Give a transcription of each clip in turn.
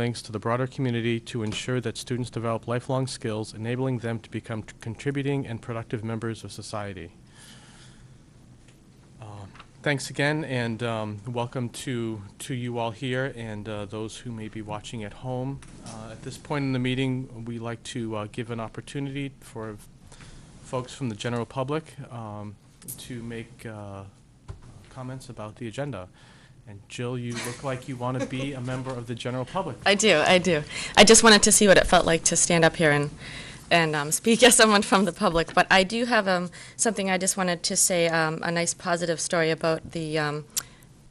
links to the broader community to ensure that students develop lifelong skills, enabling them to become contributing and productive members of society. Uh, Thanks again, and um, welcome to, to you all here and uh, those who may be watching at home. Uh, At this point in the meeting, we like to uh, give an opportunity for folks from the general public um, to make uh, comments about the agenda. And Jill, you look like you want to be a member of the general public. I do, I do. I just wanted to see what it felt like to stand up here and, and um, speak as someone from the public. But I do have um, something I just wanted to say, um, a nice positive story about the um,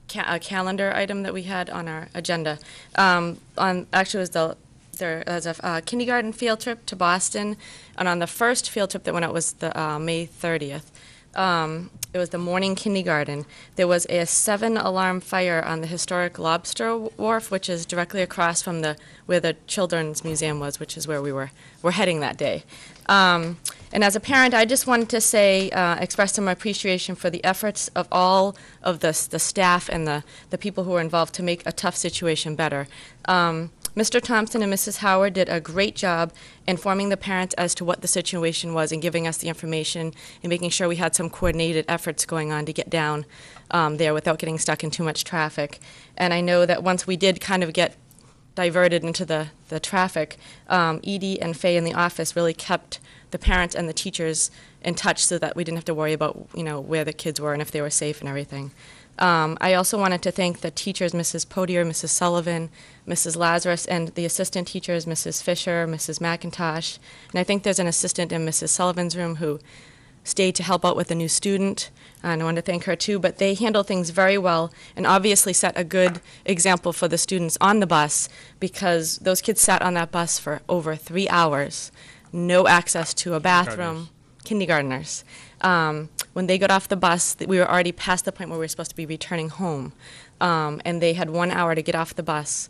ca- uh, calendar item that we had on our agenda. Um, on actually, it was the there was a uh, kindergarten field trip to Boston, and on the first field trip that went out was the uh, May 30th. Um, it was the morning kindergarten. There was a seven alarm fire on the historic Lobster Wharf, which is directly across from the where the Children's Museum was, which is where we were were heading that day. Um, and as a parent, I just wanted to say, uh, express some appreciation for the efforts of all of the, the staff and the, the people who were involved to make a tough situation better. Um, Mr. Thompson and Mrs. Howard did a great job informing the parents as to what the situation was and giving us the information and making sure we had some coordinated efforts going on to get down um, there without getting stuck in too much traffic. And I know that once we did kind of get diverted into the, the traffic, um, Edie and Faye in the office really kept the parents and the teachers in touch so that we didn't have to worry about, you know, where the kids were and if they were safe and everything. Um, I also wanted to thank the teachers, Mrs. Podier, Mrs. Sullivan, Mrs. Lazarus, and the assistant teachers, Mrs. Fisher, Mrs. McIntosh. And I think there's an assistant in Mrs. Sullivan's room who stayed to help out with a new student, and I want to thank her too. But they handled things very well and obviously set a good example for the students on the bus because those kids sat on that bus for over three hours, no access to a bathroom. Kindergartners. Um, when they got off the bus, we were already past the point where we were supposed to be returning home, um, and they had one hour to get off the bus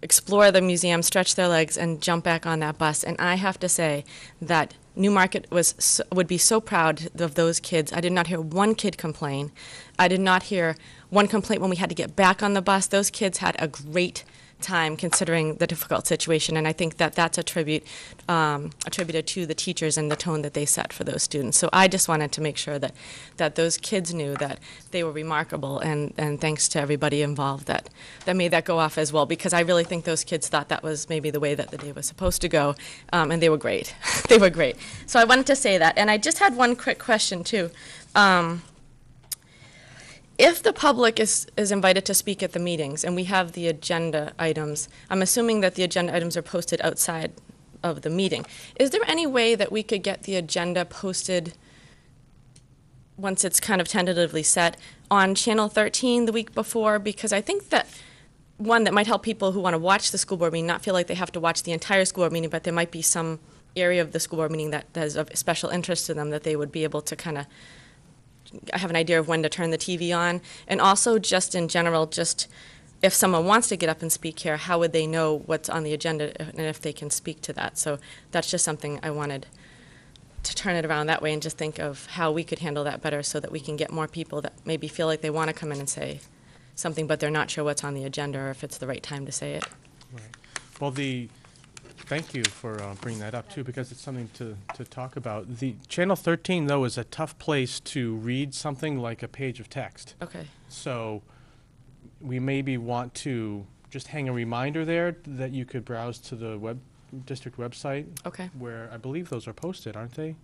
explore the museum, stretch their legs, and jump back on that bus. And I have to say that Newmarket was would be so proud of those kids. I did not hear one kid complain. I did not hear one complaint when we had to get back on the bus. Those kids had a great time considering the difficult situation, and I think that that's a tribute um, attributed to the teachers and the tone that they set for those students. So I just wanted to make sure that that those kids knew that they were remarkable, and, and thanks to everybody involved that that made that go off as well, because I really think those kids thought that was maybe the way that the day was supposed to go, um, and they were great. they were great. So I wanted to say that, and I just had one quick question too. Um, if the public is, is invited to speak at the meetings and we have the agenda items, I'm assuming that the agenda items are posted outside of the meeting. Is there any way that we could get the agenda posted once it's kind of tentatively set on Channel 13 the week before? Because I think that one that might help people who want to watch the school board meeting not feel like they have to watch the entire school board meeting, but there might be some area of the school board meeting that is of special interest to them that they would be able to kind of have an idea of when to turn the TV on, and also just in general, just if someone wants to get up and speak here, how would they know what's on the agenda and if they can speak to that? So that's just something I wanted to turn it around that way and just think of how we could handle that better so that we can get more people that maybe feel like they want to come in and say something, but they're not sure what's on the agenda or if it's the right time to say it. Right. Well, the, thank you for uh, bringing that up too, because it's something to, to talk about. The Channel 13, though, is a tough place to read something like a page of text. Okay. So we maybe want to just hang a reminder there that you could browse to the web, district website, Okay. where I believe those are posted, aren't they?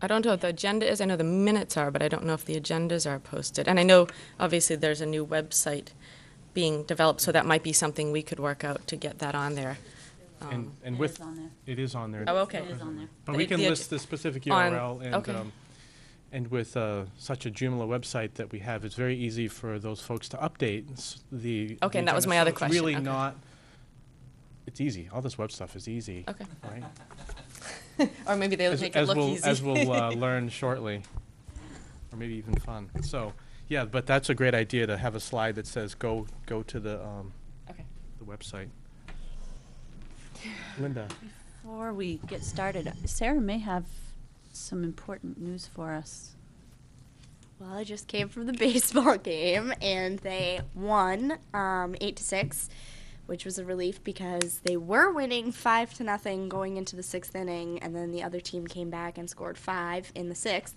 I don't know what the agenda is. I know the minutes are, but I don't know if the agendas are posted. And I know, obviously, there's a new website being developed, so that might be something we could work out to get that on there. And, Um, and It with, is on there. it is on there. Oh, okay. It is on there. But we The- can the list the specific on- URL and, okay. um, and with, uh, such a Joomla website that we have, it's very easy for those folks to update s- the. Okay, the and that was agenda. my So other it's question, really okay. not, it's easy. All this web stuff is easy, Okay. right? Or maybe they As, make it as look we'll, easy. as we'll, uh, learn shortly, or maybe even fun. So, yeah, but that's a great idea to have a slide that says, go, go to the, um, Okay. the website. Linda? Before we get started, Sarah may have some important news for us. Well, I just came from the baseball game and they won um, eight to six. which was a relief because they were winning five to nothing going into the sixth inning, and then the other team came back and scored five in the sixth,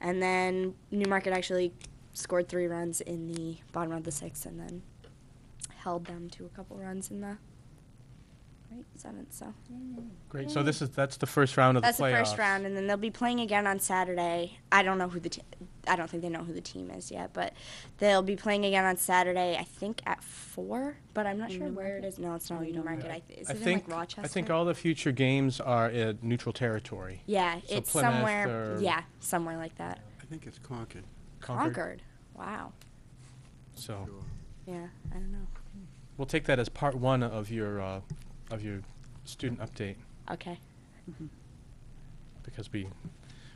and then Newmarket actually scored three runs in the bottom of the sixth, and then held them to a couple runs in the right seventh. So Great, so this is, that's the first round of the playoffs. that's the first round, and then they'll be playing again on Saturday. I don't know who the te- I don't think they know who the team is yet, but they'll be playing again on Saturday. I think at four, but I'm not sure where it is. Newmarket? No, it's not Oh, you don't Newmarket. know. I th- is I it think, in like Rochester? I think all the future games are at neutral territory. Yeah, so it's Plymouth somewhere. or- Yeah, somewhere like that. I think it's Concord. Concord. Concord. Wow. So, Sure. Yeah, I don't know. we'll take that as part one of your, uh, of your student update, Okay. because we,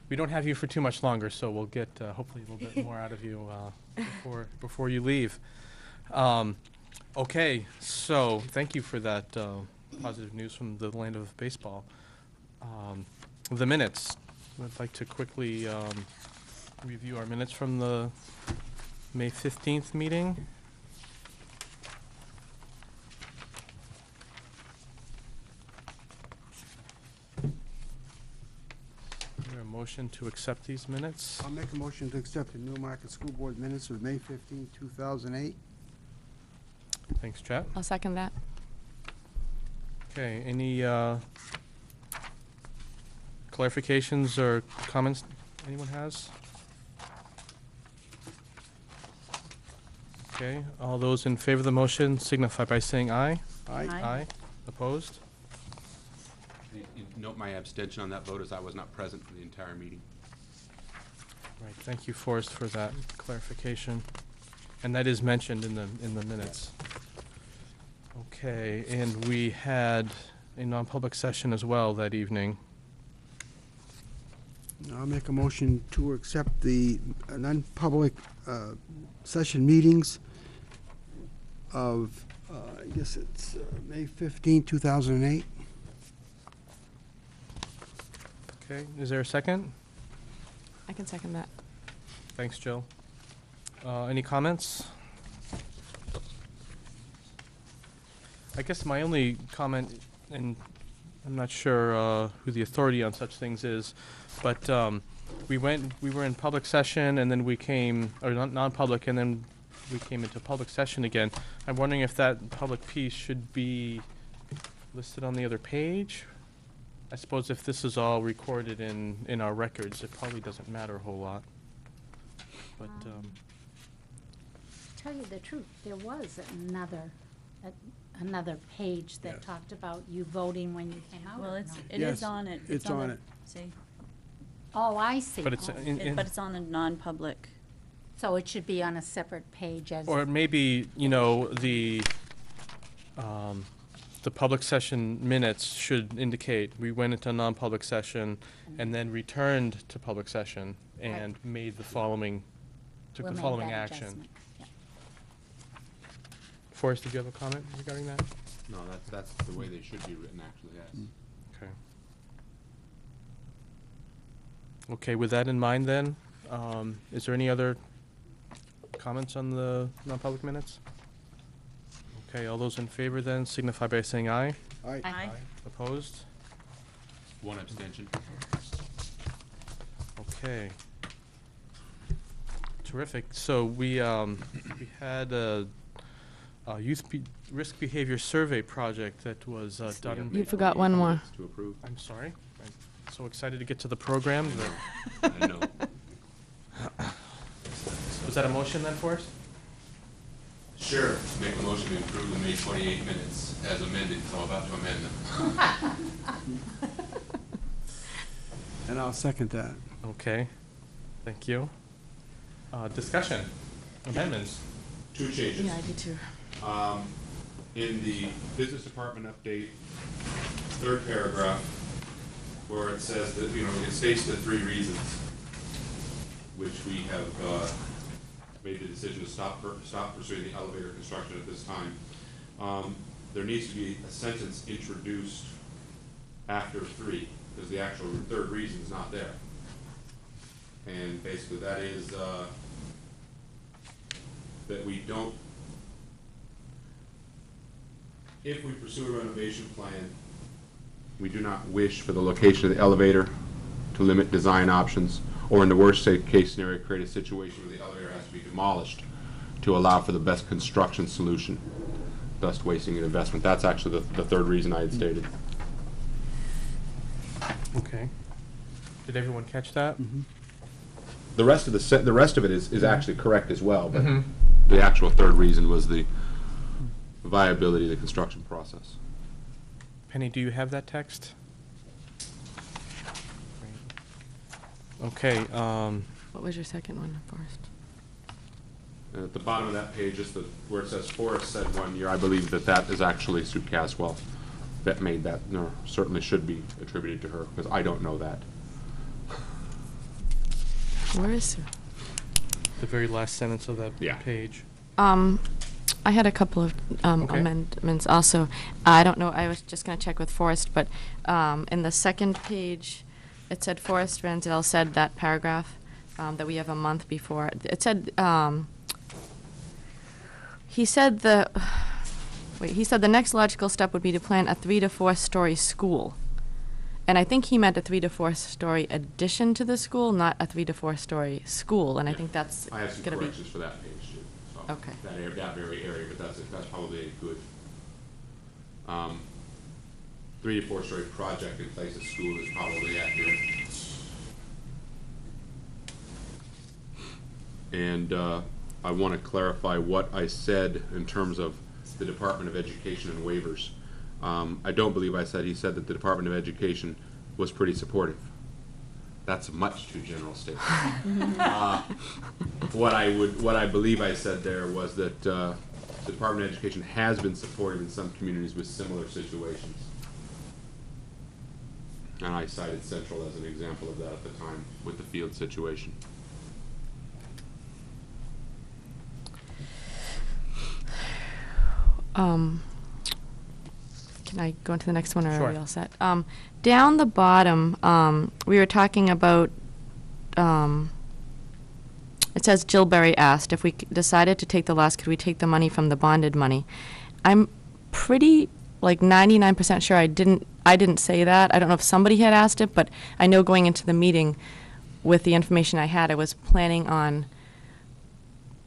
we don't have you for too much longer, so we'll get, uh, hopefully a little bit more out of you, uh, before, before you leave. Um, okay, so, thank you for that, uh, positive news from the land of baseball. Um, the minutes, I'd like to quickly, um, review our minutes from the May fifteenth meeting. Is there a motion to accept these minutes? I'll make a motion to accept the Newmarket School Board minutes of May 15, 2008. Thanks, Chet. I'll second that. Okay, any, uh, clarifications or comments anyone has? Okay, all those in favor of the motion signify by saying aye. Aye. Aye. Aye. Opposed? You- you Note my abstention on that vote as I was not present for the entire meeting. Right, thank you, Forrest, for that clarification. And that is mentioned in the, in the minutes. Okay, and we had a non-public session as well that evening. I'll make a motion to accept the uh, non-public uh, session meetings of, uh, I guess it's uh, May 15, 2008. Okay, is there a second? I can second that. Thanks, Jill. Uh, any comments? I guess my only comment, and I'm not sure uh, who the authority on such things is, but um, we went, we were in public session, and then we came, or non- non-public, and then we came into public session again. I'm wondering if that public piece should be listed on the other page? I suppose if this is all recorded in, in our records, it probably doesn't matter a whole lot. But, um, Tell you the truth, there was another, a- another page that Yes. talked about you voting when you came out. Well, or it's, not. it Yes, is on it. it's on the- it. See, Oh, I see. but it's Oh, in, it- in, but it's on the non-public. So it should be on a separate page as. or maybe, you know, the, um, the public session minutes should indicate we went into non-public session and then returned to public session and made the following, took we'll the make following that action. adjustment. Yeah. Forrest, did you have a comment regarding that? No, that's, that's the way they should be written, actually, yes. Okay. Okay, with that in mind then, um, is there any other comments on the non-public minutes? Okay, all those in favor then signify by saying aye. Aye. Aye. Opposed? One abstention. Okay. Terrific. So we, um, we had a, a youth be- risk behavior survey project that was, uh, We have done. You forgot one more. To approve. I'm sorry. I'm so excited to get to the program. that- I know. Was that a motion then, Forrest? Sure. Make a motion to approve the May 28 minutes as amended, so I'm about to amend them. And I'll second that. Okay, thank you. Uh, discussion, amendments. Two changes. Yeah, I do too. Um, in the business department update, third paragraph, where it says that, you know, it states the three reasons which we have, uh, made the decision to stop, stop pursuing the elevator construction at this time. Um, there needs to be a sentence introduced after three, because the actual third reason is not there. And basically that is, uh, that we don't If we pursue a renovation plan, we do not wish for the location of the elevator to limit design options, or in the worst case scenario, create a situation where the elevator be demolished to allow for the best construction solution, thus wasting an investment. That's actually the, the third reason I had stated. Okay. Did everyone catch that? The rest of the, se- the rest of it is, is actually correct as well, but Mhm. the actual third reason was the viability of the construction process. Penny, do you have that text? Okay, um, What was your second one, Forrest? And at the bottom of that page, just the, where it says Forrest said one year, I believe that that is actually Sue Caswell that made that, no, certainly should be attributed to her, because I don't know that. Where is Sue? the very last sentence of that Yeah. page. Um, I had a couple of um, Okay. amendments also. I don't know, I was just gonna check with Forrest, but um, in the second page, it said Forrest Ranzel said that paragraph, um, that we have a month before. It said, um, he said the, wait, he said the next logical step would be to plan a three to four story school. And I think he meant a three to four story addition to the school, not a three to four story school, and I think that's I have some gonna be. corrections for that page too, so. Okay. That area, that very area, but that's, that's probably a good, um, three to four story project in place of school is probably accurate. And, uh, I wanna clarify what I said in terms of the Department of Education and waivers. Um, I don't believe I said, he said that the Department of Education was pretty supportive. That's a much too general statement. Uh, What I would, what I believe I said there was that, uh, the Department of Education has been supportive in some communities with similar situations. And I cited Central as an example of that at the time with the field situation. Um, can I go into the next one, or are we Sure. all set? Um, down the bottom, um, we were talking about, um, it says Jill Berry asked if we c- decided to take the loss, could we take the money from the bonded money? I'm pretty, like ninety-nine percent sure I didn't, I didn't say that. I don't know if somebody had asked it, but I know going into the meeting with the information I had, I was planning on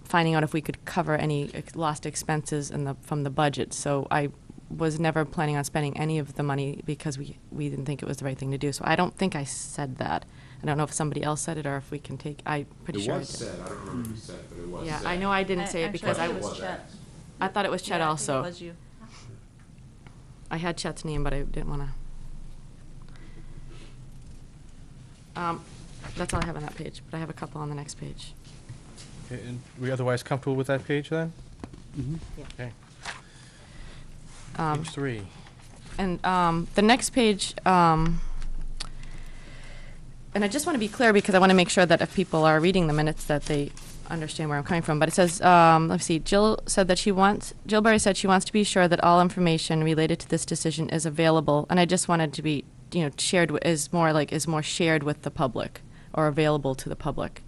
finding out if we could cover any ex- lost expenses in the, from the budget. So I was never planning on spending any of the money because we, we didn't think it was the right thing to do. So I don't think I said that. I don't know if somebody else said it or if we can take, I'm pretty It sure I was did. said, I don't remember who said it, but it was Yeah, said. I know I didn't say it Actually, because I think it was, was Chet. I thought it was Chet Yeah, I think also. It was you. I had Chet's name, but I didn't want to. Um, that's all I have on that page, but I have a couple on the next page. Okay, and we otherwise comfortable with that page then? Yeah. Okay, Um, page three. And um, the next page, um, and I just want to be clear because I want to make sure that if people are reading the minutes that they understand where I'm coming from. But it says, um, let's see, Jill said that she wants, Jill Berry said she wants to be sure that all information related to this decision is available. And I just wanted to be, you know, shared, wi- is more like, is more shared with the public or available to the public.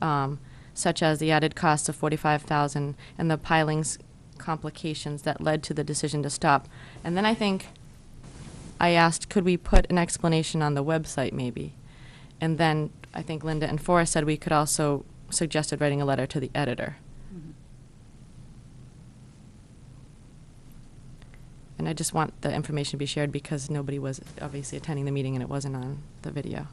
Um, such as the added costs of 45,000 and the pilings complications that led to the decision to stop. And then I think I asked, could we put an explanation on the website maybe? And then I think Linda and Forrest said we could also suggested writing a letter to the editor. And I just want the information to be shared because nobody was obviously attending the meeting and it wasn't on the video.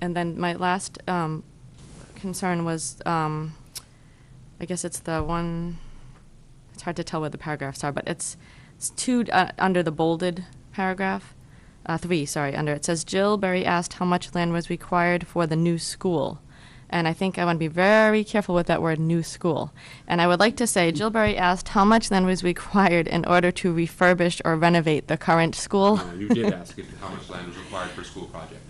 And then my last um, concern was, um, I guess it's the one, it's hard to tell where the paragraphs are, but it's, it's two, uh, under the bolded paragraph, uh, three, sorry, under, it says Jill Berry asked how much land was required for the new school. And I think I want to be very careful with that word, new school. And I would like to say, Jill Berry asked how much land was required in order to refurbish or renovate the current school. Uh, You did ask if, how much land was required for school project.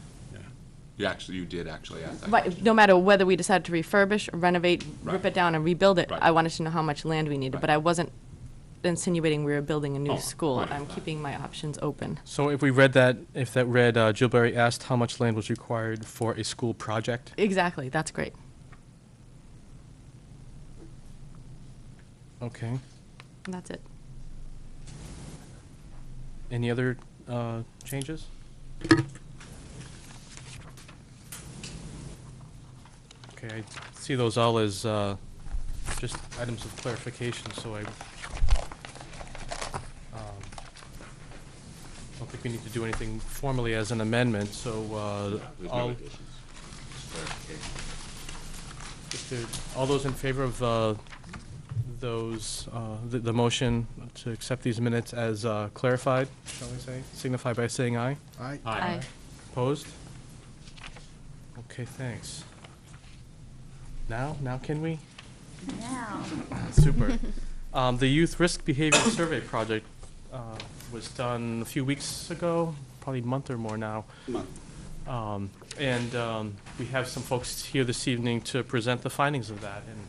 You actually, you did actually ask that But question. no matter whether we decided to refurbish, or renovate, rip Right. it down and rebuild it, Right. I wanted to know how much land we needed, Right. but I wasn't insinuating we were building a Oh, new school. fine, I'm fine. keeping my options open. So if we read that, if that read, uh, Jill Berry asked how much land was required for a school project? Exactly, that's great. Okay. And that's it. Any other uh, changes? Okay, I see those all as uh, just items of clarification, so I um, don't think we need to do anything formally as an amendment, so uh, There's no all, additions. Just clarification. if there- all those in favor of uh, those, uh, the the motion to accept these minutes as uh, clarified, shall we say, signify by saying aye. Aye. Aye. Opposed? Okay, thanks. Now, now can we? Now. Super. Um, the Youth Risk Behavior Survey Project, uh, was done a few weeks ago, probably a month or more now. Um, and, um, we have some folks here this evening to present the findings of that, and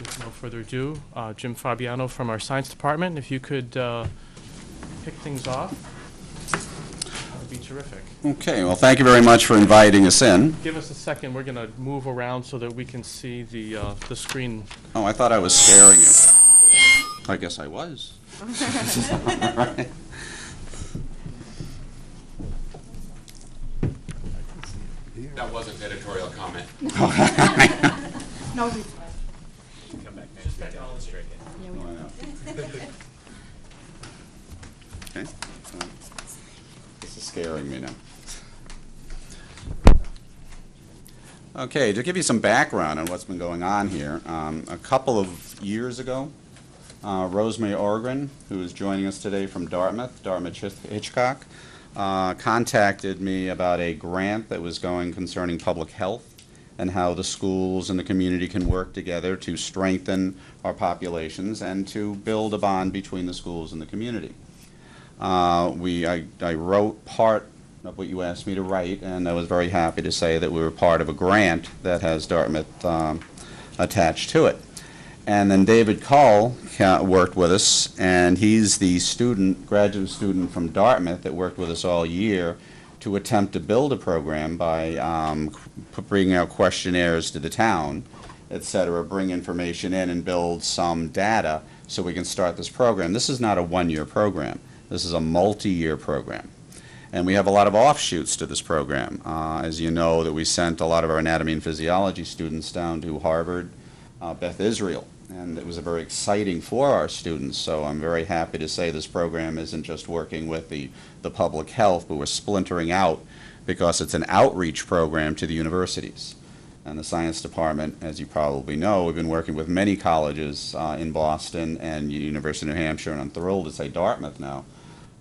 with no further ado, uh, Jim Fabiano from our Science Department, if you could, uh, kick things off, that would be terrific. Okay, well, thank you very much for inviting us in. Give us a second, we're gonna move around so that we can see the, uh, the screen. Oh, I thought I was scaring you. I guess I was. That wasn't editorial comment. Okay, This is scaring me now. Okay, to give you some background on what's been going on here, um, a couple of years ago, uh, Rosemary Orgren, who is joining us today from Dartmouth, Dartmouth Hitchcock, uh, contacted me about a grant that was going concerning public health and how the schools and the community can work together to strengthen our populations and to build a bond between the schools and the community. Uh, we, I, I wrote part of what you asked me to write, and I was very happy to say that we were part of a grant that has Dartmouth um, attached to it. And then David Cull worked with us, and he's the student, graduate student from Dartmouth that worked with us all year to attempt to build a program by um, bringing out questionnaires to the town, et cetera, bring information in and build some data so we can start this program. This is not a one-year program. This is a multi-year program. And we have a lot of offshoots to this program. Uh, As you know, that we sent a lot of our anatomy and physiology students down to Harvard, uh, Beth Israel, and it was a very exciting for our students. So I'm very happy to say this program isn't just working with the, the public health, but we're splintering out because it's an outreach program to the universities. And the science department, as you probably know, we've been working with many colleges uh, in Boston and University of New Hampshire, and I'm thrilled to say Dartmouth now,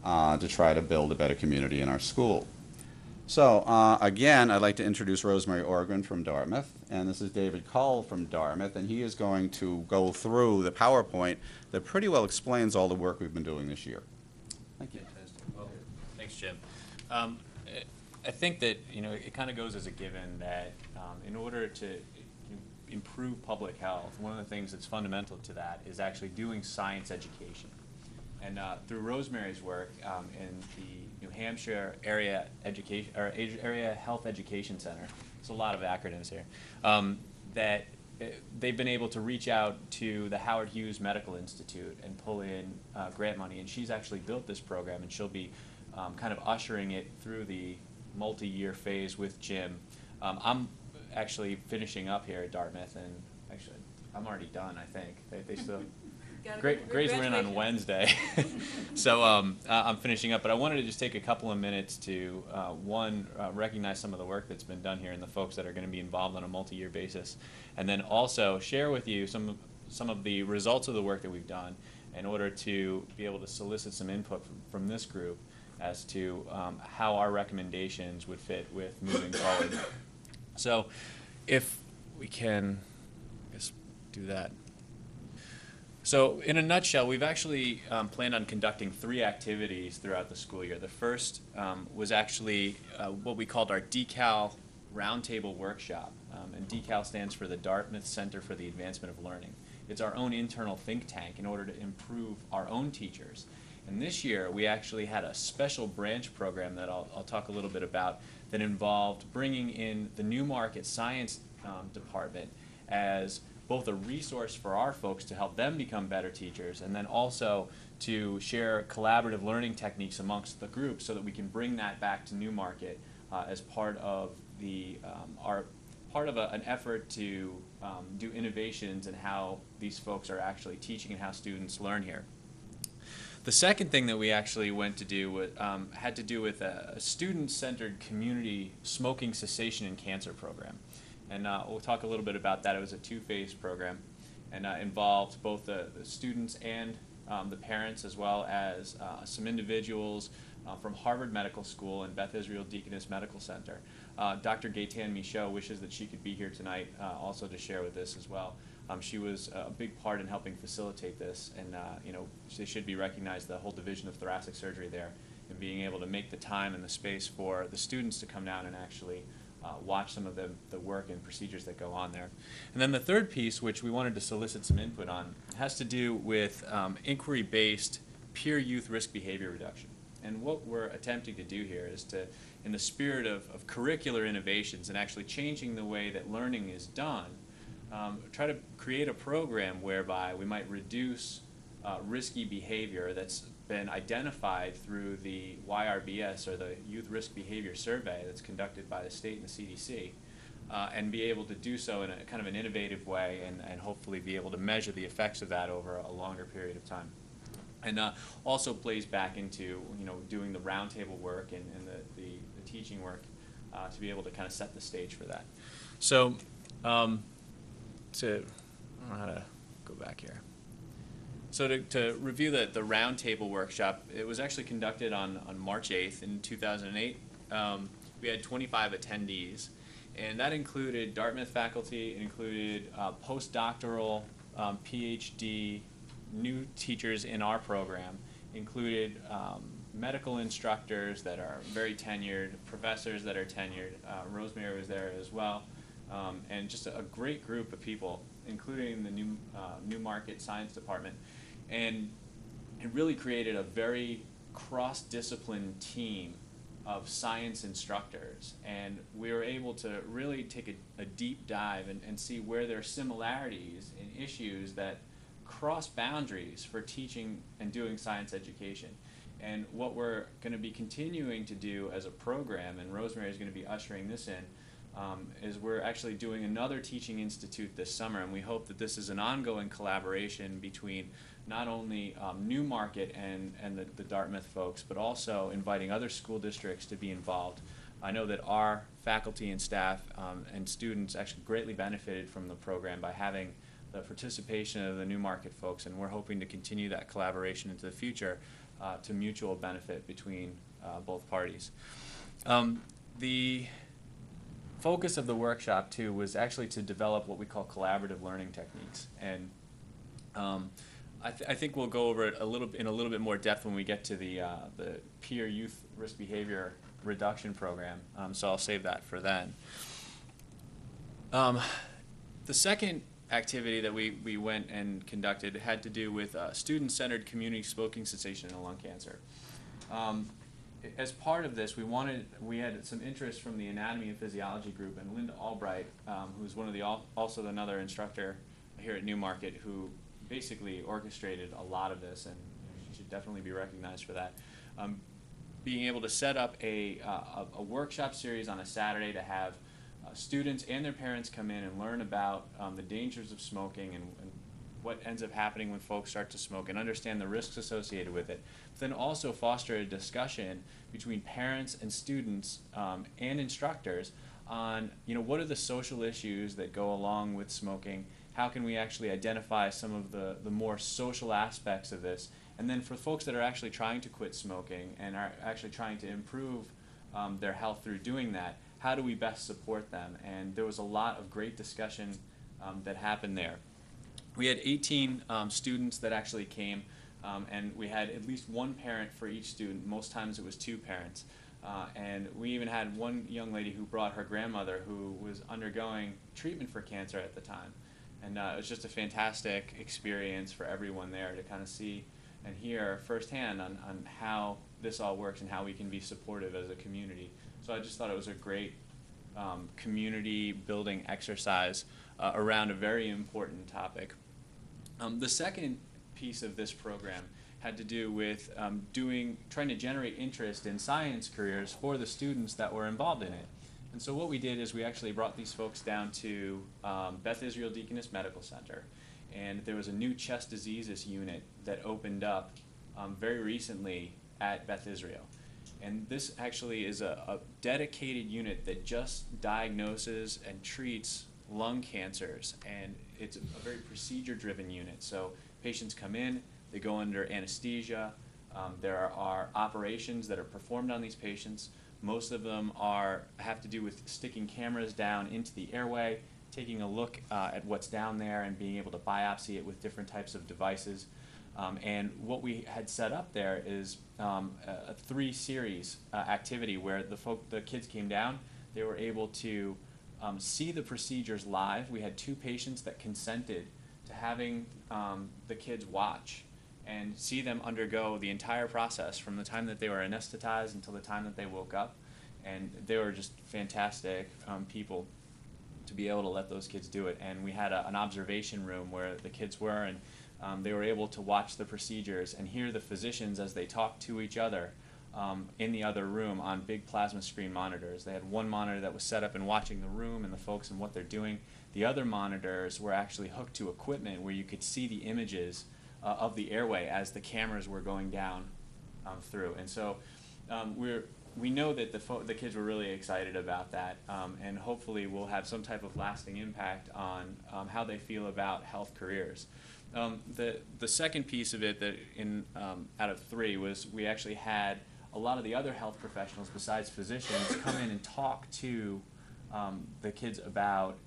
uh, to try to build a better community in our school. So, uh, again, I'd like to introduce Rosemary Orgren from Dartmouth, and this is David Cull from Dartmouth, and he is going to go through the PowerPoint that pretty well explains all the work we've been doing this year. Thank you. Well, Thanks, Jim. Um, I- I think that, you know, it kind of goes as a given that um, in order to improve public health, one of the things that's fundamental to that is actually doing science education. And uh, through Rosemary's work um, in the New Hampshire Area Education, or Area Health Education Center, it's a lot of acronyms here, um, that uh, they've been able to reach out to the Howard Hughes Medical Institute and pull in uh, grant money. And she's actually built this program, and she'll be um, kind of ushering it through the multi-year phase with Jim. Um, I'm actually finishing up here at Dartmouth, and actually, I'm already done. I think they, they still. Great, Gray's were in on Wednesday, so um, uh, I'm finishing up. But I wanted to just take a couple of minutes to uh, one uh, recognize some of the work that's been done here and the folks that are going to be involved on a multi-year basis, and then also share with you some of- some of the results of the work that we've done in order to be able to solicit some input from, from this group as to um, how our recommendations would fit with moving forward. So, if we can, I guess, do that. So, in a nutshell, we've actually um, planned on conducting three activities throughout the school year. The first um, was actually uh, what we called our DECAL Roundtable Workshop. Um, and DECAL stands for the Dartmouth Center for the Advancement of Learning. It's our own internal think tank in order to improve our own teachers. And this year, we actually had a special branch program that I'll, I'll talk a little bit about that involved bringing in the Newmarket Science um, Department as both a resource for our folks to help them become better teachers, and then also to share collaborative learning techniques amongst the group so that we can bring that back to Newmarket uh, as part of the um, our part of a, an effort to um, do innovations in how these folks are actually teaching and how students learn here. The second thing that we actually went to do with, um, had to do with a, a student-centered community smoking cessation and cancer program. And uh, we'll talk a little bit about that. It was a two-phase program and uh, involved both the, the students and um, the parents as well as uh, some individuals uh, from Harvard Medical School and Beth Israel Deaconess Medical Center. Uh, Dr. Gaëtane Michaud wishes that she could be here tonight uh, also to share with this as well. Um, she was a big part in helping facilitate this, and uh, you know they should be recognized. The whole division of thoracic surgery there, and being able to make the time and the space for the students to come down and actually uh, watch some of the, the work and procedures that go on there. And then the third piece, which we wanted to solicit some input on, has to do with um, inquiry-based peer youth risk behavior reduction. And what we're attempting to do here is to, in the spirit of, of curricular innovations and actually changing the way that learning is done, um, try to create a program whereby we might reduce uh, risky behavior that's been identified through the YRBS or the Youth Risk Behavior Survey that's conducted by the state and the CDC. Uh, and be able to do so in a kind of an innovative way and, and hopefully be able to measure the effects of that over a longer period of time. And uh, also plays back into you know doing the roundtable work and, and the, the, the teaching work uh, to be able to kind of set the stage for that. So um, to, I don't know how to go back here. So to, to review the, the roundtable workshop, it was actually conducted on, on March 8th in 2008. Um, we had 25 attendees, and that included Dartmouth faculty, it included uh, postdoctoral, um, PhD, new teachers in our program, included um, medical instructors that are very tenured, professors that are tenured. Uh, Rosemary was there as well um, and just a, a, great group of people, including the new uh, Newmarket Science Department, and it really created a very cross-discipline team of science instructors, and we were able to really take a, a deep dive and, and see where there are similarities and issues that cross boundaries for teaching and doing science education. And what we're going to be continuing to do as a program, and Rosemary is going to be ushering this in, um, is we're actually doing another teaching institute this summer, and we hope that this is an ongoing collaboration between not only um, Newmarket and, and the, the Dartmouth folks, but also inviting other school districts to be involved. I know that our faculty and staff um, and students actually greatly benefited from the program by having the participation of the Newmarket folks, and we're hoping to continue that collaboration into the future uh, to mutual benefit between uh, both parties. Um, the focus of the workshop too was actually to develop what we call collaborative learning techniques, and um, I, th I, think we'll go over it a little in a little bit more depth when we get to the uh, the peer youth risk behavior reduction program. Um, so I'll save that for then. Um, the second activity that we, we went and conducted had to do with uh, student-centered community smoking cessation and lung cancer. Um, as part of this, we wanted we had some interest from the anatomy and physiology group, and Linda Albright, um, who's one of the also another instructor here at Newmarket, who basically orchestrated a lot of this, and she should definitely be recognized for that. Um, being able to set up a, uh, a, workshop series on a Saturday to have uh, students and their parents come in and learn about um, the dangers of smoking and, and what ends up happening when folks start to smoke and understand the risks associated with it. But then also foster a discussion between parents and students um, and instructors on you know what are the social issues that go along with smoking how can we actually identify some of the, the more social aspects of this and then for folks that are actually trying to quit smoking and are actually trying to improve um, their health through doing that how do we best support them and there was a lot of great discussion um, that happened there we had 18 um, students that actually came, um, and we had at least one parent for each student. Most times it was two parents. Uh, and we even had one young lady who brought her grandmother who was undergoing treatment for cancer at the time. And uh, it was just a fantastic experience for everyone there to kind of see and hear firsthand on, on how this all works and how we can be supportive as a community. So I just thought it was a great um, community building exercise uh, around a very important topic. Um, the second piece of this program had to do with um, doing, trying to generate interest in science careers for the students that were involved in it. And so what we did is we actually brought these folks down to um, Beth Israel Deaconess Medical Center, and there was a new chest diseases unit that opened up um, very recently at Beth Israel. And this actually is a, a dedicated unit that just diagnoses and treats lung cancers, and it's a, very procedure-driven unit. So patients come in, they go under anesthesia. Um, there are operations that are performed on these patients. Most of them are have to do with sticking cameras down into the airway, taking a look uh, at what's down there, and being able to biopsy it with different types of devices. Um, and what we had set up there is um, a, a three series uh, activity where the folk, the kids came down, they were able to um, see the procedures live. We had two patients that consented to having um, the kids watch and see them undergo the entire process from the time that they were anesthetized until the time that they woke up. And they were just fantastic um, people to be able to let those kids do it. And we had a, an observation room where the kids were, and um, they were able to watch the procedures and hear the physicians as they talked to each other um, in the other room on big plasma screen monitors. They had one monitor that was set up and watching the room and the folks and what they're doing. The other monitors were actually hooked to equipment where you could see the images uh, of the airway as the cameras were going down um, through. And so um, we're we know that the the kids were really excited about that, um, and hopefully will have some type of lasting impact on um, how they feel about health careers. Um, the the second piece of it that in um, out of three was we actually had a lot of the other health professionals besides physicians come in and talk to um, the kids about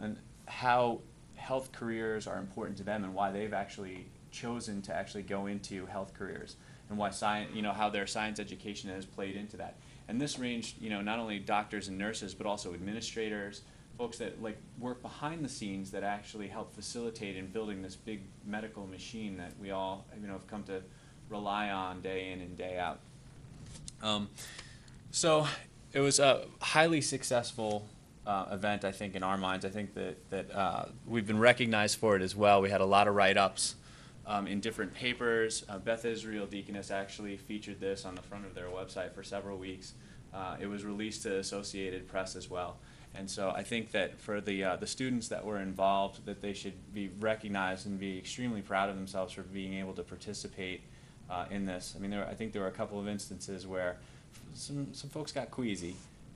and how health careers are important to them and why they've actually chosen to actually go into health careers and why science, you know, how their science education has played into that. And this ranged, you know, not only doctors and nurses, but also administrators, folks that like work behind the scenes that actually help facilitate in building this big medical machine that we all, you know, have come to rely on day in and day out. Um, so it was a highly successful uh, event, I think, in our minds. I think that, that uh, we've been recognized for it as well. We had a lot of write-ups um, in different papers. Uh, Beth Israel Deaconess actually featured this on the front of their website for several weeks. Uh, it was released to Associated Press as well. And so I think that for the, uh, the students that were involved, that they should be recognized and be extremely proud of themselves for being able to participate uh, in this. I mean, there, I think there were a couple of instances where some, some folks got queasy,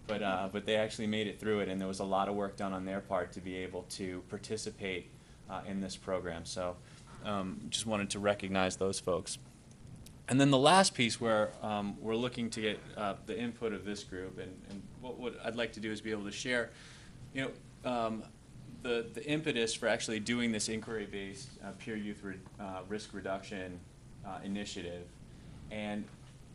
but, uh, but they actually made it through it, and there was a lot of work done on their part to be able to participate uh, in this program. So um, just wanted to recognize those folks. And then the last piece where um, we're looking to get uh, the input of this group, and, and what, I'd like to do is be able to share, you know, um, the, the impetus for actually doing this inquiry-based uh, peer youth re- uh, risk reduction uh, initiative, and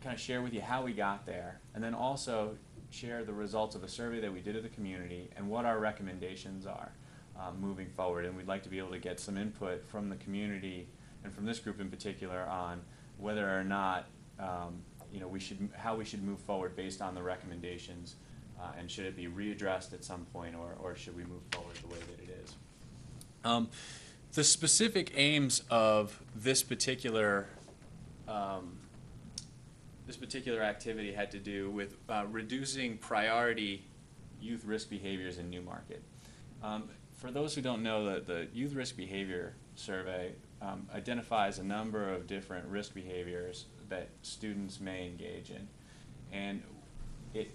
kind of share with you how we got there, and then also share the results of a survey that we did of the community and what our recommendations are uh, moving forward. And we'd like to be able to get some input from the community and from this group in particular on whether or not um, you know we should how we should move forward based on the recommendations, uh, and should it be readdressed at some point, or or should we move forward the way that it is. Um, the specific aims of this particular um, this particular activity had to do with uh, reducing priority youth risk behaviors in Newmarket. Um, for those who don't know, the, the Youth Risk Behavior Survey um, identifies a number of different risk behaviors that students may engage in. And it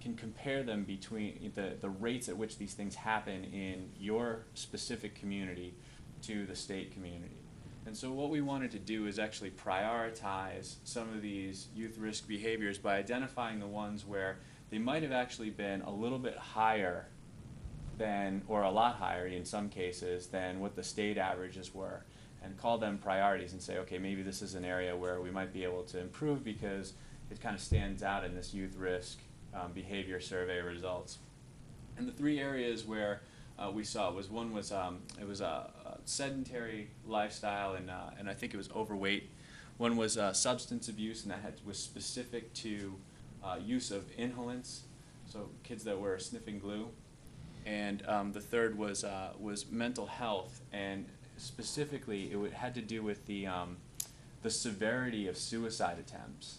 can compare them between the, the rates at which these things happen in your specific community to the state community. And so what we wanted to do is actually prioritize some of these youth risk behaviors by identifying the ones where they might have actually been a little bit higher than, or a lot higher in some cases, than what the state averages were, and call them priorities and say, okay, maybe this is an area where we might be able to improve because it kind of stands out in this youth risk um, behavior survey results. And the three areas where uh, we saw was one was um, it was a, a, sedentary lifestyle and uh, and I think it was overweight. One was uh, substance abuse and that had, was specific to uh, use of inhalants, so kids that were sniffing glue. and um, the third was uh, was mental health, and specifically it had to do with the um, the severity of suicide attempts,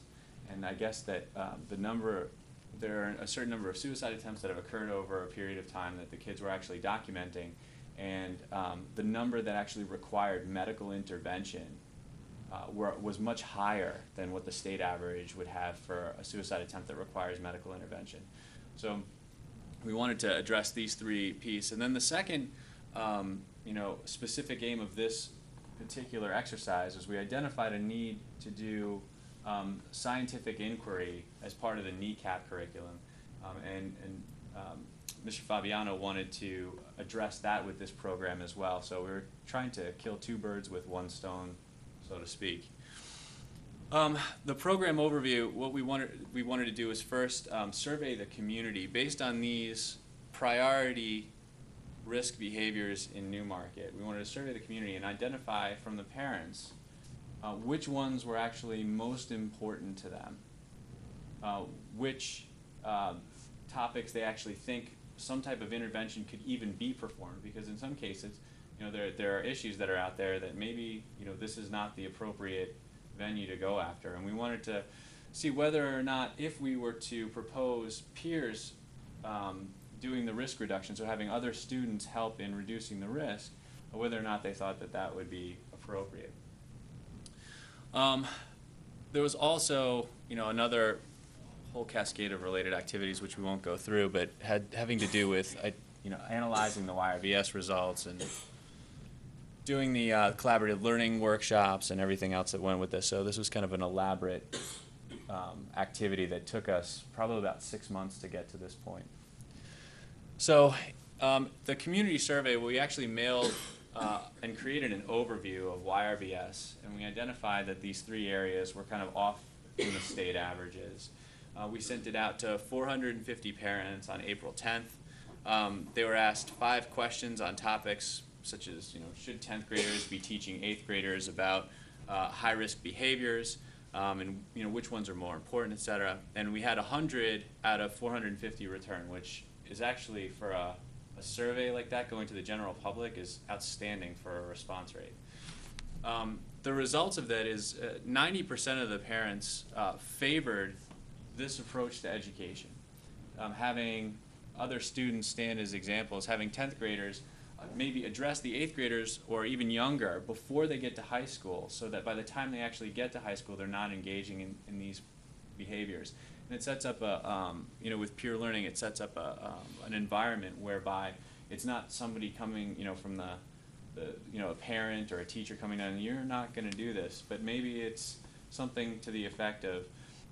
and I guess that um, the number there are a certain number of suicide attempts that have occurred over a period of time that the kids were actually documenting, and um, the number that actually required medical intervention uh, were, was much higher than what the state average would have for a suicide attempt that requires medical intervention. So we wanted to address these three pieces. And then the second, um, you know, specific aim of this particular exercise was we identified a need to do um, scientific inquiry as part of the NECAP curriculum. Um, and and um, Mr. Fabiano wanted to address that with this program as well. So we were trying to kill two birds with one stone, so to speak. Um, the program overview, what we wanted, we wanted to do is first um, survey the community based on these priority risk behaviors in Newmarket. We wanted to survey the community and identify from the parents uh, which ones were actually most important to them, uh, which uh, topics they actually think some type of intervention could even be performed. Because in some cases, you know, there, there are issues that are out there that maybe, you know, this is not the appropriate venue to go after. And we wanted to see whether or not, if we were to propose peers um, doing the risk reduction, so having other students help in reducing the risk, whether or not they thought that that would be appropriate. Um, there was also, you know, another whole cascade of related activities which we won't go through, but had having to do with, uh, you know, analyzing the YRBS results and doing the uh, collaborative learning workshops and everything else that went with this. So this was kind of an elaborate um, activity that took us probably about six months to get to this point. So um, the community survey, we actually mailed uh, and created an overview of YRBS, and we identified that these three areas were kind of off from the state averages. Uh, we sent it out to 450 parents on April 10th. Um, they were asked five questions on topics such as, you know, should 10th graders be teaching 8th graders about uh, high-risk behaviors, um, and, you know, which ones are more important, et cetera. And we had 100 out of 450 return, which is actually for a, a survey like that going to the general public is outstanding for a response rate. Um, the results of that is uh, 90% of the parents uh, favored this approach to education. Um, having other students stand as examples, having 10th graders uh, maybe address the 8th graders or even younger before they get to high school so that by the time they actually get to high school, they're not engaging in, in these behaviors. And it sets up a, um, you know, with peer learning, it sets up a, um, an environment whereby it's not somebody coming, you know, from the, the, you know, a parent or a teacher coming down, you're not going to do this, but maybe it's something to the effect of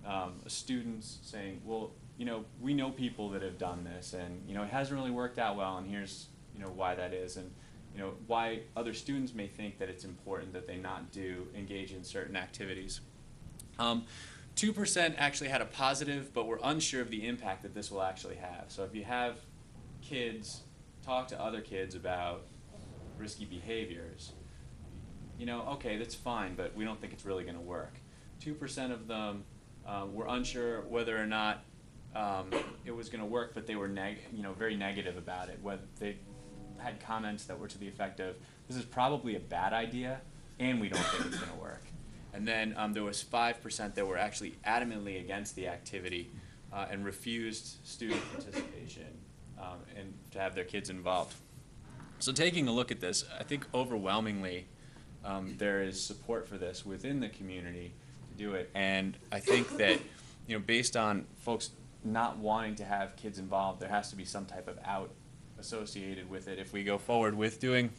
um, students saying, well, you know, we know people that have done this, and you know, it hasn't really worked out well, and here's, you know, why that is, and you know, why other students may think that it's important that they not do engage in certain activities. Um, 2% actually had a positive, but we're unsure of the impact that this will actually have. So if you have kids talk to other kids about risky behaviors, you know, okay, that's fine, but we don't think it's really going to work. 2% of them uh, were unsure whether or not um, it was going to work, but they were neg- you know, very negative about it. Whether they had comments that were to the effect of, this is probably a bad idea, and we don't think it's going to work. And then um, there was 5% that were actually adamantly against the activity uh, and refused student participation um, and to have their kids involved. So taking a look at this, I think overwhelmingly um, there is support for this within the community to do it. And I think that, you know, based on folks not wanting to have kids involved, there has to be some type of out associated with it if we go forward with doing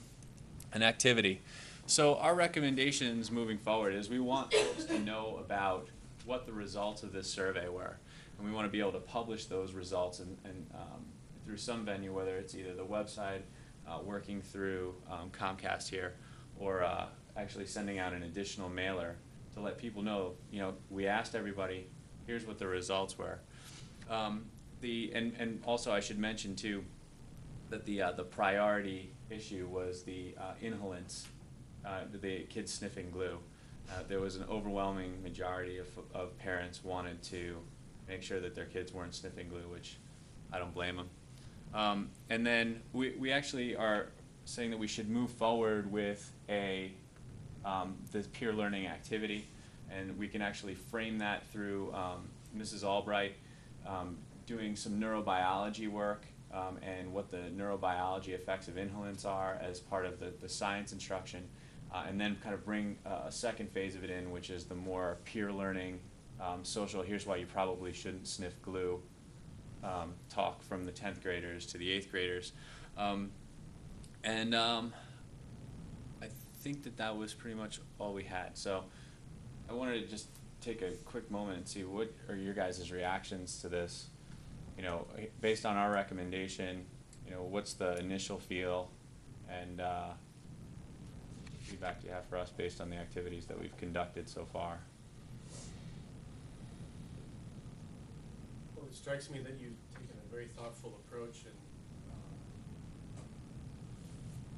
an activity. So our recommendations moving forward is we want folks to know about what the results of this survey were. And we want to be able to publish those results and, and um, through some venue, whether it's either the website, uh, working through um, Comcast here, or uh, actually sending out an additional mailer to let people know, you know, we asked everybody, here's what the results were. Um, the, and, and also I should mention too, that the, uh, the priority issue was the uh, inhalants uh, the kids sniffing glue. Uh, there was an overwhelming majority of, of parents wanted to make sure that their kids weren't sniffing glue, which I don't blame them. Um, and then we, we actually are saying that we should move forward with a, um, this peer learning activity. And we can actually frame that through, um, Mrs. Albright, um, doing some neurobiology work, um, and what the neurobiology effects of inhalants are as part of the, the science instruction. Uh, and then kind of bring uh, a second phase of it in, which is the more peer learning, um, social, here's why you probably shouldn't sniff glue, um, talk from the tenth graders to the eighth graders. Um, and um, I think that that was pretty much all we had. So I wanted to just take a quick moment and see what are your guys' reactions to this. You know, based on our recommendation, you know, what's the initial feel and uh, feedback do you have for us based on the activities that we've conducted so far? Well, it strikes me that you've taken a very thoughtful approach and um,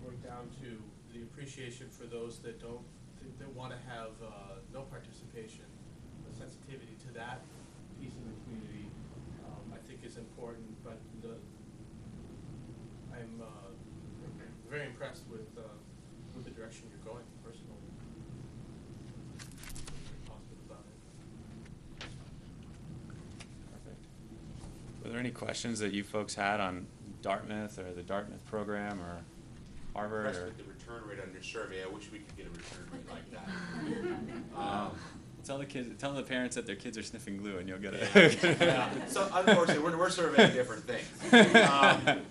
worked down to the appreciation for those that don't, that- that want to have uh, no participation, the sensitivity to that piece of the community, um, I think is important, but the, I'm uh, very impressed with, uh, with the direction you're going personally. Very positive about it. Perfect. Were there any questions that you folks had on Dartmouth or the Dartmouth program or Harvard Impressed or? with the return rate on your survey, I wish we could get a return rate like that. Um, Tell the kids, tell the parents that their kids are sniffing glue and you'll get it. Yeah. it. So unfortunately, we're, we're surveying different things. Um,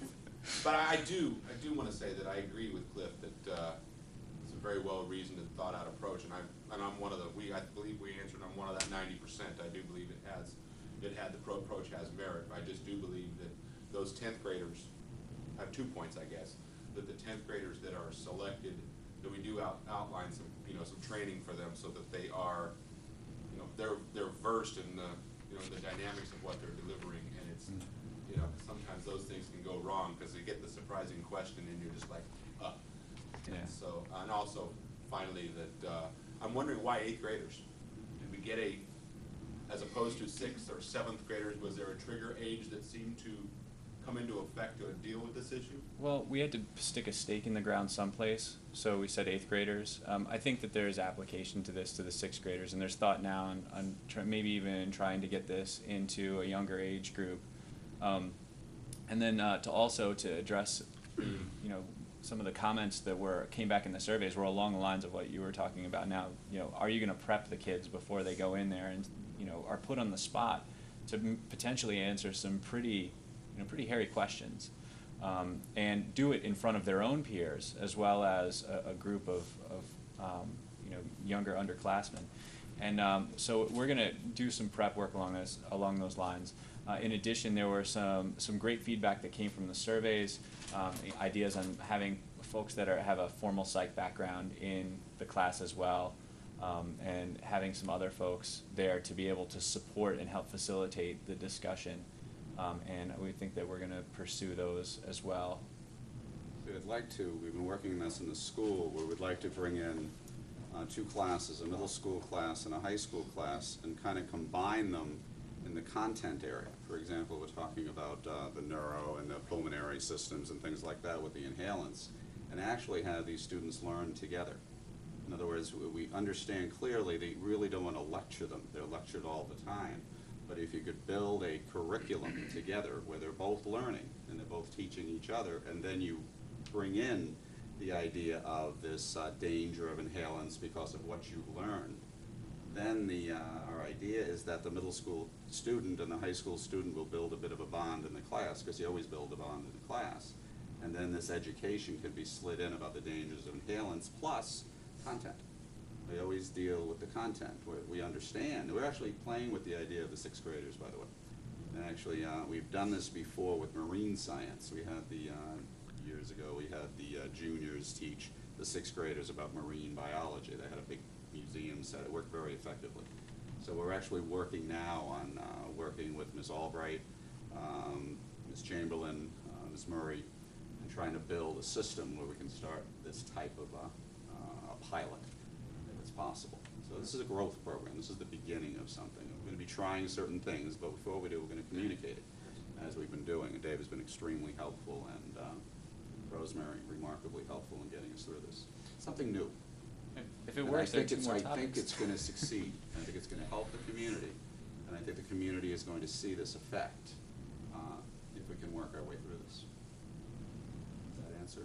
But I I do, I do wanna say that I agree with Cliff that, very well-reasoned and thought-out approach, and I'm, and I'm one of the, we, I believe we answered, I'm one of that ninety percent, I do believe it has, it had, the pro approach has merit, I just do believe that those tenth graders, have two points, I guess, that the tenth graders that are selected, that we do out, outline some, you know, some training for them so that they are, you know, they're, they're versed in the, you know, the dynamics of what they're delivering, and it's, mm. you know, sometimes those things can go wrong, because they get the surprising question, and you're just like. Yeah. So, and also, finally, that, uh, I'm wondering why eighth graders? Did we get a, as opposed to sixth or seventh graders, was there a trigger age that seemed to come into effect to deal with this issue? Well, we had to stick a stake in the ground someplace, so we said eighth graders. Um, I think that there's application to this to the sixth graders, and there's thought now on, on try, maybe even trying to get this into a younger age group. Um, and then uh, to also to address, you know, some of the comments that were came back in the surveys were along the lines of what you were talking about now. You know, are you going to prep the kids before they go in there and you know are put on the spot to potentially answer some pretty, you know, pretty hairy questions, um, and do it in front of their own peers as well as a, a group of, of um, you know younger underclassmen. And um, so we're going to do some prep work along this along those lines. Uh, in addition, there were some some great feedback that came from the surveys, um, ideas on having folks that are have a formal psych background in the class as well, um, and having some other folks there to be able to support and help facilitate the discussion. Um, and we think that we're going to pursue those as well. We would like to, we've been working on this in the school, where we'd like to bring in uh, two classes, a middle school class and a high school class, and kind of combine them in the content area. For example, we're talking about uh, the neuro and the pulmonary systems and things like that with the inhalants, and actually have these students learn together. In other words, we- understand clearly they really don't want to lecture them, they're lectured all the time. But if you could build a curriculum together where they're both learning and they're both teaching each other, and then you bring in the idea of this uh, danger of inhalants because of what you've learned, then the, uh, our idea is that the middle school student and the high school student will build a bit of a bond in the class, because you always build a bond in the class. And then this education could be slid in about the dangers of inhalants, plus content. We always deal with the content, we, we understand, we're actually playing with the idea of the sixth graders, by the way. And actually, uh, we've done this before with marine science, we had the, uh, years ago, we had the uh, juniors teach the sixth graders about marine biology, they had a big museum set, it worked very effectively. So we're actually working now on, uh, working with Ms. Albright, um, Ms. Chamberlain, uh, Ms. Murray, and trying to build a system where we can start this type of, uh, uh, a pilot, if it's possible. So this is a growth program, this is the beginning of something. We're gonna be trying certain things, but before we do, we're gonna communicate it. as we've been doing. And Dave has been extremely helpful, and um, Rosemary remarkably helpful in getting us through this. Something new. If it And works, I there are think two it's, more I think topics. it's gonna succeed, I think it's gonna help the community, and I think the community is going to see this effect, uh, if we can work our way through this. Does that answer?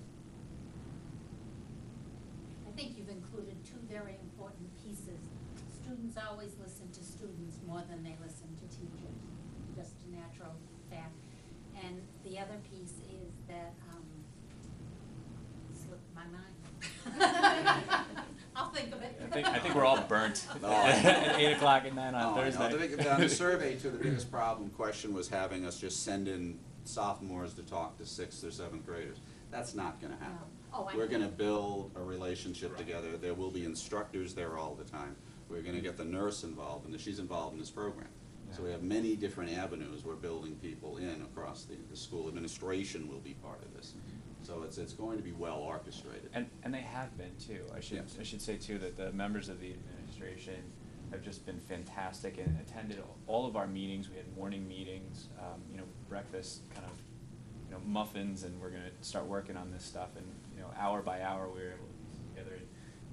I think you've included two very important pieces. Students always listen to students more than they listen to teachers, just a natural fact. And the other piece is that, um, slipped my mind. I'll think. I think, we're all burnt No. at eight o'clock at night on Oh, I know. Thursday. The big- On the survey, too, the biggest problem, question was having us just send in sophomores to talk to sixth or seventh graders. That's not gonna happen. No. Oh, I We're know. gonna build a relationship together, there will be instructors there all the time. We're gonna get the nurse involved, and she's involved in this program. So we have many different avenues we're building people in across the, the school. Administration will be part of this. So it's, it's going to be well orchestrated. And, and they have been too. I should, Yes. I should say too that the members of the administration have just been fantastic and attended all of our meetings. We had morning meetings, um, you know, breakfast, kind of, you know, muffins, and we're gonna start working on this stuff. And, you know, hour by hour, we were able to piece together,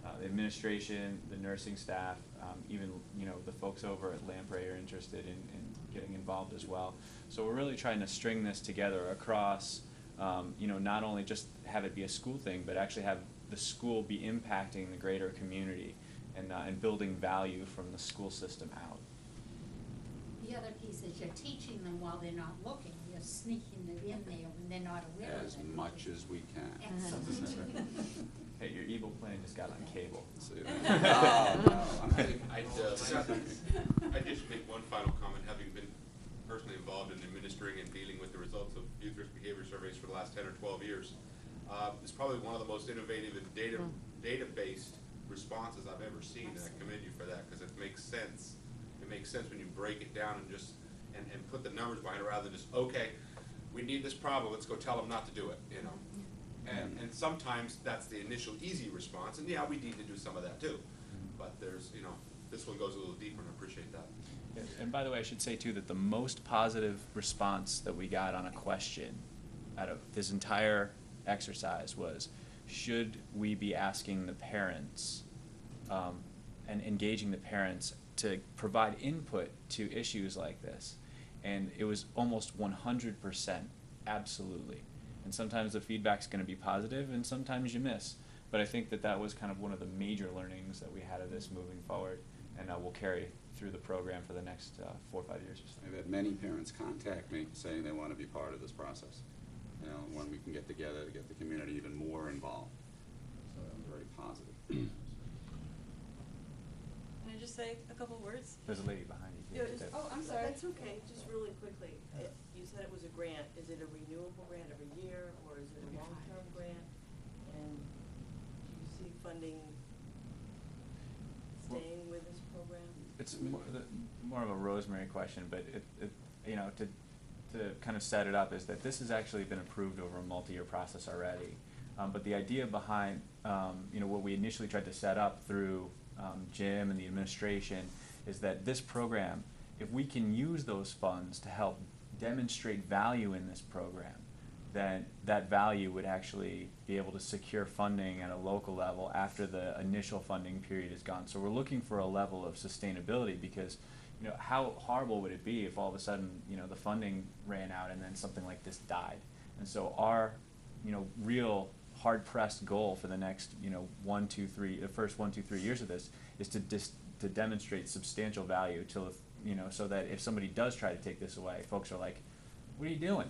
uh, the administration, the nursing staff, um, even, you know, the folks over at Lamprey are interested in, in getting involved as well. So we're really trying to string this together across, um, you know, not only just have it be a school thing, but actually have the school be impacting the greater community and, uh, and building value from the school system out. The other piece is you're teaching them while they're not looking. You're sneaking it in there when they're not aware of it. As much as we can. Excellent. Hey, your evil plan just got on cable. See, oh, no, I'm. I'd, uh, I'd just make one final comment, having been personally involved in administering and dealing with the results of youth risk behavior surveys for the last ten or twelve years. Uh, it's probably one of the most innovative and data, data-based responses I've ever seen, and I commend you for that, because it makes sense. It makes sense when you break it down and just, and, and put the numbers behind it, rather than just, okay, we need this problem, let's go tell them not to do it, you know? And, and sometimes that's the initial easy response, and yeah, we need to do some of that too. But there's, you know, this one goes a little deeper, and I appreciate that. And- by the way, I should say too, that the most positive response that we got on a question out of this entire exercise was, should we be asking the parents, um, and engaging the parents to provide input to issues like this? And it was almost one hundred percent, absolutely. And sometimes the feedback's gonna be positive, and sometimes you miss. But I think that that was kind of one of the major learnings that we had of this moving forward, and uh, will carry through the program for the next uh, four or five years or so. I've had many parents contact me saying they want to be part of this process. You know, when we can get together to get the community even more involved. So I'm very positive. Can I just say a couple words? There's a lady behind you. Yeah, just- oh, I'm sorry. That's okay, just really quickly. It- You said it was a grant. Is it a renewable grant every year, or is it a long-term grant? And do you see funding Well- staying with this program? It's more, of a Rosemary question, but it, it, you know, to, to kind of set it up is that this has actually been approved over a multi-year process already. Um, but the idea behind, um, you know, what we initially tried to set up through, um, Jim and the administration is that this program, if we can use those funds to help demonstrate value in this program, then that value would actually be able to secure funding at a local level after the initial funding period is gone. So we're looking for a level of sustainability because, you know, how horrible would it be if all of a sudden, you know, the funding ran out and then something like this died? And so our, you know, real hard pressed goal for the next, you know, one, two, three, the first one, two, three years of this is to dis- to demonstrate substantial value if, you know, so that if somebody does try to take this away, folks are like, what are you doing?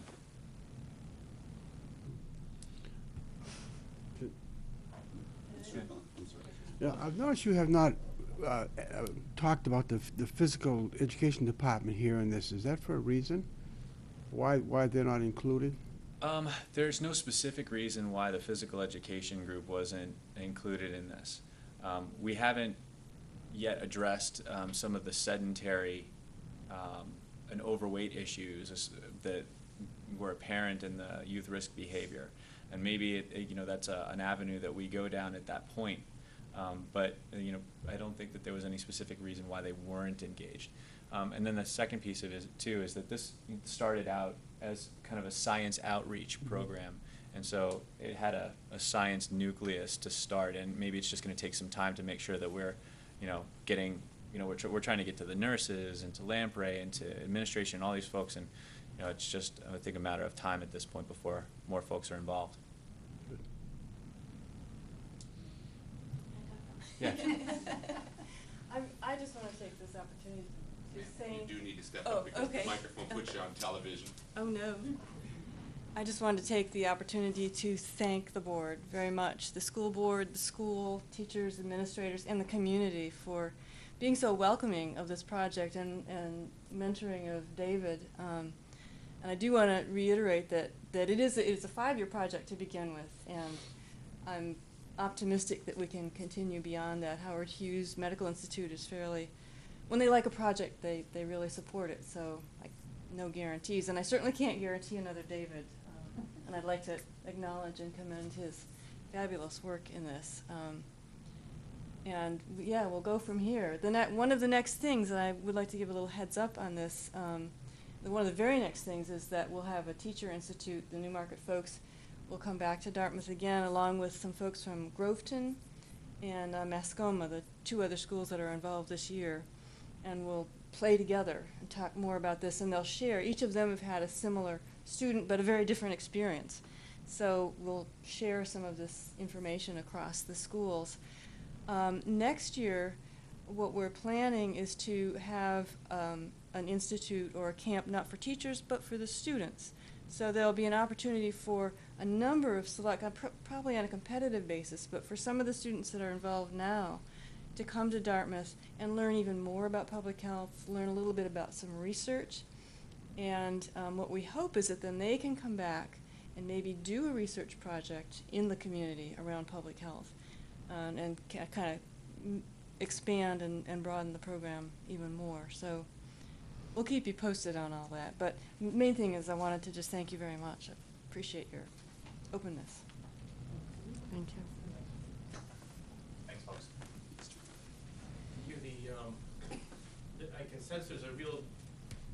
I'm sorry. Yeah, I've noticed you have not uh, uh, talked about the the physical education department here in this. Is that for a reason? Why, why they're not included? Um, there's no specific reason why the physical education group wasn't included in this. Um, we haven't yet addressed um, some of the sedentary um, and overweight issues that were apparent in the youth risk behavior. And maybe, it, it- you know, that's a, an avenue that we go down at that point. Um, but, uh, you know, I don't think that there was any specific reason why they weren't engaged. Um, and then the second piece of it too is that this started out as kind of a science outreach program. And so it had a, a science nucleus to start, and maybe it's just going to take some time to make sure that we're, you know, getting, you know, we're, tr- we're trying to get to the nurses and to Lamprey and to administration and all these folks, and you know, it's just I think a matter of time at this point before more folks are involved. Yeah. I'm, I just want to take this opportunity to say. You do need to step Oh, up because the microphone puts you on television. Oh, no. I just wanted to take the opportunity to thank the board very much, the school board, the school, teachers, administrators, and the community for being so welcoming of this project and, and mentoring of David. Um, and I do want to reiterate that, that it is, a, it's a five-year project to begin with, and I'm optimistic that we can continue beyond that. Howard Hughes Medical Institute is fairly, when they like a project, they, they really support it, so like, no guarantees. And I certainly can't guarantee another David. Um, and I'd like to acknowledge and commend his fabulous work in this. Um, and yeah, we'll go from here. The ne- one of the next things, and I would like to give a little heads up on this, um, one of the very next things is that we'll have a teacher institute. The Newmarket folks will come back to Dartmouth again, along with some folks from Groveton and uh, Mascoma, the two other schools that are involved this year, and we'll play together and talk more about this. And they'll share. Each of them have had a similar student, but a very different experience. So we'll share some of this information across the schools. Um, next year, what we're planning is to have um, an institute or a camp not for teachers but for the students. So there'll be an opportunity for a number of select, uh, pr- probably on a competitive basis, but for some of the students that are involved now, to come to Dartmouth and learn even more about public health, learn a little bit about some research. And um, what we hope is that then they can come back and maybe do a research project in the community around public health um, and kind of expand and, and broaden the program even more. So we'll keep you posted on all that. But m- main thing is I wanted to just thank you very much. I appreciate your openness. Thank you. Thanks, folks. You, the, um, th- I can sense there's a real,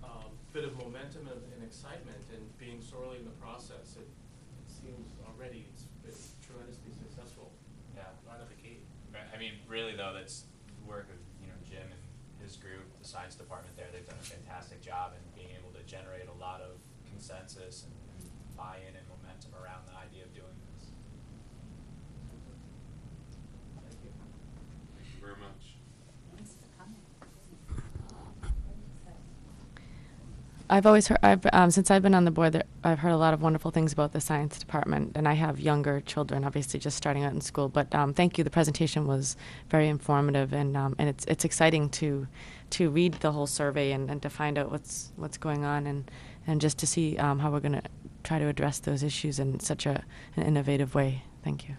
um, bit of momentum and, and excitement and being so early in the process. It, it seems already it's been tremendously successful Yeah. out of the gate. I mean, really though, that's the work of, you know, Jim and his group, the science department there, they've done a fantastic job in being able to generate a lot of consensus and and buy-in and momentum around the idea of doing this. Thank you. Thank you very much. Thanks for coming. I've always heard, I've, um, since I've been on the board, I've heard a lot of wonderful things about the science department, and I have younger children, obviously just starting out in school. But um, thank you. The presentation was very informative, and um, and it's it's exciting to to read the whole survey and, and to find out what's what's going on, and and just to see um, how we're going to try to address those issues in such a an innovative way. Thank you.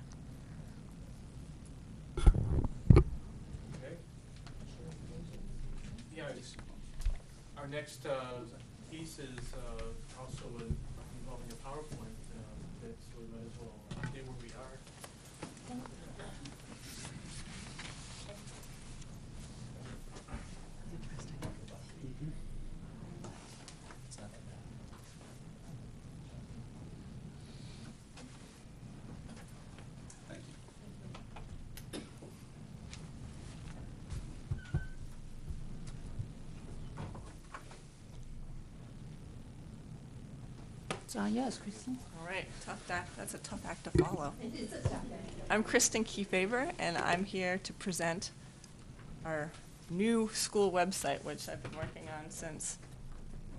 Our next, uh, piece is, uh, also in- involving a PowerPoint, uh, that, so we might as well stay where we are. It's not that bad. Thank you. It's all yours, Kristen. All right, tough act. That's a tough act to follow. I'm Kristen Kiefaber, and I'm here to present our new school website, which I've been working on since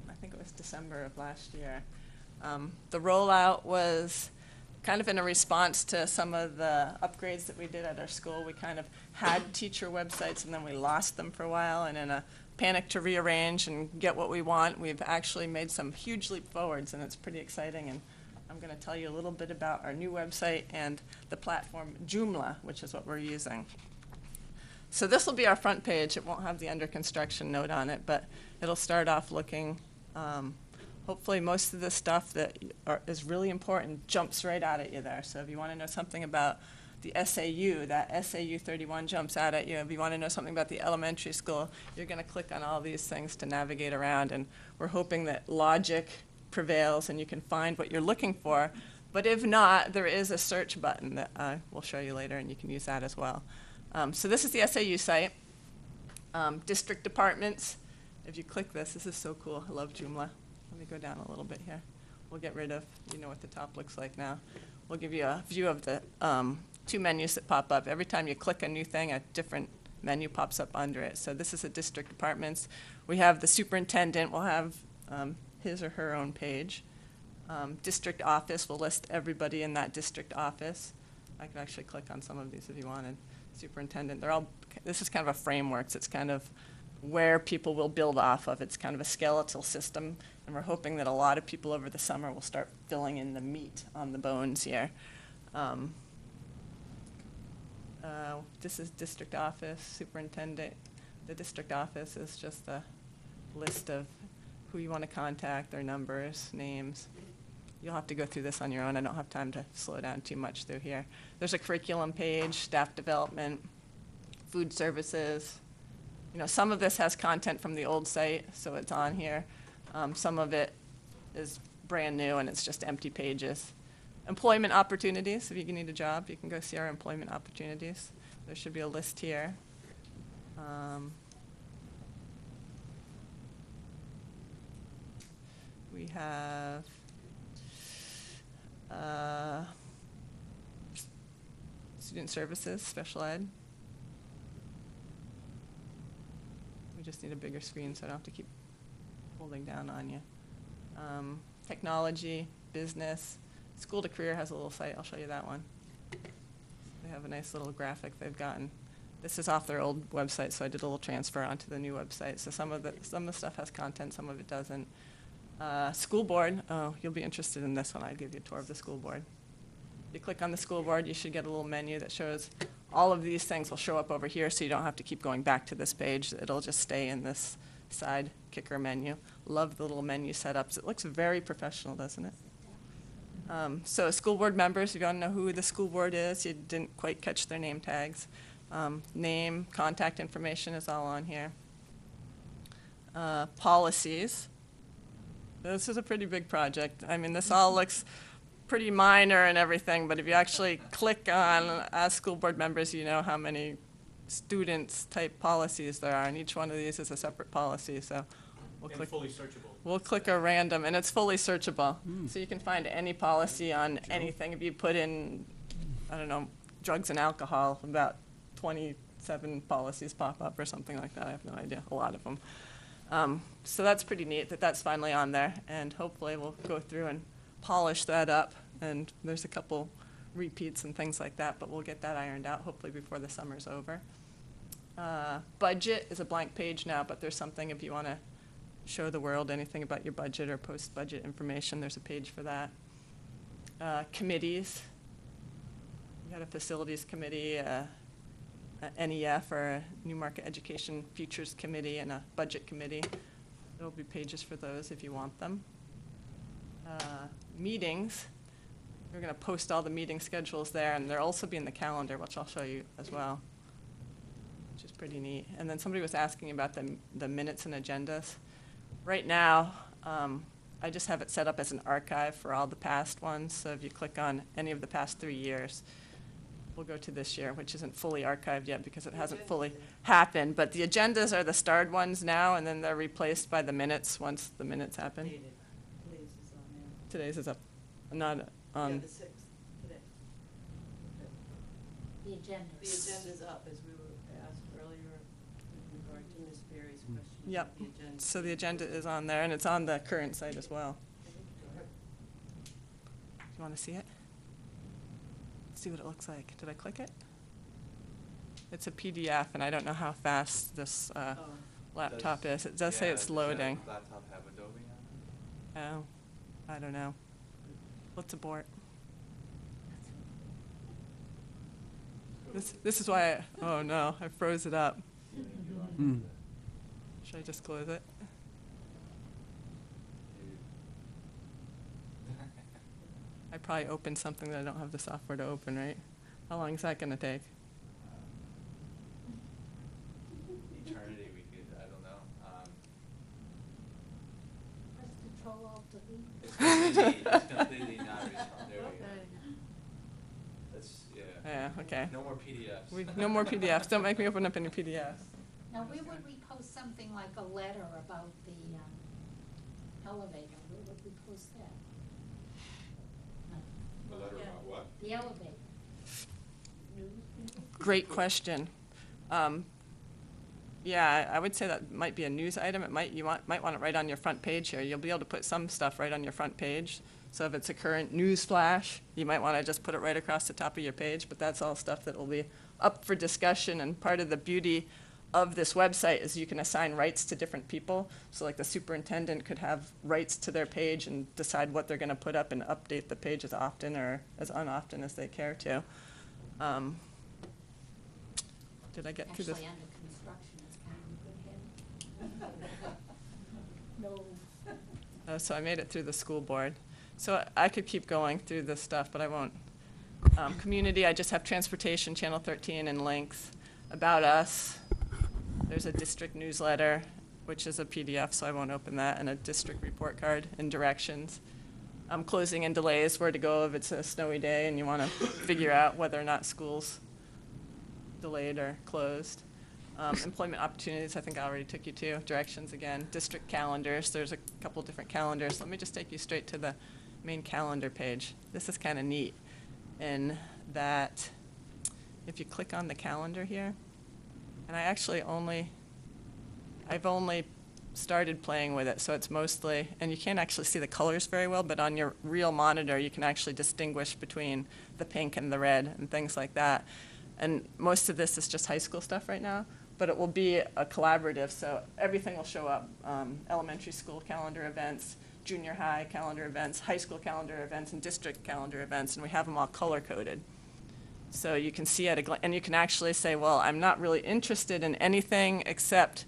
I think it was December of last year. Um, the rollout was kind of in a response to some of the upgrades that we did at our school. We kind of had teacher websites and then we lost them for a while, and in a panic to rearrange and get what we want, we've actually made some huge leap forwards, and it's pretty exciting. And I'm going to tell you a little bit about our new website and the platform Joomla, which is what we're using. So this will be our front page. It won't have the under construction note on it, but it'll start off looking, um, hopefully most of the stuff that are, is really important jumps right out at you there. So if you want to know something about the SAU, that SAU 31 jumps out at you. If you want to know something about the elementary school, you're going to click on all these things to navigate around. And we're hoping that logic prevails and you can find what you're looking for. But if not, there is a search button that I will show you later, and you can use that as well. Um, so this is the SAU site. Um, district departments. If you click this, this is so cool. I love Joomla. Let me go down a little bit here. We'll get rid of, you know what the top looks like now. We'll give you a view of the um, two menus that pop up. Every time you click a new thing, a different menu pops up under it. So this is the district departments. We have the superintendent will have um, his or her own page. Um, district office will list everybody in that district office. I can actually click on some of these if you wanted. Superintendent, they're all, this is kind of a framework, so it's kind of where people will build off of. It's kind of a skeletal system, and we're hoping that a lot of people over the summer will start filling in the meat on the bones here. Um, uh, This is district office, superintendent. The district office is just a list of who you want to contact, their numbers, names. You'll have to go through this on your own. I don't have time to slow down too much through here. There's a curriculum page, staff development, food services. You know, some of this has content from the old site, so it's on here. Um, some of it is brand new and it's just empty pages. Employment opportunities, if you need a job, you can go see our employment opportunities. There should be a list here. Um, We have, uh, student services, special ed. We just need a bigger screen so I don't have to keep holding down on you. Um, technology, business, school to career has a little site, I'll show you that one. They have a nice little graphic they've gotten. This is off their old website, so I did a little transfer onto the new website. So some of the, some of the stuff has content, some of it doesn't. Uh, School board, oh, you'll be interested in this one, I'll give you a tour of the school board. You click on the school board, you should get a little menu that shows, all of these things will show up over here, so you don't have to keep going back to this page. It'll just stay in this side kicker menu. Love the little menu setups. It looks very professional, doesn't it? Um, So school board members, if you want to know who the school board is, you didn't quite catch their name tags. Um, Name, contact information is all on here. Uh, Policies. This is a pretty big project. I mean, this all looks pretty minor and everything, but if you actually click on, as school board members, you know how many students type policies there are, and each one of these is a separate policy, so we'll click. fully searchable. We'll click a random, and it's fully searchable. So you can find any policy on anything. If you put in, I don't know, drugs and alcohol, about twenty-seven policies pop up or something like that. I have no idea, a lot of them. Um, so that's pretty neat that that's finally on there, and hopefully we'll go through and polish that up. And there's a couple repeats and things like that, but we'll get that ironed out hopefully before the summer's over. Uh, budget is a blank page now, but there's something if you want to show the world anything about your budget or post-budget information, there's a page for that. Uh, Committees, you got a facilities committee, a a NEF or a Newmarket Education Futures Committee and a Budget Committee. There'll be pages for those if you want them. Uh, Meetings, we're going to post all the meeting schedules there, and they'll also be in the calendar, which I'll show you as well, which is pretty neat. And then somebody was asking about the, the minutes and agendas. Right now, um, I just have it set up as an archive for all the past ones, so if you click on any of the past three years, we'll go to this year, which isn't fully archived yet because it hasn't fully happened. But the agendas are the starred ones now, and then they're replaced by the minutes once the minutes happen. Today's is up, not on, The agenda. The agenda's up, as we were asked earlier, with regard to Ms. Berry's question. Yep. the agenda. So the agenda is on there, and it's on the current site as well. Do you want to see it? See what it looks like. Did I click it? It's a PDF, and I don't know how fast this uh, Oh. laptop is. It does say it's loading. laptop have Adobe on it? Oh, I don't know. Let's abort. This, this is why, I, oh no, I froze it up. Should I just close it? I probably opened something that I don't have the software to open, right? How long is that gonna take? Eternity, we could, I don't know. Um, Press Control Alt Delete. It's completely, it's completely not respond, there we go. That's, yeah. Yeah, okay. No more PDFs. We, no more PDFs. Don't make me open up any PDFs. Now, where would we post something like a letter about the um, elevator? Where would we post that? A letter about what? The elevator. Great question. Um, yeah, I I would say that might be a news item. It might, you want, might want it right on your front page here. You'll be able to put some stuff right on your front page. So if it's a current news flash, you might want to just put it right across the top of your page, but that's all stuff that will be up for discussion. And part of the beauty of this website is you can assign rights to different people. So like the superintendent could have rights to their page and decide what they're going to put up and update the page as often or as unoften as they care to. Um, Did I get through this? Under construction, it's kind of a good head. No. Oh, so I made it through the school board. So I could keep going through this stuff, but I won't. Um, community, I just have transportation, channel thirteen, and links. About us, there's a district newsletter, which is a PDF, so I won't open that, and a district report card and directions. Um, closing and delays, where to go if it's a snowy day and you want to figure out whether or not school's delayed or closed. Um, employment opportunities, I think I already took you to. Directions again. District calendars, there's a couple different calendars. Let me just take you straight to the main calendar page. This is kind of neat in that if you click on the calendar here, and I actually only, I've only started playing with it, so it's mostly, and you can't actually see the colors very well, but on your real monitor, you can actually distinguish between the pink and the red and things like that. And most of this is just high school stuff right now, but it will be a collaborative, so everything will show up. Um, elementary school calendar events, junior high calendar events, high school calendar events, and district calendar events, and we have them all color-coded. So you can see at a glance, and you can actually say, well, I'm not really interested in anything except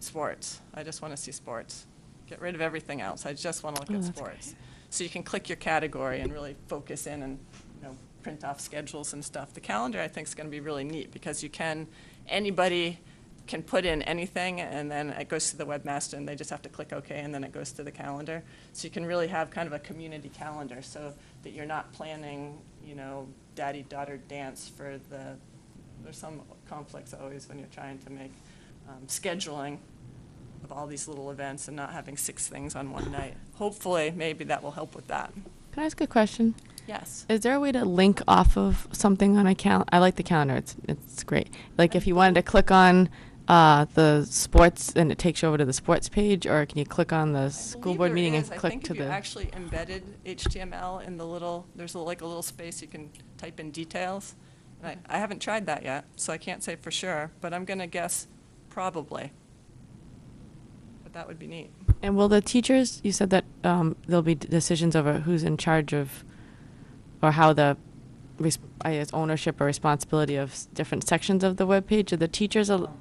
sports. I just want to see sports. Get rid of everything else. I just want to look Oh, at sports. So you can click your category and really focus in and, you know, print off schedules and stuff. The calendar, I think, is going to be really neat because you can, anybody can put in anything and then it goes to the webmaster and they just have to click OK and then it goes to the calendar. So you can really have kind of a community calendar so that you're not planning, you know, daddy-daughter dance for the, there's some conflicts always when you're trying to make um, scheduling of all these little events and not having six things on one night. Hopefully, maybe that will help with that. Can I ask a question? Yes. Is there a way to link off of something on a cal? I like the calendar. It's it's great. Like if you wanted to click on uh, the sports and it takes you over to the sports page, or can you click on the school board meeting and click to the? actually embedded HTML in the little, there's a, like a little space you can type in details. And I, I haven't tried that yet, so I can't say for sure, but I'm gonna guess probably. But that would be neat. And will the teachers? You said that um, there'll be d- decisions over who's in charge of, or how the, res- I guess ownership or responsibility of s- different sections of the web page. Are the teachers al-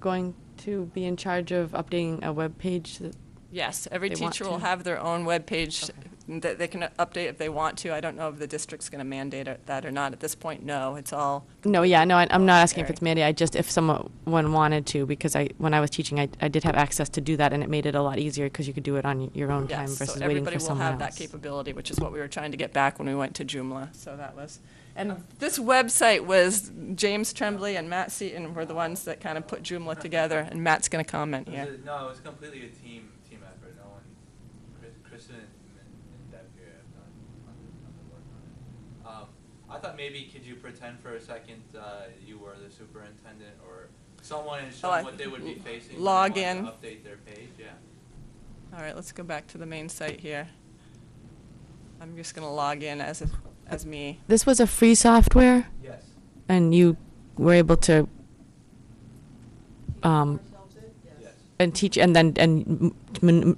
going to be in charge of updating a web page? That Yes, every They want teacher will to? have their own web webpage that they can update if they want to. I don't know if the district's gonna mandate it- that or not. At this point, no, it's all, No, yeah, no, I, I'm not asking if it's mandated. I just if someone wanted to, because I when I was teaching, I, I did have access to do that, and it made it a lot easier because you could do it on your own time yes, versus so waiting everybody for will someone have that else. capability, which is what we were trying to get back when we went to Joomla, so that was. And this website was, James Tremblay and Matt Seaton were the ones that kind of put Joomla together, and Matt's gonna comment here. a- No, it was completely a team, team effort, no one, Chris, Kristen and, and Deb here have done, on the, on the work on it. Um, I thought maybe could you pretend for a second, uh, you were the superintendent or someone and show Oh, them what they would be facing log wanted to in. Update their page, yeah. All right, let's go back to the main site here. I'm just gonna log in as, a- as me. This was a free software, Yes. and you were able to um, Yes. and teach and then and man,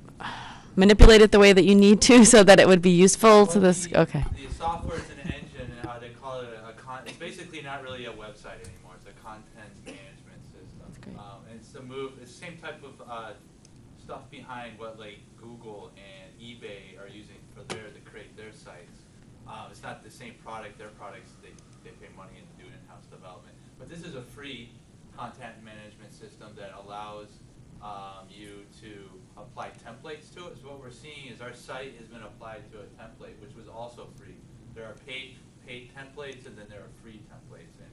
manipulate it the way that you need to, so that it would be useful to Well, this. the- Okay. The software is an engine, how they call it a, con, it's basically not really a website anymore, it's a content management system. That's great. Um, and it's the move, it's the same type of, uh, stuff behind what like Google and eBay are using for their, to create their sites. Uh, it's not the same product, their products, they, they pay money and do in-house development. But this is a free content management system that allows, um, you to apply templates to it. So what we're seeing is our site has been applied to a template, which was also free. There are paid, paid templates and then there are free templates. And,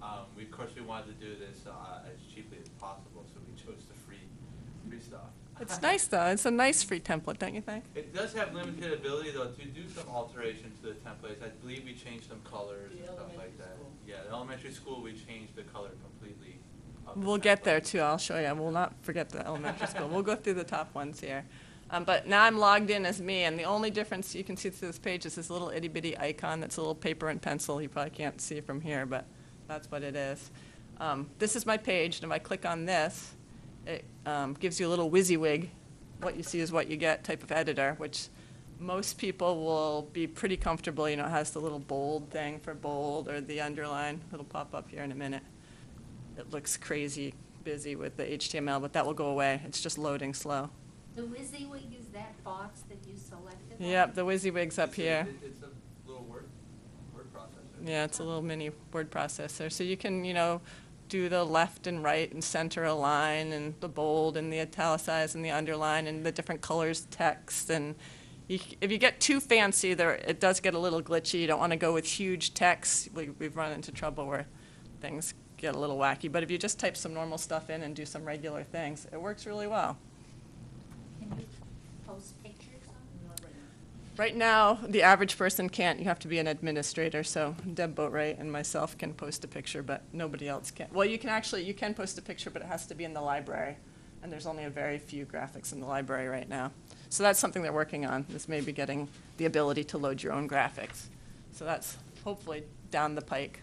um, we, of course, we wanted to do this, uh, as cheaply as possible, so we chose the free, free stuff. It's nice, though. It's a nice free template, don't you think? It does have limited ability though to do some alteration to the templates. I believe we changed some colors and The stuff like that. school. Yeah, the elementary school, we changed the color completely. of the We'll get there template. too, I'll show you. We'll not forget the elementary school. We'll go through the top ones here. Um, but now I'm logged in as me, and the only difference you can see through this page is this little itty bitty icon that's a little paper and pencil. You probably can't see from here, but that's what it is. Um, this is my page, and if I click on this, it um, gives you a little WYSIWYG. What you see is what you get type of editor, which most people will be pretty comfortable. You know, it has the little bold thing for bold or the underline. It'll pop up here in a minute it looks crazy busy with the HTML, but that will go away. It's just loading slow. The WYSIWYG is that box that you selected? on? Yep, the WYSIWYG's up It's here. it- It's a little word, word processor. Yeah, it's a little mini word processor. So you can, you know, do the left and right and center align and the bold and the italicized and the underline and the different colors text. And you, if you get too fancy, there, it does get a little glitchy. You don't want to go with huge text. We, we've run into trouble where things get a little wacky. But if you just type some normal stuff in and do some regular things, it works really well. Can you post pictures on it? Right now, the average person can't. You have to be an administrator. So Deb Boatright and myself can post a picture, but nobody else can. Well, you can actually you can post a picture, but it has to be in the library, and there's only a very few graphics in the library right now. So that's something they're working on. Is maybe getting the ability to load your own graphics. So that's hopefully down the pike.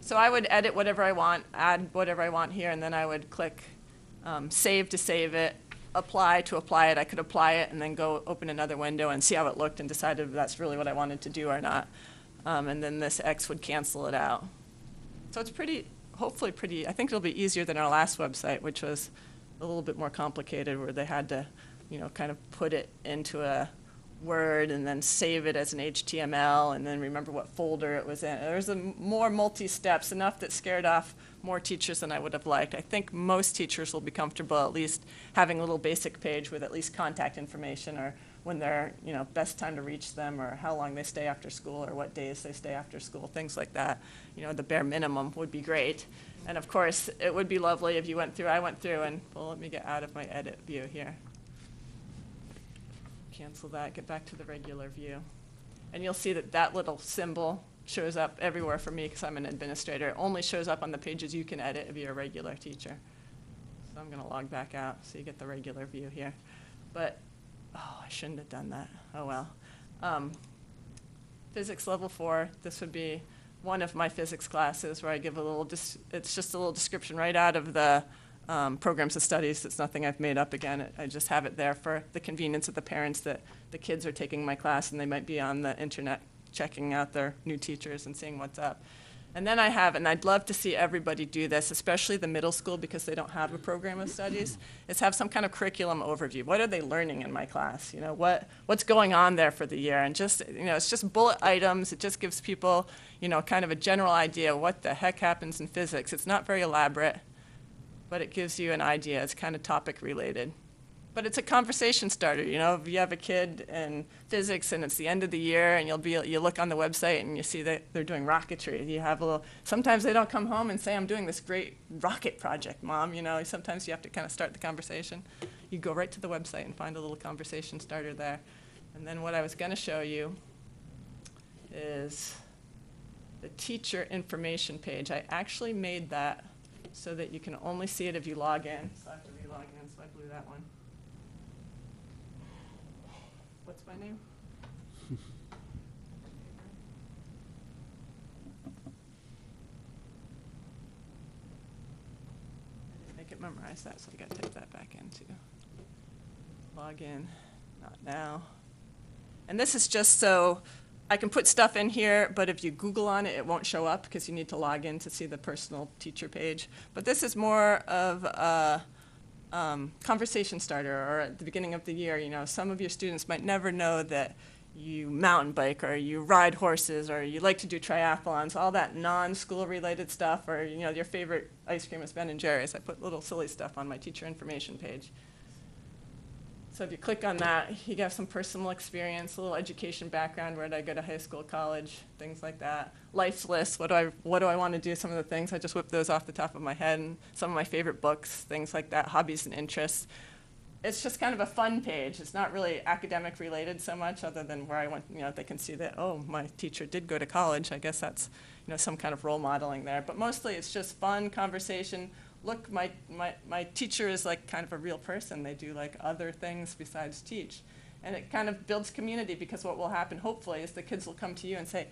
So I would edit whatever I want, add whatever I want here, and then I would click um, save to save it, apply to apply it. I could apply it and then go open another window and see how it looked and decide if that's really what I wanted to do or not. Um, and then this X would cancel it out. So it's pretty, hopefully pretty, I think it'll be easier than our last website, which was a little bit more complicated where they had to, you know, kind of put it into a Word and then save it as an HTML and then remember what folder it was in. There's more multi-steps, enough that scared off more teachers than I would have liked. I think most teachers will be comfortable at least having a little basic page with at least contact information or when they're, you know, best time to reach them or how long they stay after school or what days they stay after school, things like that. You know, the bare minimum would be great. And of course, it would be lovely if you went through, I went through and, well, let me get out of my edit view here. Cancel that, get back to the regular view. And you'll see that that little symbol shows up everywhere for me because I'm an administrator. It only shows up on the pages you can edit if you're a regular teacher. So I'm going to log back out so you get the regular view here. But, oh, I shouldn't have done that. Oh, well. Um, physics level four, this would be one of my physics classes where I give a little, it's just a little description right out of the um, programs of studies. It's nothing I've made up again. I just have it there for the convenience of the parents that the kids are taking my class and they might be on the internet checking out their new teachers and seeing what's up. And then I have, and I'd love to see everybody do this, especially the middle school because they don't have a program of studies, is have some kind of curriculum overview. What are they learning in my class? You know, what, what's going on there for the year? And just, you know, it's just bullet items. It just gives people, you know, kind of a general idea what the heck happens in physics. It's not very elaborate, but it gives you an idea. It's kind of topic related. But it's a conversation starter, you know, if you have a kid in physics and it's the end of the year and you'll be, you look on the website and you see that they're doing rocketry. You have a little, sometimes they don't come home and say, I'm doing this great rocket project, mom, you know, sometimes you have to kind of start the conversation. You go right to the website and find a little conversation starter there. And then what I was going to show you is the teacher information page. I actually made that so that you can only see it if you log in. So I have to re-log in, so I blew that one. What's my name? I didn't make it memorize that, so I gotta type that back in too. Log in, not now. And this is just so I can put stuff in here, but if you Google on it, it won't show up because you need to log in to see the personal teacher page. But this is more of a um, conversation starter, or at the beginning of the year, you know, some of your students might never know that you mountain bike or you ride horses or you like to do triathlons, all that non-school related stuff, or you know your favorite ice cream is Ben and Jerry's. I put little silly stuff on my teacher information page. So if you click on that, you get some personal experience, a little education background, where did I go to high school, college, things like that. Life's list, what do I, what do I want to do, some of the things, I just whipped those off the top of my head, and some of my favorite books, things like that, hobbies and interests. It's just kind of a fun page. It's not really academic related so much, other than where I went, you know, they can see that, oh, my teacher did go to college. I guess that's, you know, some kind of role modeling there. But mostly it's just fun conversation, look, my, my, my teacher is like kind of a real person. They do like other things besides teach. And it kind of builds community because what will happen, hopefully, is the kids will come to you and say,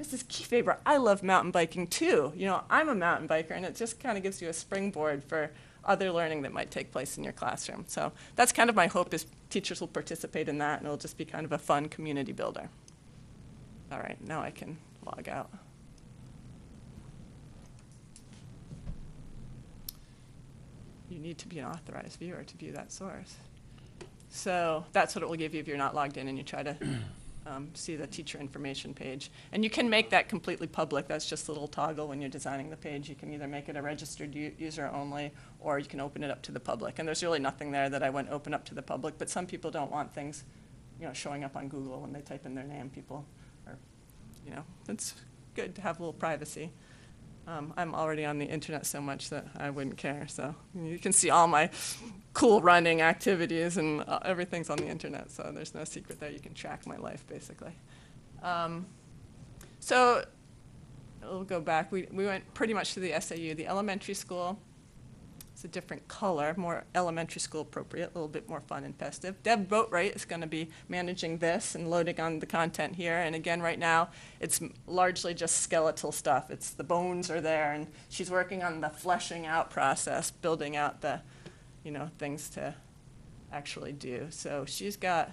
Mrs. Kefeber, I love mountain biking too. You know, I'm a mountain biker, and it just kind of gives you a springboard for other learning that might take place in your classroom. So that's kind of my hope is teachers will participate in that, and it'll just be kind of a fun community builder. All right, now I can log out. You need to be an authorized viewer to view that source. So that's what it will give you if you're not logged in and you try to um, see the teacher information page. And you can make that completely public. That's just a little toggle when you're designing the page. You can either make it a registered u- user only, or you can open it up to the public. And there's really nothing there that I wouldn't open up to the public. But some people don't want things, you know, showing up on Google when they type in their name. People are, you know, it's good to have a little privacy. Um, I'm already on the internet so much that I wouldn't care. So you can see all my cool running activities and uh, everything's on the internet. So there's no secret there. You can track my life basically. Um, so we'll go back. We, we went pretty much to the SAU. The elementary school it's a different color, more elementary school appropriate, a little bit more fun and festive. Deb Boatwright is going to be managing this and loading on the content here. And again, right now, it's largely just skeletal stuff. It's the bones are there, and she's working on the fleshing out process, building out the, you know, things to actually do. So she's got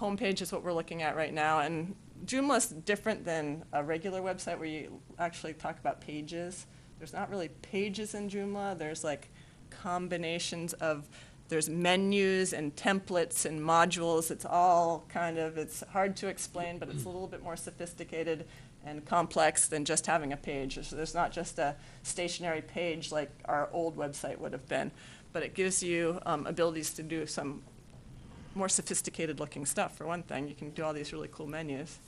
homepage is what we're looking at right now, and Joomla is different than a regular website where you actually talk about pages there's not really pages in Joomla. There's like combinations of there's menus and templates and modules. It's all kind of it's hard to explain, but it's a little bit more sophisticated and complex than just having a page. So there's not just a stationary page like our old website would have been, but it gives you um, abilities to do some more sophisticated looking stuff. For one thing, you can do all these really cool menus.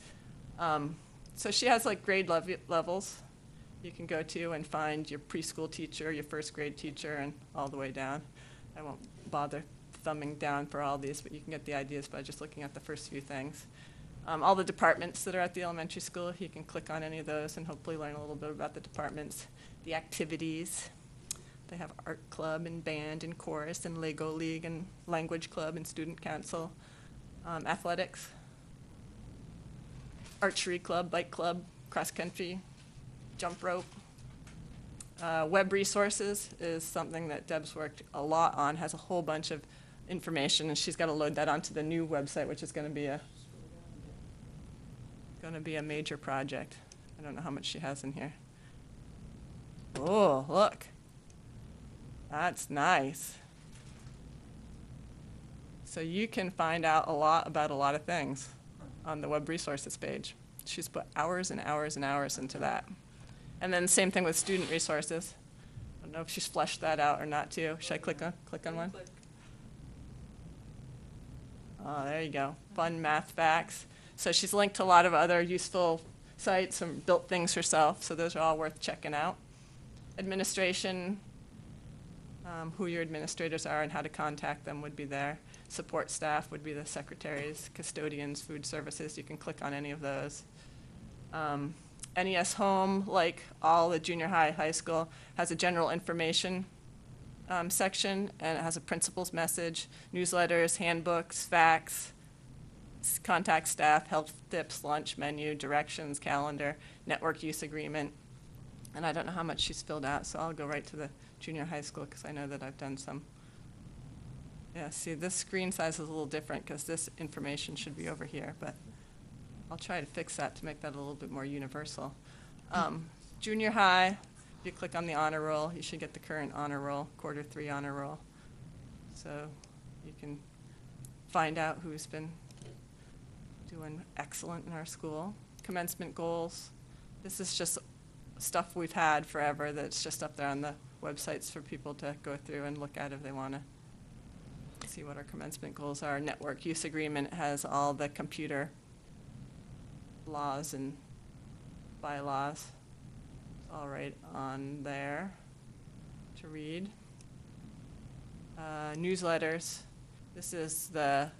Um, so she has like grade lev- levels you can go to and find your preschool teacher, your first grade teacher, and all the way down. I won't bother thumbing down for all these, but you can get the ideas by just looking at the first few things. Um, all the departments that are at the elementary school, you can click on any of those and hopefully learn a little bit about the departments, the activities. They have art club and band and chorus and Lego league and language club and student council, um, athletics, archery club, bike club, cross country, jump rope. Uh, web resources is something that Deb's worked a lot on, has a whole bunch of information, and she's got to load that onto the new website, which is going to be a going to be a major project. I don't know how much she has in here. Oh, look. That's nice. So you can find out a lot about a lot of things on the web resources page. She's put hours and hours and hours into that. And then same thing with student resources. I don't know if she's fleshed that out or not too. Should I click on, click on one? Oh, there you go. Fun math facts. So she's linked to a lot of other useful sites and built things herself, so those are all worth checking out. Administration, um, who your administrators are and how to contact them would be there. Support staff would be the secretaries, custodians, food services. You can click on any of those. Um, NES Home, like all the junior high, high school, has a general information um, section and it has a principal's message, newsletters, handbooks, facts, contact staff, health tips, lunch menu, directions, calendar, network use agreement. And I don't know how much she's filled out, so I'll go right to the junior high school because I know that I've done some. Yeah, see, this screen size is a little different because this information should be over here, but I'll try to fix that to make that a little bit more universal. Um, junior high, if you click on the honor roll, you should get the current honor roll, quarter three honor roll. So you can find out who's been doing excellent in our school. Commencement goals, this is just stuff we've had forever that's just up there on the websites for people to go through and look at if they want to see what our commencement goals are. Network use agreement has all the computer laws and bylaws, all right on there to read. Uh, newsletters, this is the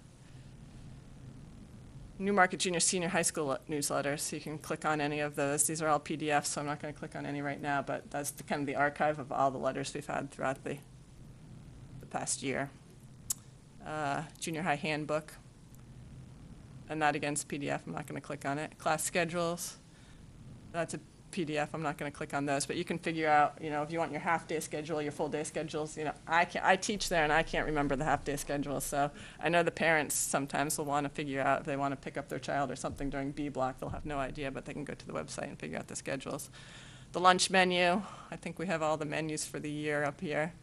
Newmarket Junior Senior High School newsletter, so you can click on any of those. These are all PDFs, so I'm not going to click on any right now, but that's the, kind of the archive of all the letters we've had throughout the, the past year. Uh, junior high handbook, and that against PDF, I'm not going to click on it. Class schedules, that's a PDF, I'm not going to click on those, but you can figure out, you know, if you want your half-day schedule, your full-day schedules, you know, I can I teach there and I can't remember the half-day schedule, so I know the parents sometimes will want to figure out if they want to pick up their child or something during B block, they'll have no idea, but they can go to the website and figure out the schedules. The lunch menu, I think we have all the menus for the year up here.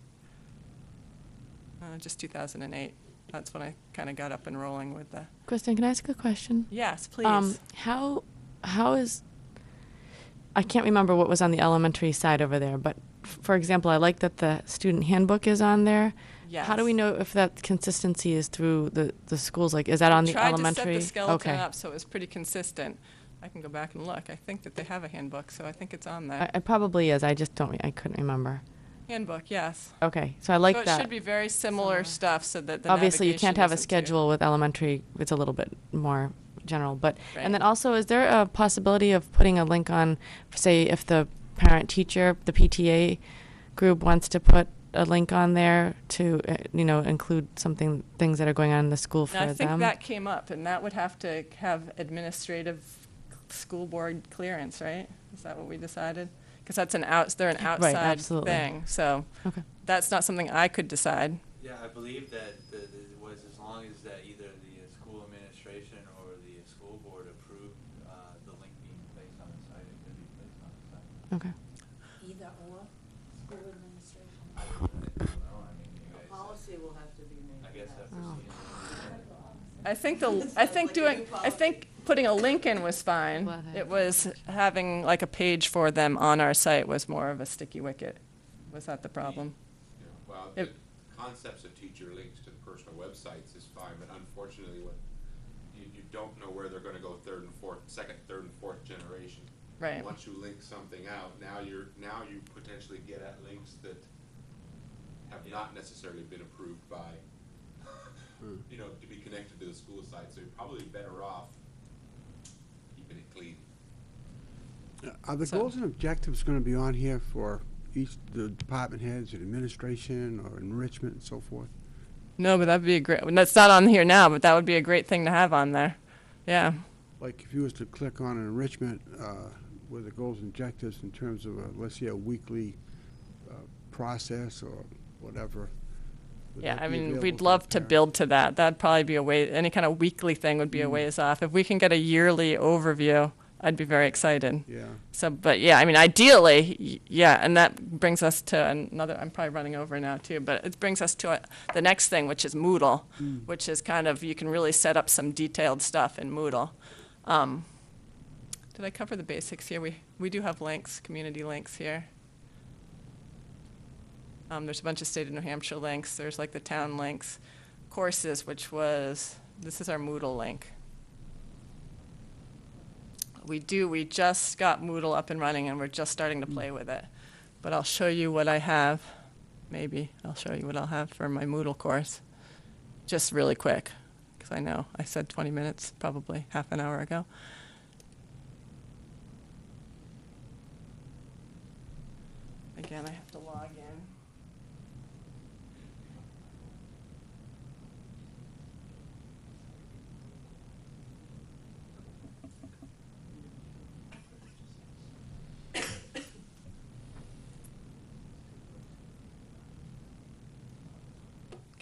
Uh, just 2008, that's when I kind of got up and rolling with the, Kristen, can I ask a question? yes, please. Um, how how is I can't remember what was on the elementary side over there, but f- for example, I like that the student handbook is on there. Yes. How do we know if that consistency is through the, the schools? Like, is that on the tried elementary? to set the skeleton okay. up so it was pretty consistent. I can go back and look. I think that they have a handbook, so I think it's on there. I, it probably is. I just don't. I couldn't remember. Handbook, yes. Okay, so I like so it that. should be very similar stuff, so that the Obviously, you can't have a isn't too- schedule with elementary. It's a little bit more general, but Right. and then also, is there a possibility of putting a link on, say, if the parent teacher, the PTA group wants to put a link on there to, uh, you know, include something things that are going on in the school for And I think them? that came up, and that would have to have administrative school board clearance, right? Is that what we decided? Because that's an outs, they're an outside absolutely. thing, so Okay. that's not something I could decide. Yeah, I believe that the, the, it was as long as that either the uh, school administration or the uh, school board approved, uh, the link being placed on the site, it could be placed on the site. Okay. Either or, school administration. I don't know, I mean, you guys, Policy will have to be made. I guess for that. after Oh. seeing. I think the, I think doing, I think putting a link in was fine. Well, It was having like a page for them on our site was more of a sticky wicket. Was that the problem? You know, Well, the It- concepts of teacher links to the personal websites is fine, but unfortunately, what, you, you don't know where they're gonna go third and fourth, second, third and fourth generation. Right. Once you link something out, now you're, now you potentially get at links that have not necessarily been approved by, you know, to be connected to the school site, so you're probably better off keeping clean. Uh, Are the So- goals and objectives going to be on here for each, the department heads and administration or enrichment and so forth? No, but that'd be a great, that's not on here now, but that would be a great thing to have on there. Yeah. Like if you was to click on an enrichment, uh, with the goals and objectives in terms of, a let's say, a weekly, uh, process or whatever. Would Yeah, that I be mean, we'd love to parents? build to that. That'd probably be a way, any kind of weekly thing would be a Mm. ways off. If we can get a yearly overview, I'd be very excited. Yeah. So, but yeah, I mean, ideally, y- yeah, and that brings us to another, I'm probably running over now too, but it brings us to uh, the next thing, which is Moodle, which is kind of, you can really set up some detailed stuff in Moodle. Um, Did I cover the basics here? We, we do have links, community links here. Um, there's a bunch of state of New Hampshire links, there's like the town links, courses, which was, this is our Moodle link. We do, we just got Moodle up and running and we're just starting to play with it. But I'll show you what I have, maybe, I'll show you what I'll have for my Moodle course. Just really quick, because I know I said 20 minutes, probably half an hour ago. Again, I have to log in.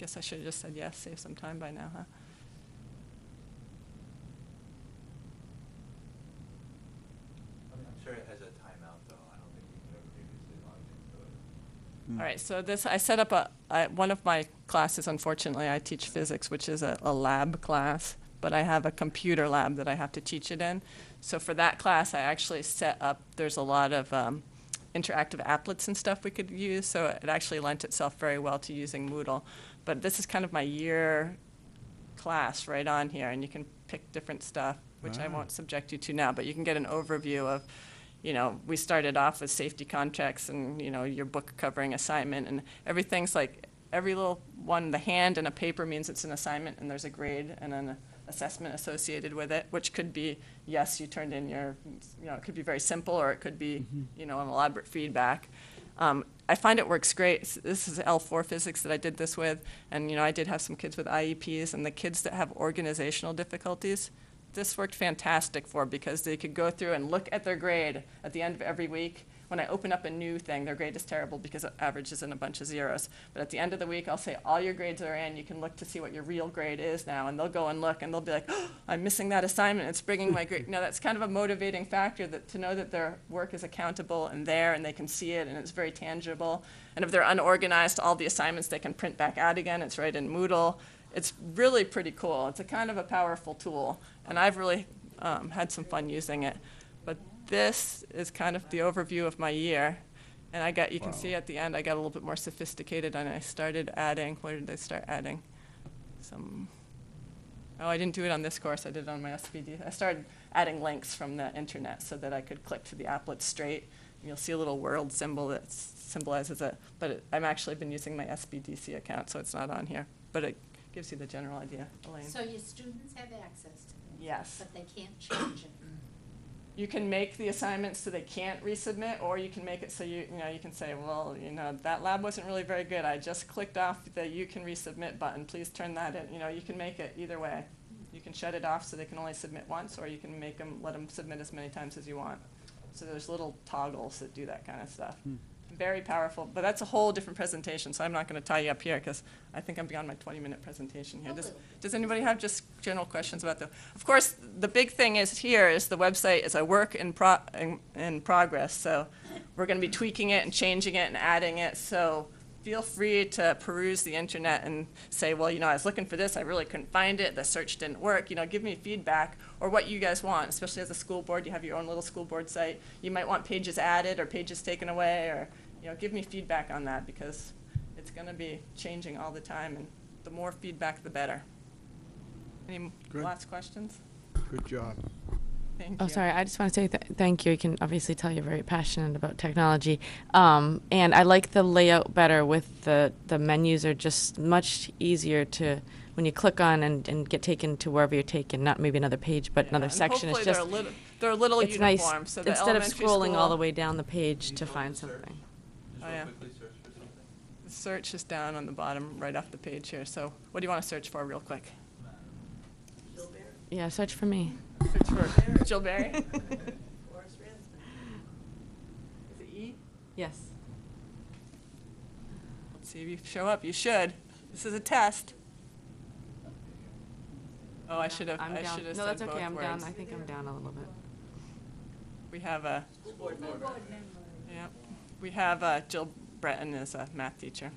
Guess I should have just said yes, save some time by now, huh? I mean, I'm sure it has a timeout though, I don't think we've previously logged into it. All right, so this, I set up a, I, one of my classes, unfortunately, I teach physics, which is a, a lab class, but I have a computer lab that I have to teach it in. So for that class, I actually set up, there's a lot of um, interactive applets and stuff we could use, so it actually lent itself very well to using Moodle. But this is kind of my year class right on here, and you can pick different stuff, which I Ah. won't subject you to now, but you can get an overview of, you know, we started off with safety contracts and, you know, your book covering assignment, and everything's like, every little one, the hand and a paper means it's an assignment, and there's a grade and an assessment associated with it, which could be, yes, you turned in your, you know, it could be very simple, or it could be, you know, an elaborate feedback. Um, I find it works great. This is L4 physics that I did this with, and you know I did have some kids with IEPs, and the kids that have organizational difficulties, this worked fantastic for because they could go through and look at their grade at the end of every week. When I open up a new thing, their grade is terrible because it averages in a bunch of zeros. But at the end of the week, I'll say all your grades are in. You can look to see what your real grade is now, and they'll go and look, and they'll be like, oh, "I'm missing that assignment. It's bringing my grade." Now that's kind of a motivating factor that to know that their work is accountable and there, and they can see it, and it's very tangible. And if they're unorganized, all the assignments they can print back out again. It's right in Moodle. It's really pretty cool. It's a kind of a powerful tool, and I've really um, had some fun using it. But this is kind of the overview of my year. And I got, you can see at the end, I got a little bit more sophisticated and I started adding, where did I start adding? Some, oh, I didn't do it on this course, I did it on my SPD. I started adding links from the internet so that I could click to the applet straight. And you'll see a little world symbol that symbolizes it, but it, I'm actually been using my SBDC account, so it's not on here. But it gives you the general idea, Elaine. So your students have access to this? Yes. But they can't change it? You can make the assignments so they can't resubmit, or you can make it so you, you know, you can say, well, you know, that lab wasn't really very good. I just clicked off the you can resubmit button. Please turn that in. You know, you can make it either way. You can shut it off so they can only submit once, or you can make them, let them submit as many times as you want. So there's little toggles that do that kind of stuff. Hmm. Very powerful, but that's a whole different presentation, so I'm not going to tie you up here because I think I'm beyond my 20-minute presentation here. Does, oh. does anybody have just general questions about the? Of course, the big thing is here is the website is a work in pro in, in progress, so we're going to be tweaking it and changing it and adding it. So feel free to peruse the internet and say, well, you know, I was looking for this, I really couldn't find it, the search didn't work. You know, give me feedback or what you guys want, especially as a school board. You have your own little school board site. You might want pages added or pages taken away, or you know, give me feedback on that because it's going to be changing all the time, and the more feedback, the better. Any Good. last questions? Good job. Thank Oh, you. sorry. I just want to say th- thank you. You can obviously tell you're very passionate about technology. Um, and I like the layout better with the, the menus are just much easier to, when you click on and, and get taken to wherever you're taken, not maybe another page, but another section. It's just, they're a little, they're a little it's nice, so instead of elementary scrolling all the way down the page to find search? something. Oh, Just yeah. quickly search for something. The search is down on the bottom, right off the page here. So what do you want to search for real quick? Yeah, search for me. Search for Jill Berry? Is Forrest Ransman. it E? Yes. Let's see if you show up. You should. This is a test. Oh, I should have, I'm I down. should have No, said that's okay. both I'm down. I think I'm down a little bit. We have a, School board member. Yeah, we have uh, Jill Breton as a math teacher.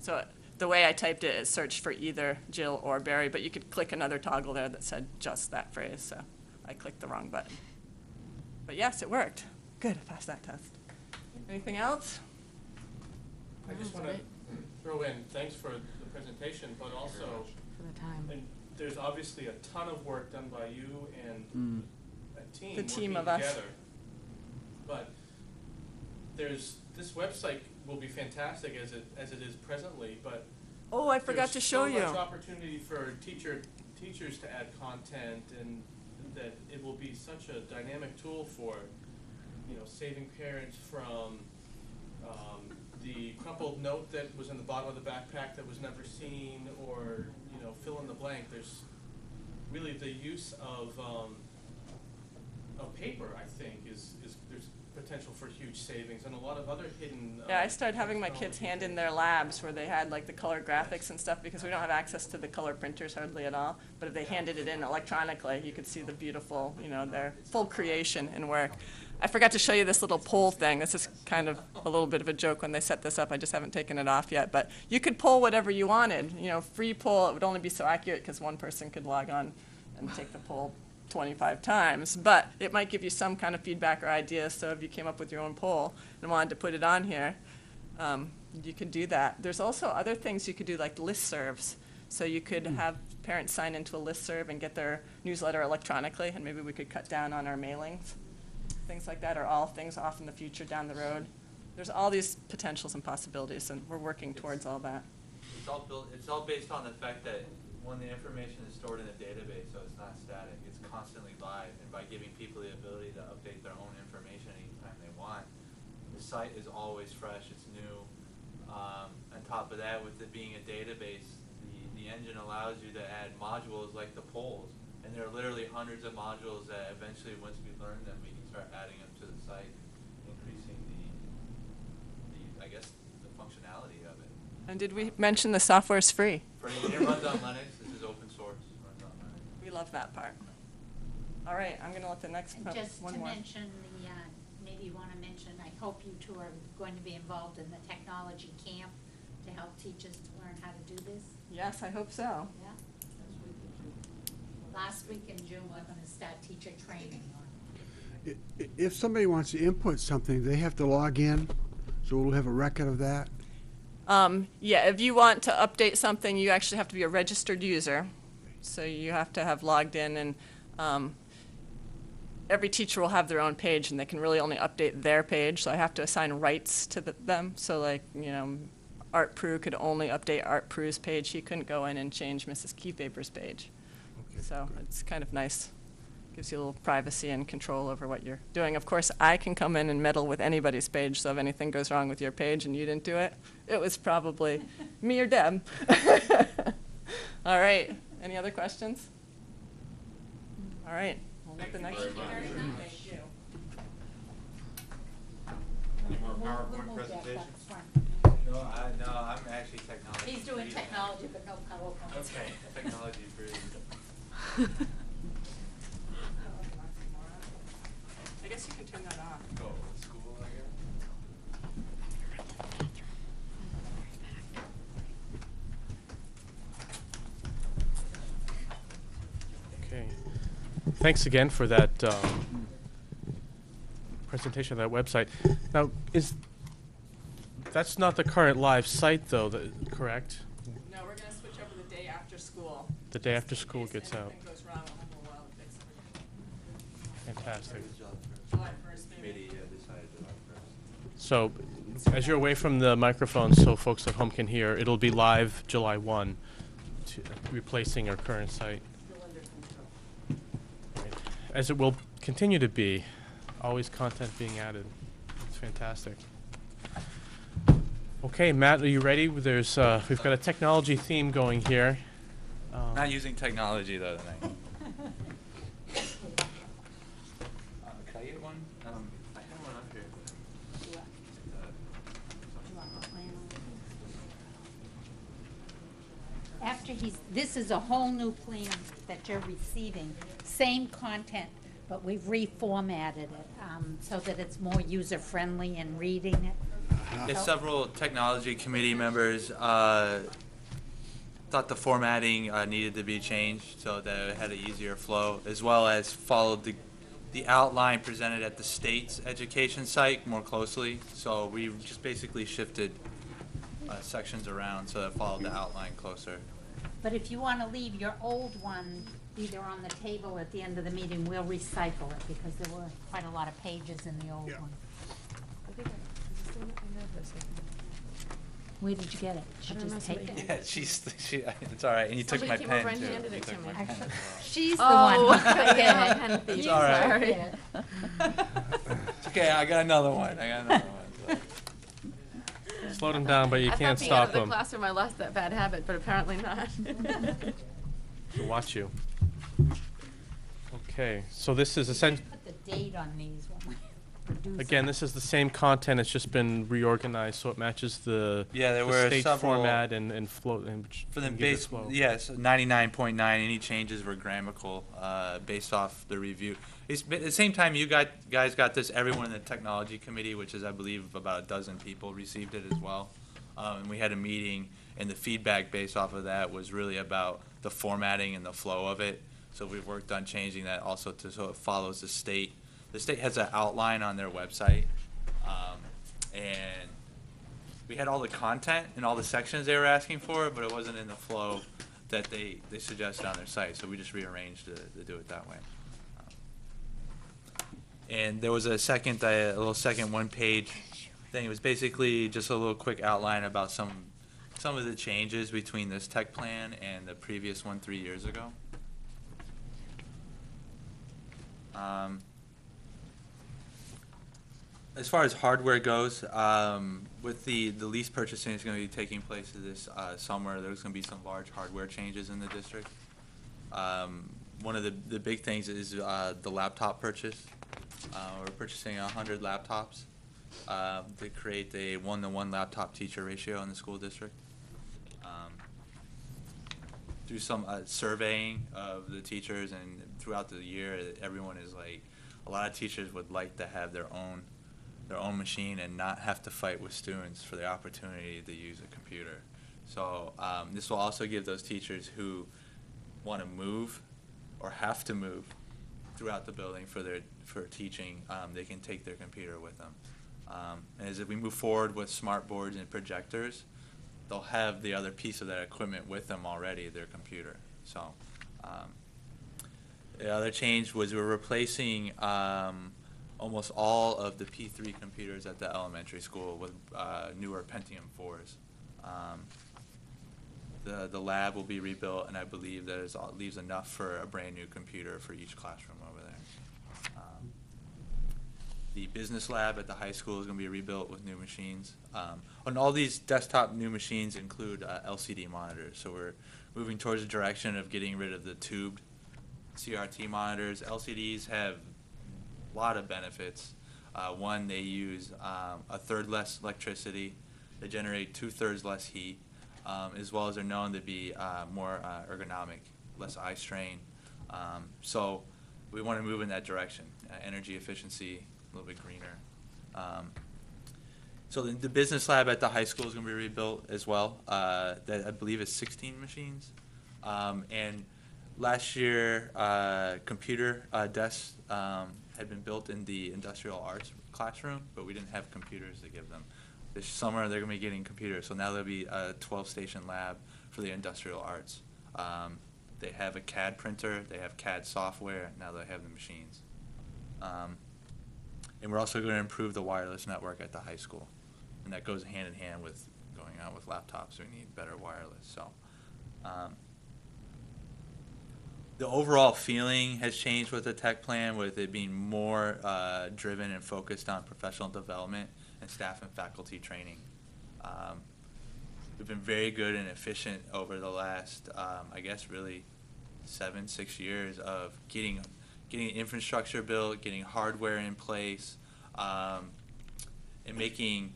So the way I typed it is search for either Jill or Barry, but you could click another toggle there that said just that phrase, so I clicked the wrong button. But yes, it worked. Good, I passed that test. Anything else? I just want to throw in, thanks for the presentation, but also, For the time. and there's obviously a ton of work done by you and a team The team working of us. But there's, this website will be fantastic as it, as it is presently, but Oh, I forgot to there's show you. so much opportunity for teacher, teachers to add content and that it will be such a dynamic tool for, you know, saving parents from, um, the crumpled note that was in the bottom of the backpack that was never seen, or, you know, fill in the blank. There's really the use of, um, of paper, I think, is, there's potential for huge savings and a lot of other hidden. Uh, yeah, I started having my kids hand in their labs where they had like the color graphics and stuff because we don't have access to the color printers hardly at all. But if they handed it in electronically, you could see the beautiful, you know, their full creation and work. I forgot to show you this little poll thing. This is kind of a little bit of a joke when they set this up. I just haven't taken it off yet. But you could poll whatever you wanted. You know, free poll, it would only be so accurate because one person could log on and take the poll 25 times, but it might give you some kind of feedback or idea. So if you came up with your own poll and wanted to put it on here, um, you could do that. There's also other things you could do, like listservs. So you could have parents sign into a listserv and get their newsletter electronically, and maybe we could cut down on our mailings. Things like that are all things off in the future down the road. There's all these potentials and possibilities, and we're working towards all that. It's all built, it's all based on the fact that when the information is stored in a database, so it's not static, it's constantly live, and by giving people the ability to update their own information anytime they want, the site is always fresh, it's new. Um, on top of that, with it being a database, the, the engine allows you to add modules like the polls. And there are literally hundreds of modules that eventually, once we learn them, we can start adding them to the site, increasing the, the, I guess, the functionality of it. And did we mention the software is free? For, it runs on Linux, this is open source, runs on Linux. We love that part. All right, I'm gonna let the next, And just one to more. mention the, uh, maybe you want to mention, I hope you two are going to be involved in the technology camp to help teachers to learn how to do this. Yes, I hope so. Yeah. Last week in June, we're going to start teacher training on. I- i- If somebody wants to input something, they have to log in, so we'll have a record of that. Um, yeah, if you want to update something, you actually have to be a registered user. So you have to have logged in and, um, every teacher will have their own page and they can really only update their page. So I have to assign rights to the, them. So like, you know, Art Prue could only update Art Prue's page. He couldn't go in and change Mrs. Keyfaber's page. Okay, So good. it's kind of nice. Gives you a little privacy and control over what you're doing. Of course, I can come in and meddle with anybody's page, so if anything goes wrong with your page and you didn't do it, it was probably me or Deb. All right, any other questions? All right, we'll the next. very much. Thank you. Any more We'll- we'll PowerPoint move that back presentations? front. No, I, no, I'm actually technology. He's doing free. technology, but no PowerPoint. Okay, technology free. I guess you can turn that off. Go to school, I guess. Okay. Thanks again for that um, presentation of that website. Now, is, that's not the current live site, though, that- correct? No, we're gonna switch over the day after school. The day after school gets out. Goes wrong, we'll have a little while to fix everything. Fantastic. July first, maybe. Committee uh, decided July first. So, as you're away from the microphone, so folks at home can hear, it'll be live July 1, to- replacing our current site. As it will continue to be, always content being added. It's fantastic. Okay, Matt, are you ready? There's, uh, we've got a technology theme going here. Um, Not using technology though tonight. Uh, Can I get one? Um, I have one up here. After he's, this is a whole new plan that you're receiving, same content, but we've reformatted it, um, so that it's more user-friendly in reading it. Yeah, several technology committee members uh, thought the formatting uh, needed to be changed so that it had an easier flow, as well as followed the, the outline presented at the state's education site more closely. So we just basically shifted uh, sections around so that it followed the outline closer. But if you want to leave your old one either on the table at the end of the meeting, we'll recycle it, because there were quite a lot of pages in the old Yeah. one. I think I, is this the one? I have this, I think. Where did you get it? Did you I don't know, just take it? Yeah, she's, she, it's all right, and you took my Somebody pen came over and too. handed You it to took me. my pen as well. She's the oh. one. who took yeah, it. pen thief, It's all right. sorry. It's okay, I got another one, I got another one. so. Slowed him down, but you I can't thought being out stop of the classroom, I lost that bad habit, but apparently not. We'll Watch you. Okay, so this is essentially. Put the date on these when we produce Again, this is the same content, it's just been reorganized so it matches the Yeah, there the were state several- format and, and flow, and which For the can give it base, flow. yes, ninety-nine point nine, any changes were grammatical, uh, based off the review. It's, at the same time, you got, guys got this, everyone in the technology committee, which is, I believe, about a dozen people received it as well. Um, and we had a meeting, and the feedback based off of that was really about the formatting and the flow of it. So we've worked on changing that also to, so it follows the state. The state has an outline on their website, um, and we had all the content and all the sections they were asking for, but it wasn't in the flow that they, they suggested on their site, so we just rearranged to, to do it that way. And there was a second, uh, a little second one-page thing. It was basically just a little quick outline about some, some of the changes between this tech plan and the previous one three years ago. Um, as far as hardware goes, um, with the, the lease purchasing is gonna be taking place this, uh, summer, there's gonna be some large hardware changes in the district. Um, one of the, the big things is, uh, the laptop purchase. Uh, we're purchasing a hundred laptops, uh, to create a one-to-one laptop teacher ratio in the school district. Um, through some uh, surveying of the teachers and throughout the year, everyone is like, a lot of teachers would like to have their own, their own machine and not have to fight with students for the opportunity to use a computer. So um, this will also give those teachers who want to move or have to move throughout the building for their, for teaching, um, they can take their computer with them. Um, and as if we move forward with smart boards and projectors, they'll have the other piece of that equipment with them already, their computer. So, um, the other change was we're replacing um, almost all of the P3 computers at the elementary school with uh, newer Pentium 4s. Um, the, the lab will be rebuilt, and I believe that is, leaves enough for a brand-new computer for each classroom The business lab at the high school is gonna be rebuilt with new machines. Um, and all these desktop new machines include uh, LCD monitors, so we're moving towards the direction of getting rid of the tubed CRT monitors. LCDs have a lot of benefits. Uh, one, they use um, a third less electricity, they generate two-thirds less heat, um, as well as they're known to be uh, more uh, ergonomic, less eye strain. Um, so we want to move in that direction, uh, energy efficiency, a little bit greener. Um, so the, the business lab at the high school is going to be rebuilt as well. Uh, that I believe is 16 machines. Um, and last year, uh, computer uh, desks um, had been built in the industrial arts classroom, but we didn't have computers to give them. This summer, they're going to be getting computers, so now there'll be a 12-station lab for the industrial arts. Um, they have a CAD printer, they have CAD software, now they have the machines. And we're also going to improve the wireless network at the high school. And that goes hand in hand with going out with laptops, we need better wireless, so. Um, the overall feeling has changed with the tech plan, with it being more uh, driven and focused on professional development and staff and faculty training. Um, we've been very good and efficient over the last, um, I guess, really seven, six years of getting getting infrastructure built, getting hardware in place, um, and making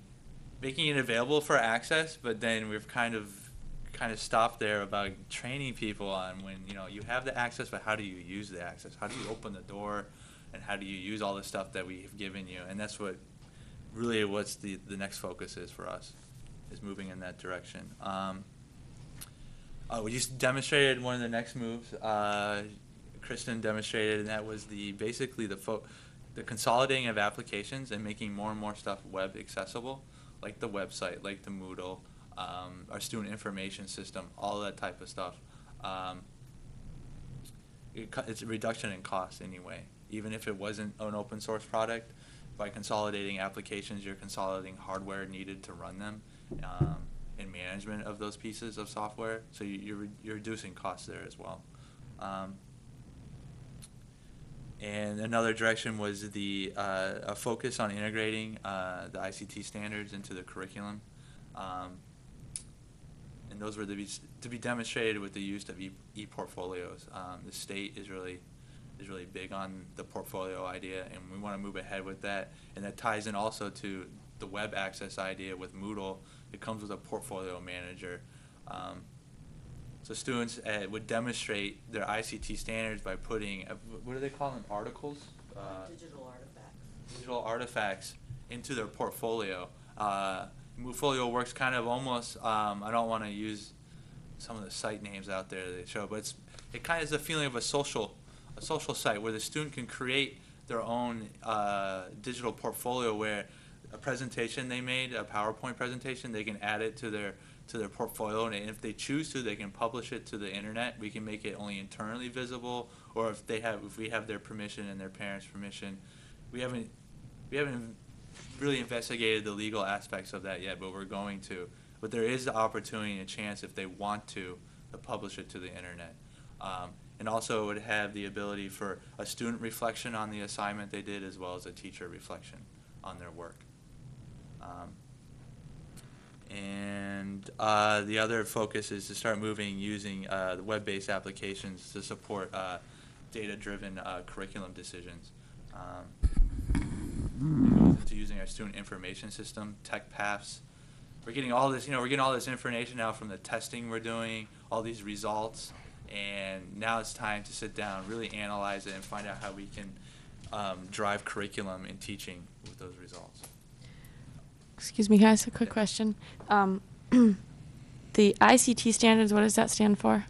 making it available for access. But then we've kind of kind of stopped there about training people on when you know you have the access, but how do you use the access? How do you open the door, and how do you use all the stuff that we have given you? And that's what really what's the the next focus is for us, is moving in that direction. Um, uh, we just demonstrated one of the next moves. Uh, Kristen demonstrated, and that was the basically the the consolidating of applications and making more and more stuff web accessible, like the website, like the Moodle, um, our student information system, all that type of stuff. Um, it, it's a reduction in cost anyway. Even if it wasn't an open source product, by consolidating applications, you're consolidating hardware needed to run them, um, and management of those pieces of software. So you, you're, you're reducing costs there as well. Um, and another direction was the uh, a focus on integrating uh, the ICT standards into the curriculum. Um, and those were to be, to be demonstrated with the use of e- e-portfolios. Um, the state is really is really big on the portfolio idea, and we want to move ahead with that. And that ties in also to the web access idea with Moodle. It comes with a portfolio manager. Um, so students uh, would demonstrate their ICT standards by putting, uh, what do they call them, articles? Uh, Digital artifacts. digital artifacts into their portfolio. Uh, Moodfolio works kind of almost, um, I don't want to use some of the site names out there that they show, but it's it kind of is a feeling of a social, a social site where the student can create their own uh, digital portfolio where a presentation they made, a PowerPoint presentation, they can add it to their to their portfolio, and if they choose to, they can publish it to the internet. We can make it only internally visible, or if they have, if we have their permission and their parents' permission. We haven't, we haven't really investigated the legal aspects of that yet, but we're going to. But there is the opportunity and a chance if they want to, to publish it to the internet. Um, and also it would have the ability for a student reflection on the assignment they did as well as a teacher reflection on their work. Um, and uh, the other focus is to start moving using uh, web-based applications to support uh, data-driven uh, curriculum decisions. Um, to using our student information system, tech paths. We're getting all this, you know, we're getting all this information now from the testing we're doing, all these results, and now it's time to sit down, really analyze it, and find out how we can um, drive curriculum and teaching with those results. Excuse me, can I ask a quick question? Um, the ICT standards, what does that stand for?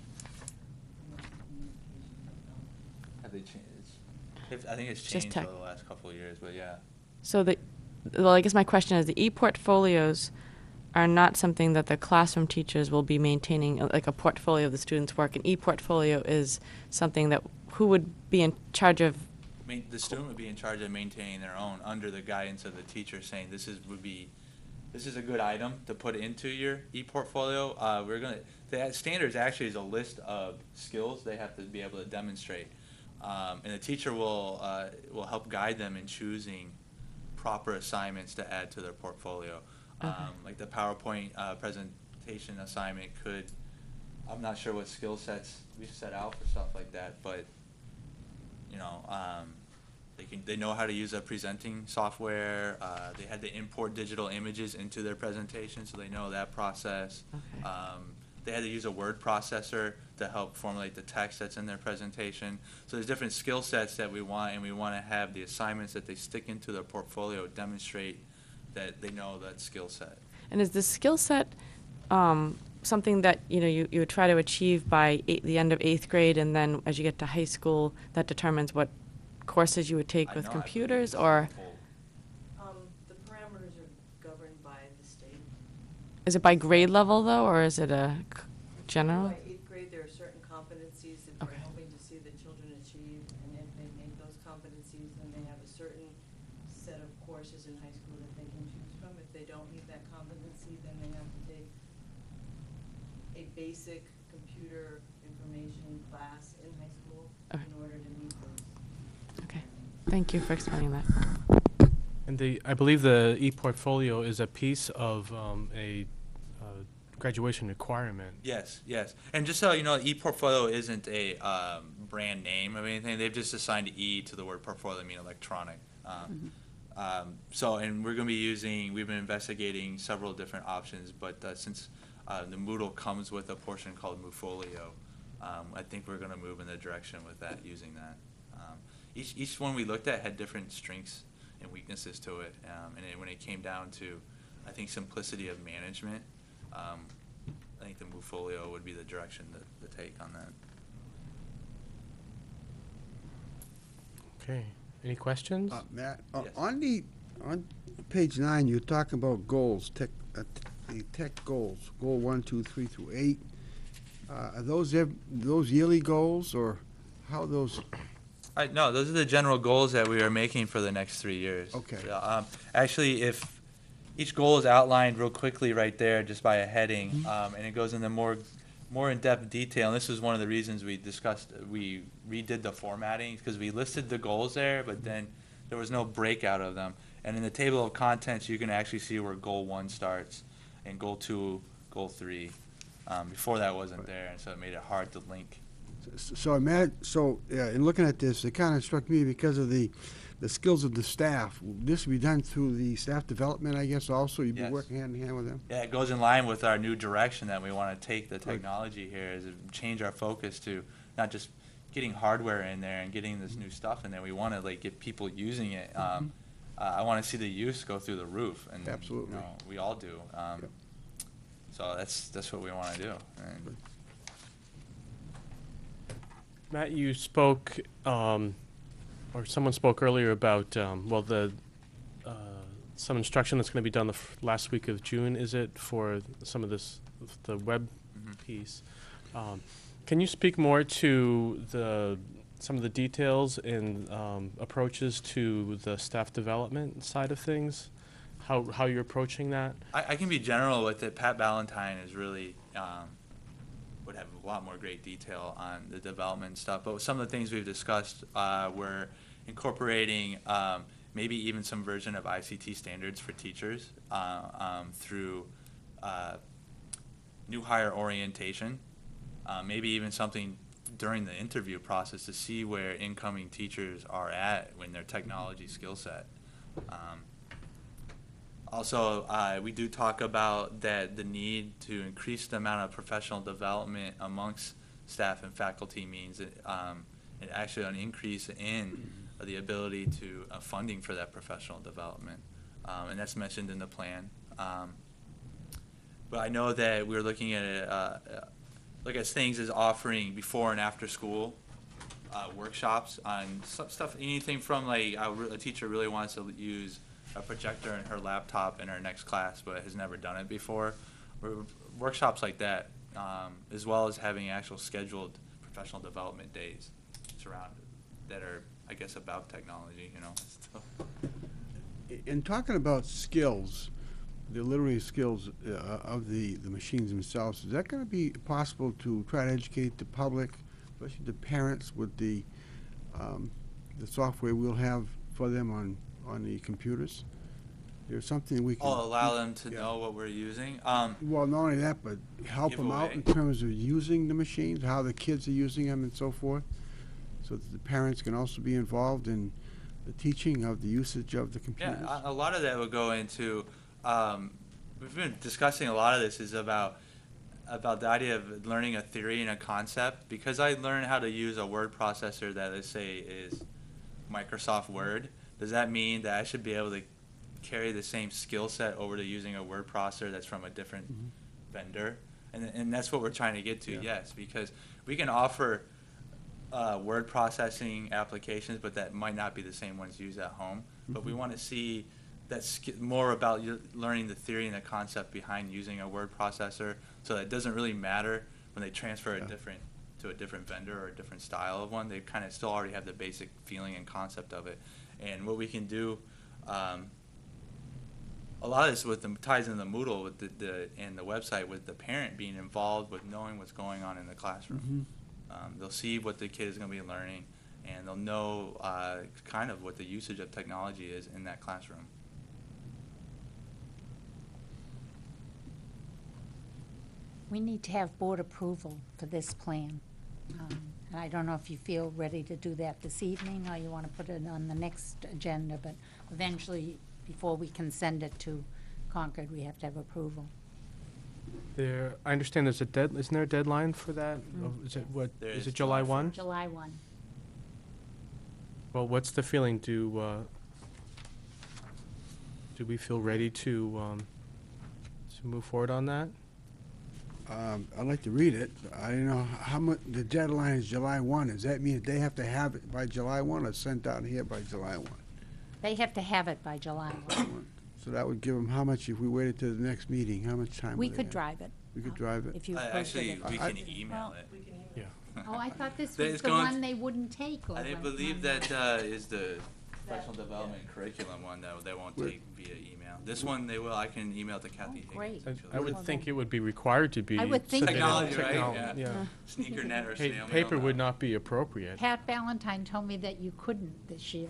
Have they changed? I think it's Just changed over the last couple of years, but yeah. So the, well, I guess my question is, the e-portfolios are not something that the classroom teachers will be maintaining, uh, like a portfolio of the students' work. An e-portfolio is something that, who would be in charge of, main, the student would be in charge of maintaining their own under the guidance of the teacher saying this is would be this is a good item to put into your e-portfolio. Uh, we're gonna the standards actually is a list of skills they have to be able to demonstrate, um, and the teacher will uh, will help guide them in choosing proper assignments to add to their portfolio. Okay. Um, like the PowerPoint uh, presentation assignment could. I'm not sure what skill sets we set out for stuff like that, but you know, um, they can, they know how to use a presenting software. Uh, they had to import digital images into their presentation, so they know that process. Okay. Um, they had to use a word processor to help formulate the text that's in their presentation. So there's different skill sets that we want, and we want to have the assignments that they stick into their portfolio demonstrate that they know that skill set. and is the skill set um, something that, you know, you, you would try to achieve by eight, the end of eighth grade, and then as you get to high school, that determines what courses you would take I with know, I believe computers, or. Um, the parameters are governed by the state. is it by grade level, though, or is it a c- general? By eighth grade, there are certain competencies that we're Okay. hoping to see the children achieve, and if they make those competencies, then they have a certain set of courses in high school that they can choose from. If they don't meet that competency, then they have to take a basic computer information class in high school Okay. in order to meet those. Okay, thank you for explaining that. And the, I believe the e-portfolio is a piece of um, a uh, graduation requirement. Yes, yes. And just so you know, e-portfolio isn't a um, brand name of anything. They've just assigned E to the word portfolio, mean electronic. Um, um, so, and we're going to be using, we've been investigating several different options, but uh, since uh, the Moodle comes with a portion called Mofolio, um, I think we're going to move in the direction with that, using that. Each, each one we looked at had different strengths and weaknesses to it. Um, and it, when it came down to, I think, simplicity of management, um, I think the Mofolio would be the direction to, to take on that. Okay, any questions? Uh, Matt, uh, Yes. on the, on page nine, you're talking about goals, tech, uh, t- the tech goals, goal one, two, three through eight. Uh, Are those, ev- those yearly goals, or how those, Right, no, those are the general goals that we are making for the next three years. Okay. Yeah, Um, actually, if, each goal is outlined real quickly right there, just by a heading, um, and it goes into more, more in-depth detail, and this is one of the reasons we discussed, we redid the formatting, because we listed the goals there, but then there was no breakout of them. And in the table of contents, you can actually see where goal one starts, and goal two, goal three. Um, before that wasn't there, and so it made it hard to link. So I mad, so, yeah, in looking at this, it kind of struck me because of the, the skills of the staff. This will be done through the staff development, I guess, also? You'd be Yes. working hand in hand with them? Yeah, it goes in line with our new direction that we want to take the technology here, is to change our focus to not just getting hardware in there and getting this new stuff in there. We want to like get people using it. Um, uh, I want to see the use go through the roof, and Absolutely. you know, we all do. Um, Yep. So that's that's what we want to do. And Matt, you spoke, um, or someone spoke earlier about, um, well, the, uh, some instruction that's going to be done the f- last week of June, is it, for some of this, the web Mhm. piece? Um, Can you speak more to the, some of the details and um, approaches to the staff development side of things? How, how you're approaching that? I, I can be general with it. Pat Valentine is really, um, have a lot more great detail on the development stuff. But some of the things we've discussed, uh, were incorporating, um, maybe even some version of ICT standards for teachers, uh, um, through, uh, new hire orientation. Uh, maybe even something during the interview process to see where incoming teachers are at in their technology skill set. Um, also, uh, we do talk about that the need to increase the amount of professional development amongst staff and faculty means um, it actually an increase in the ability to uh, funding for that professional development, um, and that's mentioned in the plan. Um, but I know that we're looking at uh, uh, look at things as offering before and after school uh, workshops on stuff, anything from like a teacher really wants to use a projector in her laptop in her next class, but has never done it before. Workshops like that, um, as well as having actual scheduled professional development days surrounded that are, I guess, about technology. You know. In talking about skills, the literary skills uh, of the, the machines themselves, is that going to be possible to try to educate the public, especially the parents, with the, um, the software we'll have for them on, on the computers? There's something we can. I'll allow them to Yeah. know what we're using. Um, Well, not only that, but help them out in terms of using the machines, how the kids are using them and so forth, so that the parents can also be involved in the teaching of the usage of the computers. Yeah, a, a lot of that would go into. Um, we've been discussing a lot of this is about about the idea of learning a theory and a concept. Because I learned how to use a word processor that let's say is Microsoft Word. Does that mean that I should be able to carry the same skill set over to using a word processor that's from a different Mhm. vendor? And and that's what we're trying to get to. Yeah. Yes, because we can offer. Uh, word processing applications, but that might not be the same ones used at home. But we Mhm. want to see that's more about learning the theory and the concept behind using a word processor, so that it doesn't really matter when they transfer a different to a different vendor or a different style of one. They kind of still already have the basic feeling and concept of it. And what we can do, um, a lot of this with the ties in the Moodle with the, the and the website with the parent being involved with knowing what's going on in the classroom. Mhm. Um, they'll see what the kid is going to be learning, and they'll know uh, kind of what the usage of technology is in that classroom. We need to have board approval for this plan. Um, and I don't know if you feel ready to do that this evening, or you want to put it on the next agenda, but eventually, before we can send it to Concord, we have to have approval. There, I understand there's a dead, isn't there a deadline for that? Mm. Oh, Is it, what, There is is it July July 1? July one. Well, what's the feeling? Do, uh, do we feel ready to, um, to move forward on that? Um, I'd like to read it. I don't know how much, the deadline is July one. Does that mean that they have to have it by July one or sent out here by July one? They have to have it by July one. So that would give them how much if we waited to the next meeting? How much time? We would they could have? drive it. We could drive it? If you Uh, posted actually, it. we I- can email it. Yeah. Oh, I thought this That was is the going one they wouldn't take. or I what- believe that uh, is the professional development curriculum one though, they won't Where- take via email. This one they will. I can email to Kathy. Oh, great. Higgins, I- actually. I would Well, think it would be required to be. I would think submitted Technology, right? technol- Yeah. Yeah. Sneaker net or Pa- snail mail. Paper would not be appropriate. Pat Valentine told me that you couldn't this year.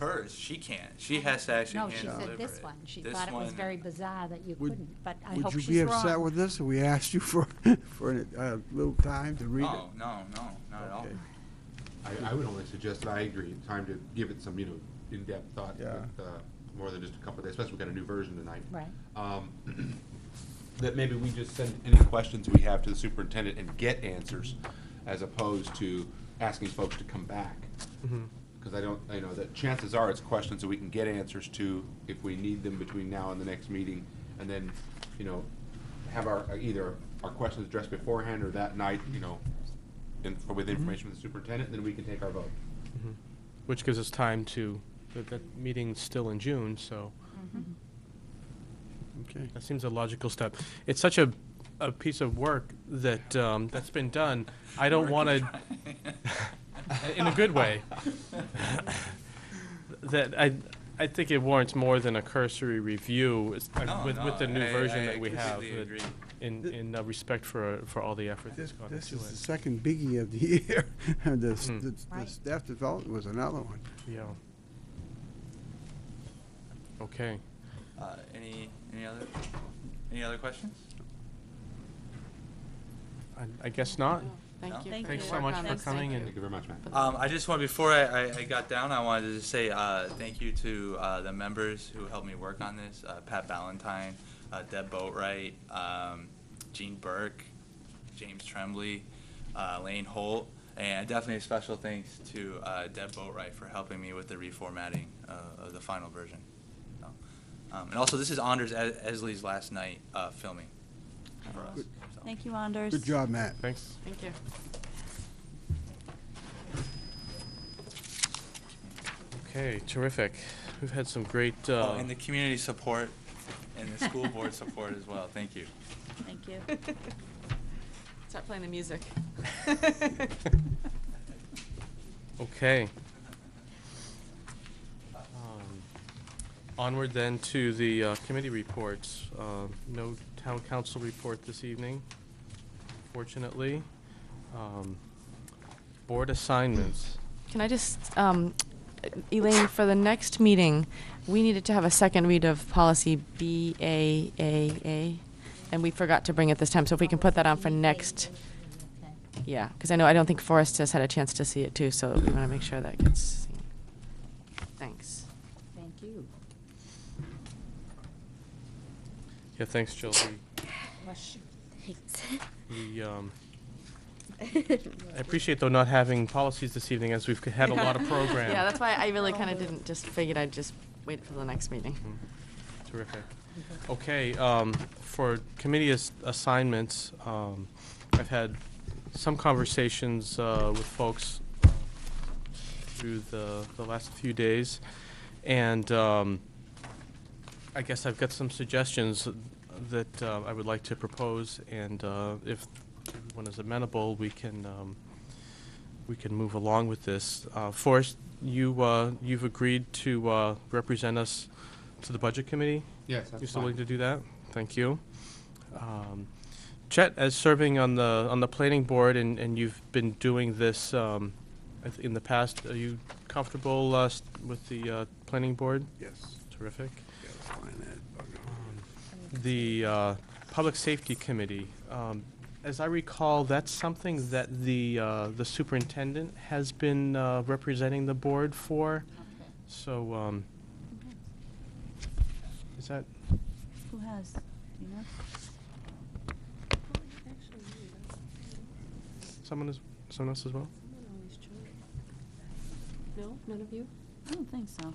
Hers, she can't. She has to actually No, hand she deliver said this it. one. She This thought it was one- very bizarre that you Would- couldn't, but I hope Would you she's be upset wrong. with this if we asked you for, for a uh, little time to read it? No, no, no, not at all. Okay. I, I would only suggest, that I agree, time to give it some, you know, in-depth thought, Yeah. with, uh, more than just a couple of days, especially we got a new version tonight. Right. Um, that maybe we just send any questions we have to the superintendent and get answers, as opposed to asking folks to come back. Mhm. Because I don't, you know that chances are it's questions that we can get answers to if we need them between now and the next meeting. And then, you know, have our, either our questions addressed beforehand or that night, you know, in- for- with information from the superintendent, then we can take our vote. Mhm. Which gives us time to, that, that meeting's still in June, so Okay. that seems a logical step. It's such a, a piece of work that, um, that's been done. I don't wanna, in a good way. That I, I think it warrants more than a cursory review it's- uh, No, with, with the no, new I- version I that we have. completely that- agree. In, in uh, respect for, for all the effort that's This, gone this into is the it. second biggie of the year. And the, s- Hmm. the, the Right. staff development was another one. Yeah. Okay. Uh, any, any other, any other questions? I, I guess not. Thank you. For Thanks so work much on for this. coming and Thank you very much, Matt. Um, I just want, before I, I, I got down, I wanted to just say, uh, thank you to, uh, the members who helped me work on this, uh, Pat Valentine, uh, Deb Boatright, um, Gene Burke, James Tremblay, uh, Lane Holt, and definitely a special thanks to, uh, Deb Boatright for helping me with the reformatting, uh, of the final version. So, Um, and also, this is Anders Esley's last night, uh, filming for us, Good. so. Thank you, Anders. Good job, Matt. Thanks. Thank you. Okay, terrific. We've had some great, Oh, uh, and the community support and the school board support as well. Thank you. Thank you. Start playing the music. okay. Um, Onward then to the uh, committee reports. Uh, No town council report this evening, fortunately. Um, Board assignments. Can I just, um, Elaine, for the next meeting, we needed to have a second read of policy BAAA, and we forgot to bring it this time, so if we can put that on for next, yeah, because I know, I don't think Forrest has had a chance to see it too, so we want to make sure that gets seen. Thanks. Thank you. Yeah, thanks, Jill. Thanks. We, um, I appreciate though not having policies this evening as we've had a lot of programs. Yeah, that's why I really kind of didn't, just figured I'd just wait for the next meeting. Mhm. Terrific. Okay, um, for committee ass- assignments, um, I've had some conversations, uh, with folks uh, through the, the last few days. And, um, I guess I've got some suggestions that, uh, I would like to propose. And, uh, if everyone is amenable, we can, um, we can move along with this. Uh, Forrest, you, uh, you've agreed to, uh, represent us to the Budget Committee? Yes, that's You still fine. willing to do that? Thank you. Um, Chet, as serving on the, on the planning board, and, and you've been doing this, um, I th- in the past, are you comfortable, uh, s- with the, uh, planning board? Yes. Terrific. Gotta find that bugger. The, uh, Public Safety Committee, um, as I recall, that's something that the, uh, the superintendent has been, uh, representing the board for. So, um, is that, Who has, do you know? someone is, someone else as well? No, none of you? I don't think so.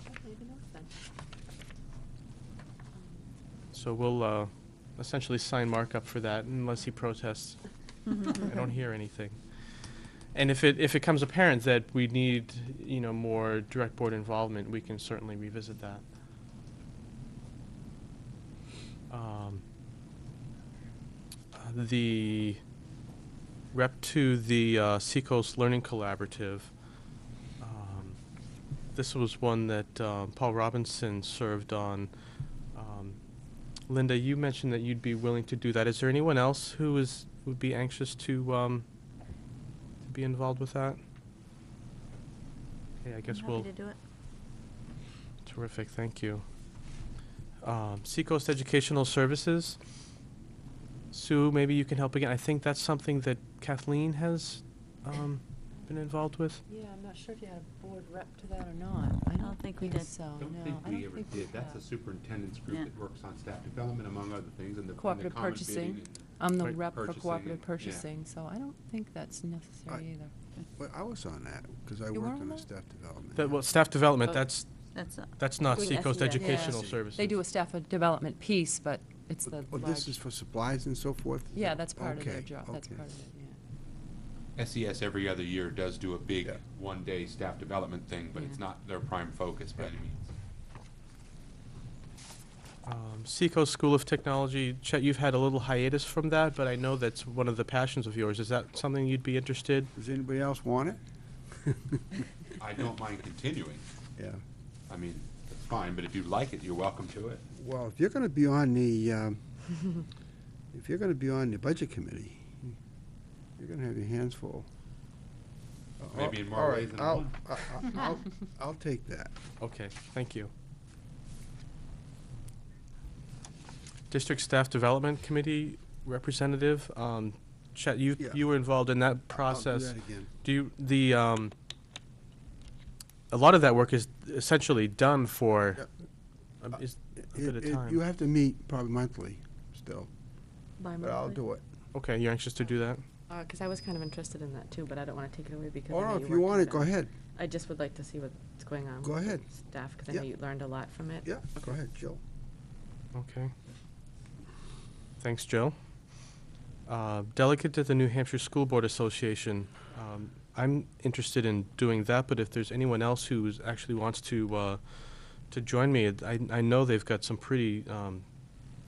So we'll uh, essentially sign Mark up for that unless he protests. I don't hear anything. And if it, if it comes apparent that we need, you know, more direct board involvement, we can certainly revisit that. Um, uh, The rep to the uh, Seacoast Learning Collaborative, um, this was one that uh, Paul Robinson served on. Linda, you mentioned that you'd be willing to do that. Is there anyone else who is, would be anxious to, um, to be involved with that? Okay, I guess I'm we'll. to do it. Terrific, thank you. Um, Seacoast Educational Services. Sue, maybe you can help again. I think that's something that Kathleen has, um, been involved with. Yeah, I'm not sure if you had a board rep to that or not. I don't think we did. so, I no. don't think I we don't ever think did. That's have. a superintendent's group Yeah. that works on staff development, among other things, and the, and the Cooperative common purchasing. bidding and- I'm the Right. rep for Purchasing cooperative and- yeah. purchasing, so I don't think that's necessary either. Well, I was on that, because I You were worked on on the that? staff development. That, well, staff development, Oh. that's, That's, a- that's not Doing Seacoast SES. Educational Yeah. Services. They do a staff of development piece, but it's the Oh, this is for supplies and so forth? Is yeah, that- that's part of their okay, job, that's okay. part of it, yeah. SES every other year does do a big Yeah. one-day staff development thing, but it's not their prime focus by any means. Um, Seacoast School of Technology, Chet, you've had a little hiatus from that, but I know that's one of the passions of yours. Is that something you'd be interested? Does anybody else want it? I don't mind continuing. Yeah. I mean, it's fine, but if you like it, you're welcome to it. Well, if you're gonna be on the, um, if you're gonna be on the budget committee, you're gonna have your hands full. Maybe in more All right, ways than I'll- one. I- I- I'll, I'll take that. Okay, thank you. District Staff Development Committee Representative, um, Chet, you, Yeah. you were involved in that I'll do process. that again. Do you, the, um, a lot of that work is essentially done for, Yep. um, is a It- bit of it- You time. have to meet probably monthly still, but I'll do it. Okay, you're anxious to do that? Because I was kind of interested in that too, but I don't want to take it away because Oh, I know no, if you worked want on it, go ahead. I just would like to see what's going on. Go with ahead. Staff, because I know Yeah. you learned a lot from it. Yeah, go ahead, Jill. Okay. Thanks, Jill. Uh, Delegate to the New Hampshire School Board Association. Um, I'm interested in doing that, but if there's anyone else who actually wants to, uh, to join me, I, I know they've got some pretty um,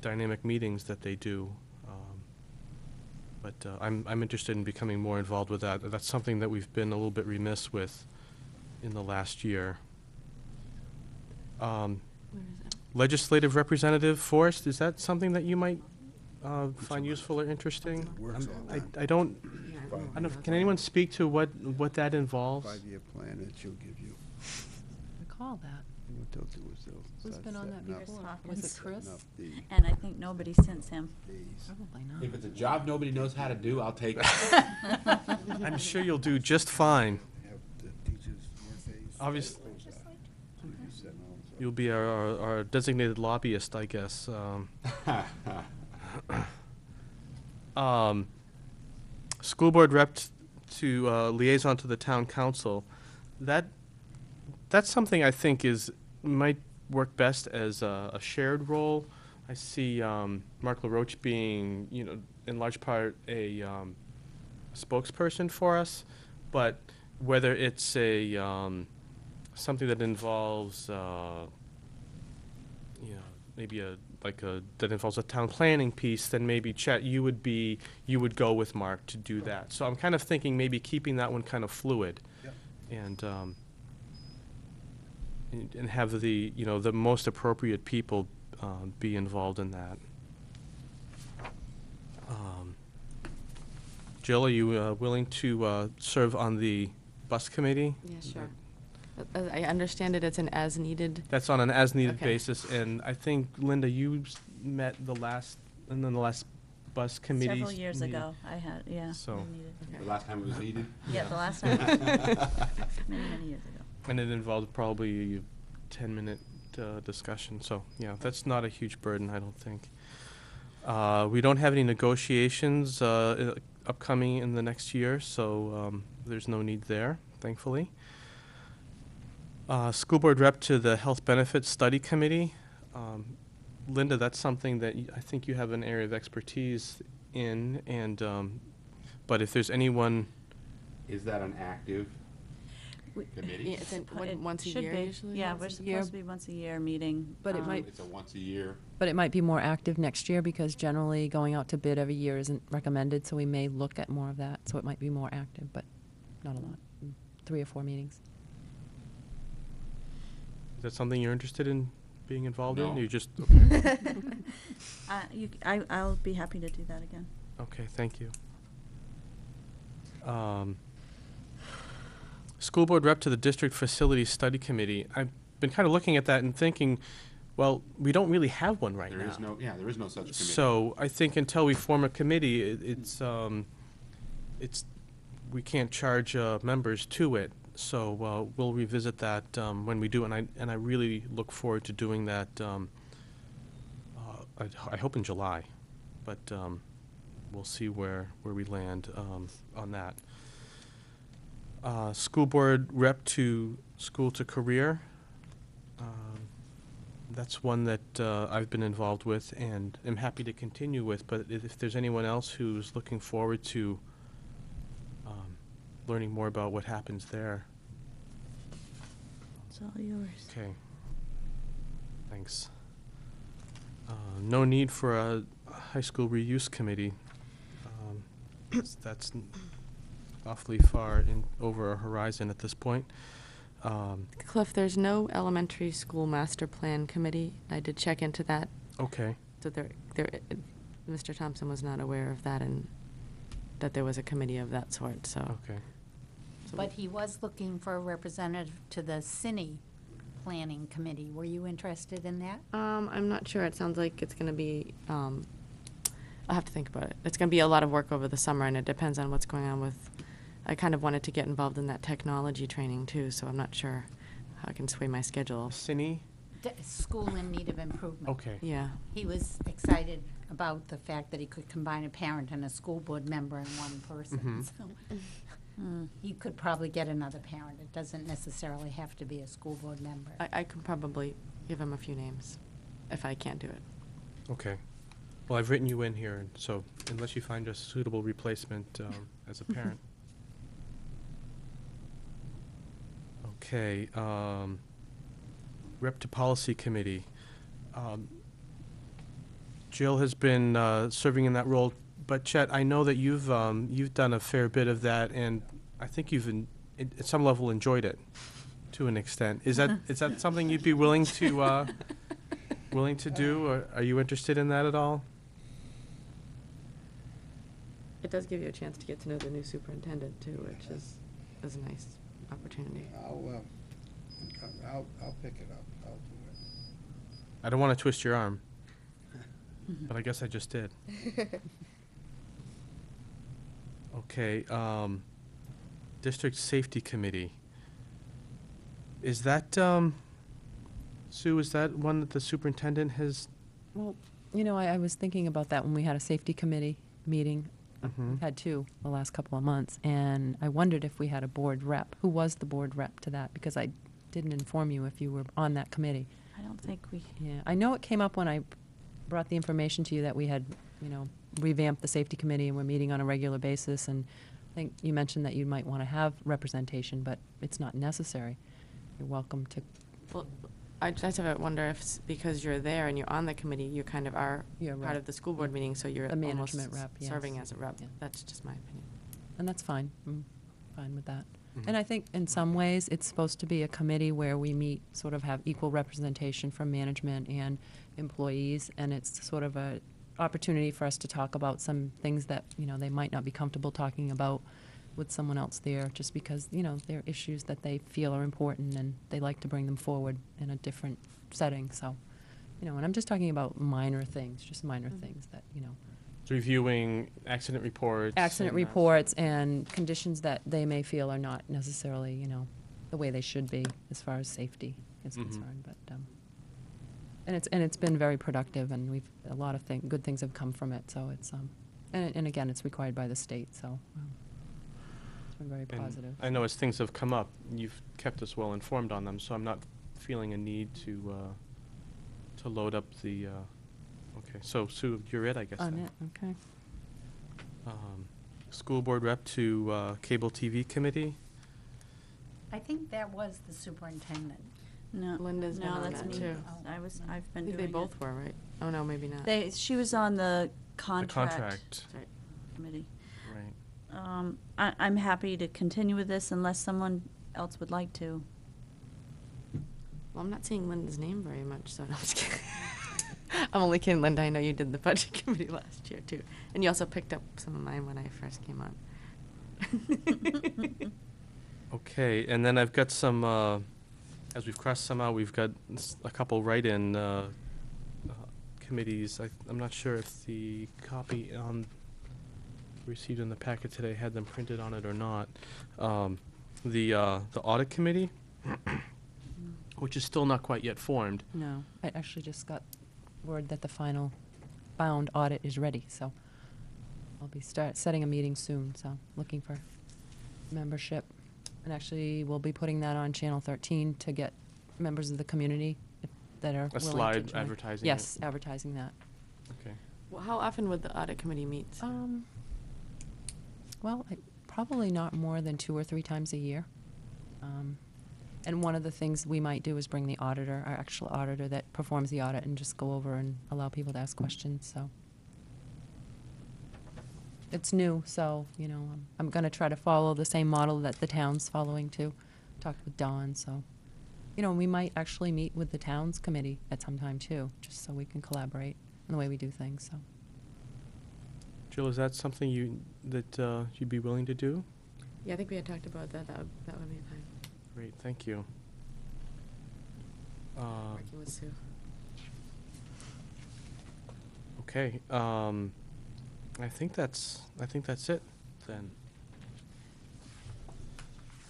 dynamic meetings that they do. But uh, I'm, I'm interested in becoming more involved with that. That's something that we've been a little bit remiss with in the last year. Um, Where is it? Legislative Representative Forrest, is that something that you might uh, find useful or interesting? Works I'm- all I. I don't, I don't, know, can anyone speak to what, what that involves? Five-year plan that she'll give you. Recall that. What they'll do is they'll Who's start been on that before? Was it Chris? setting up the- And I think nobody since him. Probably not. If it's a job nobody knows how to do, I'll take it. I'm sure you'll do just fine. Have the teachers' birthdays. Obvious- those, preview setting all this up. You'll be our, our our designated lobbyist, I guess. um. Um, School board rep t- to uh, liaison to the town council. That, that's something I think is, might work best as a, a shared role. I see um, Mark LaRoche being, you know, in large part a um, spokesperson for us, but whether it's a, um, something that involves, uh, you know, maybe a, like a, that involves a town planning piece, then maybe Chet, you would be, you would go with Mark to do that. So I'm kind of thinking maybe keeping that one kind of fluid. Yep. And, um, and and have the, you know, the most appropriate people, um, be involved in that. Um, Jill, are you, uh, willing to, uh, serve on the bus committee? Yeah, sure. Uh, I understand it, it's an as-needed. That's on an as-needed Okay. basis, and I think, Linda, you s- met the last, and then the last bus committee. Several years ago, I had, yeah. I So- needed- Okay. The last time it was needed? Yeah, the last time, many, many years ago. And it involved probably a ten-minute, uh, discussion, so, yeah, that's not a huge burden, I don't think. Uh, we don't have any negotiations, uh, upcoming in the next year, so, um, there's no need there, thankfully. Uh, school board rep to the Health Benefits Study Committee. Um, Linda, that's something that y- I think you have an area of expertise in, and, um, but if there's anyone, Is that an active We- committee? Yeah, it's an- what, It once a should year be. usually? Yeah, Once we're a year? supposed to be once a year meeting. But it um, might- It's a once a year. But it might be more active next year because generally going out to bid every year isn't recommended, so we may look at more of that. So it might be more active, but not a lot. Mm, Three or four meetings. is that something you're interested in being involved in? No. You just, okay. Uh, you, c- I, I'll be happy to do that again. Okay, thank you. Um, School board rep to the District facilities Study Committee. I've been kind of looking at that and thinking, well, we don't really have one right now. There is no, yeah, there is no such committee. So I think until we form a committee, it, it's, um, it's, we can't charge, uh, members to it. So, uh, we'll revisit that, um, when we do, and I, and I really look forward to doing that, um, uh, I, I hope in July, but, um, we'll see where, where we land, um, on that. Uh, school board rep to school to career. Um, that's one that uh, I've been involved with and am happy to continue with, but if if there's anyone else who's looking forward to um, learning more about what happens there. It's all yours. Okay. Thanks. Uh, No need for a high school reuse committee. Um, s- That's n- awfully far in, over our horizon at this point. Um, Cliff, there's no elementary school master plan committee. I did check into that. Okay. So there, there, Mr. Thompson was not aware of that and that there was a committee of that sort, so. Okay. But he was looking for a representative to the SINI Planning Committee. Were you interested in that? Um, I'm not sure. It sounds like it's gonna be, um, I'll have to think about it. It's gonna be a lot of work over the summer and it depends on what's going on with, I kind of wanted to get involved in that technology training too, so I'm not sure how I can sway my schedule. SINI? D- School in need of improvement. Okay. Yeah. He was excited about the fact that he could combine a parent and a school board member in one person. Mhm. So mm, He could probably get another parent. It doesn't necessarily have to be a school board member. I, I can probably give him a few names if I can't do it. Okay. Well, I've written you in here, so unless you find a suitable replacement um, as a parent. Okay. um, Rep to Policy Committee. Um, Jill has been uh, serving in that role, but Chet, I know that you've, um, you've done a fair bit of that, and I think you've, at some level, enjoyed it to an extent. Is that, is that something you'd be willing to, uh, willing to do, or are you interested in that at all? It does give you a chance to get to know the new superintendent too, which is, is nice opportunity. I'll, uh, I'll, I'll pick it up. I'll do it. I don't want to twist your arm, but I guess I just did. Okay, um, District Safety Committee. Is that, um, Sue, is that one that the superintendent has? Well, you know, I, I was thinking about that when we had a safety committee meeting. Mhm. We've had two the last couple of months, and I wondered if we had a board rep. Who was the board rep to that? Because I didn't inform you if you were on that committee. I don't think we, Yeah, I know it came up when I brought the information to you that we had, you know, revamped the safety committee and we're meeting on a regular basis. And I think you mentioned that you might want to have representation, but it's not necessary. You're welcome to, Well, I just have to wonder if, s- because you're there and you're on the committee, you kind of are You're part right. of the school board meeting, so you're The almost management rep, s- serving as a rep. Yeah. That's just my opinion. and that's fine. I'm fine with that. Mhm. And I think in some ways, it's supposed to be a committee where we meet, sort of have equal representation from management and employees, and it's sort of a opportunity for us to talk about some things that, you know, they might not be comfortable talking about with someone else there, just because, you know, they're issues that they feel are important and they like to bring them forward in a different setting, so, you know, and I'm just talking about minor things, just minor things that, you know, Reviewing accident reports. accident and that- reports and conditions that they may feel are not necessarily, you know, the way they should be as far as safety is Mhm. concerned, but, um, and it's, and it's been very productive, and we've, a lot of thing, good things have come from it, so it's, um, and, and again, it's required by the state, so, um, it's been very and positive. I know as things have come up, you've kept us well informed on them, so I'm not feeling a need to, uh, to load up the, uh, okay, so Sue, you're it, I guess On then. it, okay. Um, School Board Rep to uh, Cable TV Committee. I think that was the superintendent. no. Linda's been no, on that's that me. too. I was, I've I been think doing they both it. were, right? Oh, no, maybe not. They, she was on the The contract contract, Right. committee. Right. Um, I, I'm happy to continue with this unless someone else would like to. Well, I'm not seeing Linda's name very much, so no, I'm just kidding. I'm only kidding, Linda. I know you did the budget committee last year too, and you also picked up some of mine when I first came on. Okay, and then I've got some, uh, as we've crossed some out, we've got s- a couple write-in uh, uh, committees. I- I'm not sure if the copy on, received in the packet today had them printed on it or not. Um, The, uh, the Audit Committee, which is still not quite yet formed. No, I actually just got word that the final bound audit is ready, so I'll be start, setting a meeting soon, so looking for membership. And actually, we'll be putting that on Channel 13 to get members of the community that are A willing to slide join. advertising it. Yes, advertising that. Okay. Well, how often would the audit committee meet? Um, well, I probably not more than two or three times a year. Um, And one of the things we might do is bring the auditor, our actual auditor that performs the audit, and just go over and allow people to ask questions, so. It's new, so, you know, I'm, I'm gonna try to follow the same model that the town's following too. Talked with Dawn, so. You know, we might actually meet with the town's committee at some time too, just so we can collaborate in the way we do things, so. Jill, is that something you, that uh, you'd be willing to do? Yeah, I think we had talked about that. That would, that would be fine. Great, thank you. Uh, Working with Sue. Okay, um, I think that's, I think that's it then.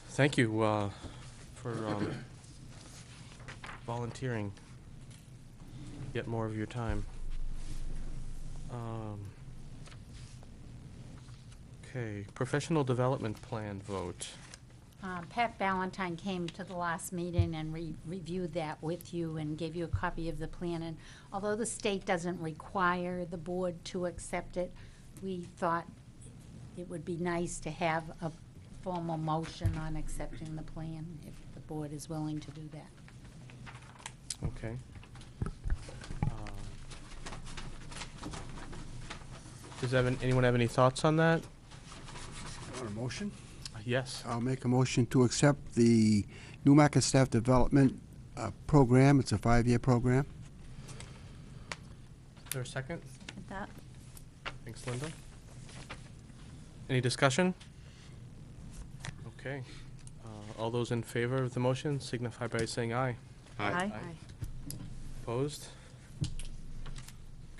Thank you, uh, for, um, volunteering. Get more of your time. Um, okay, professional development plan vote. Um, Pat Valentine came to the last meeting and re- reviewed that with you and gave you a copy of the plan. And although the state doesn't require the board to accept it, we thought it would be nice to have a formal motion on accepting the plan, if the board is willing to do that. Okay. Um, Does anyone have any thoughts on that? Want a motion? Yes. I'll make a motion to accept the Newmarket Staff Development uh, Program. It's a five-year program. Is there a second? With that, Thanks, Linda. Any discussion? Okay. Uh, All those in favor of the motion signify by saying aye. Aye. Opposed?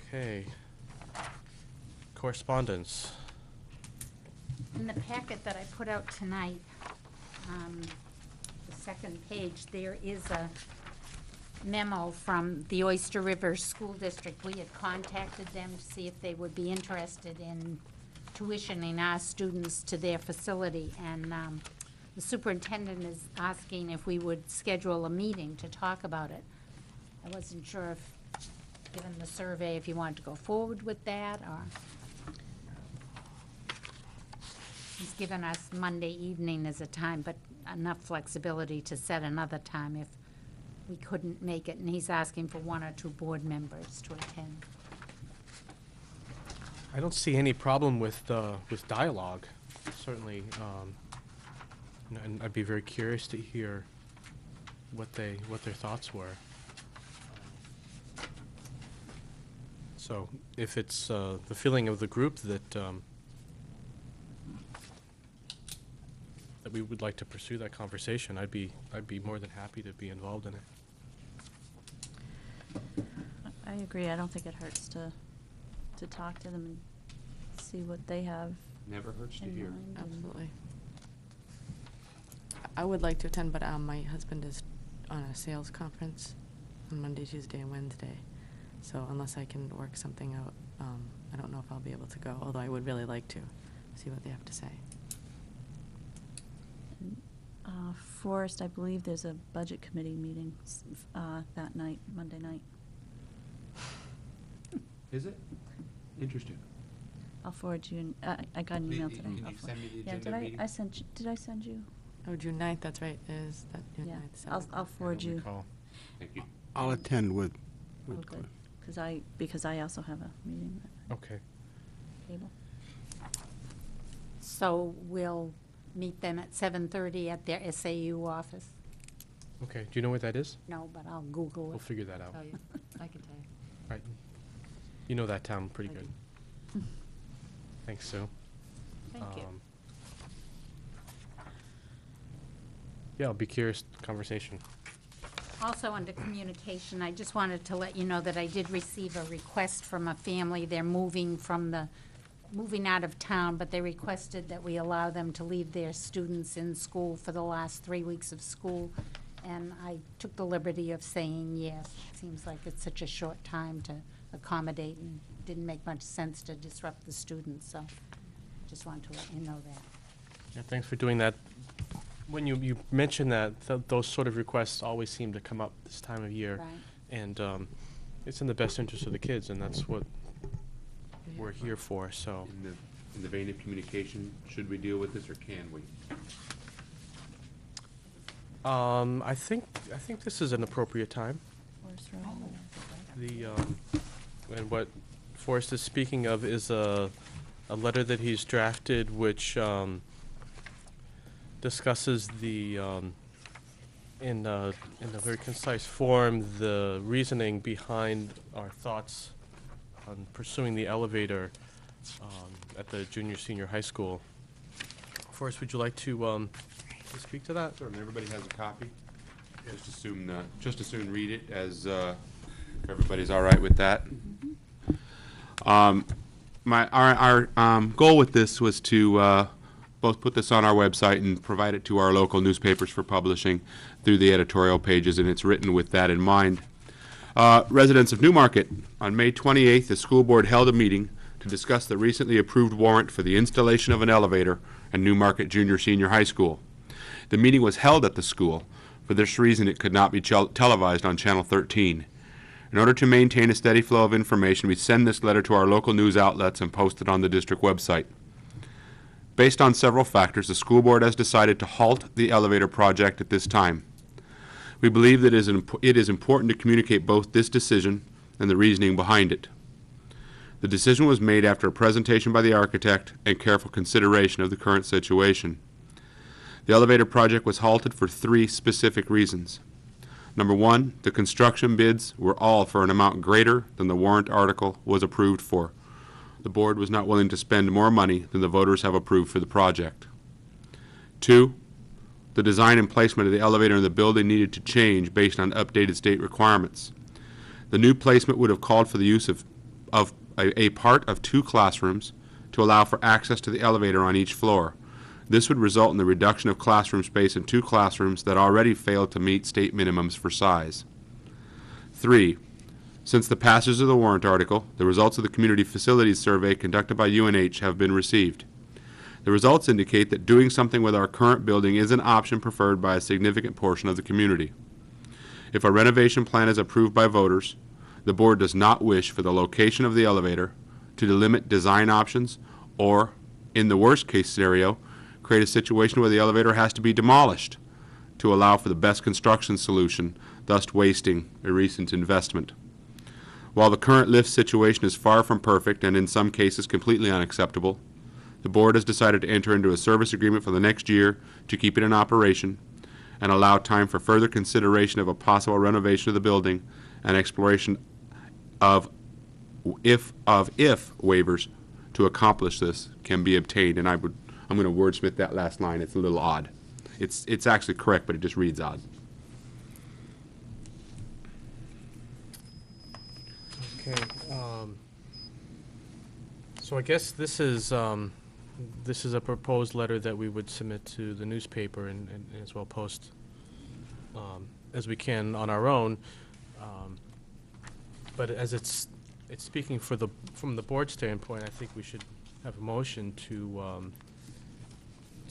Okay. Correspondence. In the packet that I put out tonight, um, the second page, there is a memo from the Oyster River School District. We had contacted them to see if they would be interested in tuitioning our students to their facility. And um, the superintendent is asking if we would schedule a meeting to talk about it. I wasn't sure if, given the survey, if you wanted to go forward with that, or... He's given us Monday evening as a time, but enough flexibility to set another time if we couldn't make it, and he's asking for one or two board members to attend. I don't see any problem with, uh, with dialogue, certainly. um, and- I'd be very curious to hear what they, what their thoughts were. So if it's uh, the feeling of the group that, um, that we would like to pursue that conversation, I'd be, I'd be more than happy to be involved in it. I agree. I don't think it hurts to, to talk to them and see what they have Never hurts to in hear. mind. and- Absolutely. I would like to attend, but um, my husband is on a sales conference on Monday, Tuesday, and Wednesday. So unless I can work something out, um, I don't know if I'll be able to go, although I would really like to see what they have to say. Uh, Forrest, I believe there's a budget committee meeting s- f- uh, that night, Monday night. Is it? Interesting. I'll forward you, an- uh, I got an The- email the- today. can I'll you for- send me the Yeah, agenda did I, meeting? I sent, you- did I send you? Oh, June 9th, that's right, is that June Yeah, 9th? I'll, I'll forward you. recall. Thank you. I'll attend with, Oh, with good. Because I, because I also have a meeting at Okay. table. So we'll meet them at seven-thirty at their SAU office? Okay, do you know where that is? No, but I'll Google it. We'll it. figure that out. Tell you. I can tell you. Right. You know that town pretty I good. do. Thanks, Sue. Thank you. Um, Yeah, I'll be curious, conversation. Also, under communication, I just wanted to let you know that I did receive a request from a family. They're moving from the, moving out of town, but they requested that we allow them to leave their students in school for the last three weeks of school. And I took the liberty of saying yes. Seems like it's such a short time to accommodate and didn't make much sense to disrupt the students, so just wanted to let you know that. Yeah, thanks for doing that. When you, you mentioned that, th- those sort of requests always seem to come up this time of year. Right. And um, it's in the best interest of the kids, and that's what, we're here for, so. In the, in the vein of communication, should we deal with this or can we? Um, I think, I think this is an appropriate time. The, um, and what Forrest is speaking of is a, a letter that he's drafted which, um, discusses the, um, in, uh, in a very concise form, the reasoning behind our thoughts on pursuing the elevator, um, at the junior, senior high school. Forrest, would you like to, um, speak to that? Sure, everybody has a copy. Just assume, uh, just as soon read it as, uh, everybody's all right with that. Um, my, our, our, um, goal with this was to, uh, both put this on our website and provide it to our local newspapers for publishing through the editorial pages, and it's written with that in mind. Uh, residents of Newmarket, on May 28th, the school board held a meeting to discuss the recently approved warrant for the installation of an elevator at Newmarket Junior Senior High School. The meeting was held at the school. For this reason, it could not be televised on Channel 13. In order to maintain a steady flow of information, we send this letter to our local news outlets and post it on the district website. Based on several factors, the school board has decided to halt the elevator project at this time. We believe that it is important to communicate both this decision and the reasoning behind it. The decision was made after a presentation by the architect and careful consideration of the current situation. The elevator project was halted for three specific reasons. Number one, the construction bids were all for an amount greater than the warrant article was approved for. The board was not willing to spend more money than the voters have approved for the project. Two, the design and placement of the elevator in the building needed to change based on updated state requirements. The new placement would have called for the use of, of a, a part of two classrooms to allow for access to the elevator on each floor. This would result in the reduction of classroom space in two classrooms that already failed to meet state minimums for size. Three, since the passage of the warrant article, the results of the community facilities survey conducted by UNH have been received. The results indicate that doing something with our current building is an option preferred by a significant portion of the community. If a renovation plan is approved by voters, the board does not wish for the location of the elevator to limit design options or, in the worst-case scenario, create a situation where the elevator has to be demolished to allow for the best construction solution, thus wasting a recent investment. While the current lift situation is far from perfect and in some cases completely unacceptable, the board has decided to enter into a service agreement for the next year to keep it in operation and allow time for further consideration of a possible renovation of the building and exploration of if, of if waivers to accomplish this can be obtained. And I would, I'm going to wordsmith that last line. It's a little odd. It's, it's actually correct, but it just reads odd. Okay, um, so I guess this is, um, this is a proposed letter that we would submit to the newspaper and, and as well post, um, as we can on our own. Um, But as it's, it's speaking for the, from the board standpoint, I think we should have a motion to, um,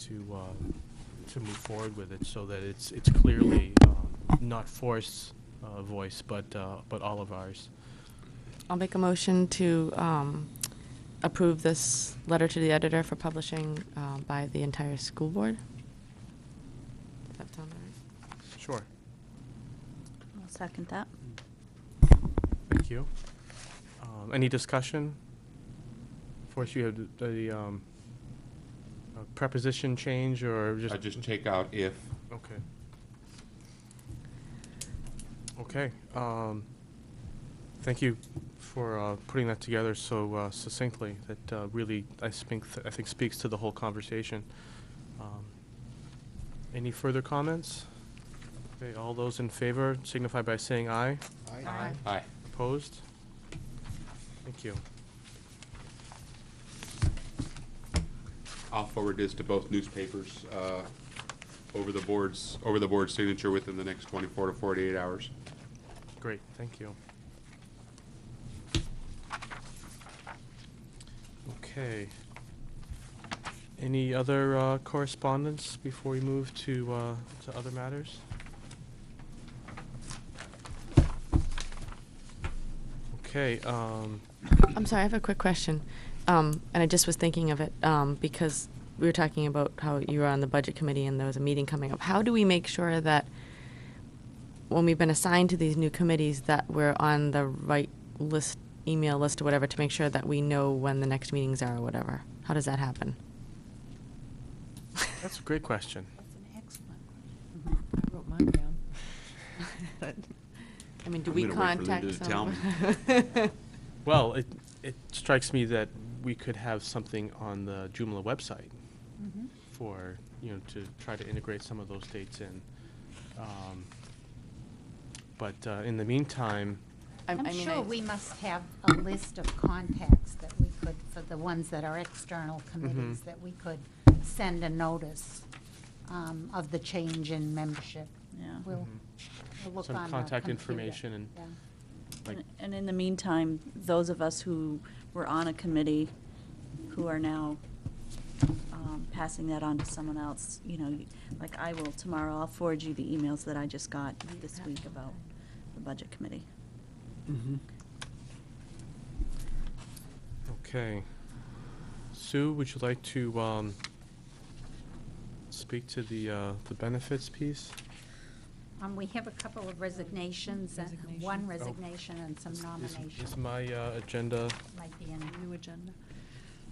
to, uh, to move forward with it so that it's, it's clearly, um, not Forrest's, uh, voice, but, uh, but all of ours. I'll make a motion to um, approve this letter to the editor for publishing uh, by the entire school board. Does that sound all right? Sure. I'll second that. Thank you. Um, Any discussion? Forrest, you have the- the um, uh, preposition change or just? I just take out if. Okay. Okay. um, Thank you for uh, putting that together so uh, succinctly. That uh, really, I think, I think speaks to the whole conversation. Um, Any further comments? Okay, all those in favor signify by saying aye. Aye. Aye. Aye. Opposed? Thank you. I'll forward this to both newspapers, uh, over the board's, over the board's signature within the next twenty-four to forty-eight hours. Great, thank you. Okay. Any other uh, correspondence before we move to, uh, to other matters? Okay, um, I'm sorry, I have a quick question. Um, and I just was thinking of it, um, because we were talking about how you were on the budget committee and there was a meeting coming up. How do we make sure that when we've been assigned to these new committees, that we're on the right list, email list or whatever, to make sure that we know when the next meetings are or whatever? How does that happen? That's a great question. That's an excellent. I wrote mine down. I mean, do I'm we gonna wait for contact to tell someone? Well, it, it strikes me that we could have something on the Joomla website Mhm. for, you know, to try to integrate some of those dates in. Um, But uh, in the meantime, I'm- I'm I mean, sure I- we must have a list of contacts that we could, for the ones that are external committees, Mhm. that we could send a notice um, of the change in membership. Yeah. We'll, we'll look some on the contact computer. information and, Yeah. like, And- And in the meantime, those of us who were on a committee, who are now um, passing that on to someone else, you know, like I will tomorrow, I'll forward you the emails that I just got this week about the budget committee. Mhm. okay. Sue, would you like to um, speak to the, uh, the benefits piece? Um, we have a couple of resignations, and one resignation and some Is- nominations. Is my uh, agenda, Might be in a New agenda.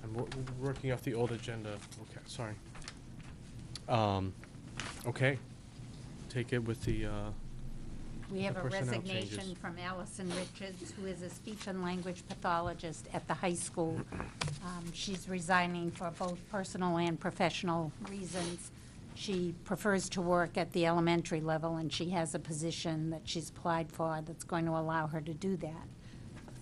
I'm wor- working off the old agenda, okay, sorry. Um, Okay, take it with the, uh, We have a personnel resignation changes. from Allison Richards, who is a speech and language pathologist at the high school. Um, She's resigning for both personal and professional reasons. She prefers to work at the elementary level, and she has a position that she's applied for that's going to allow her to do that.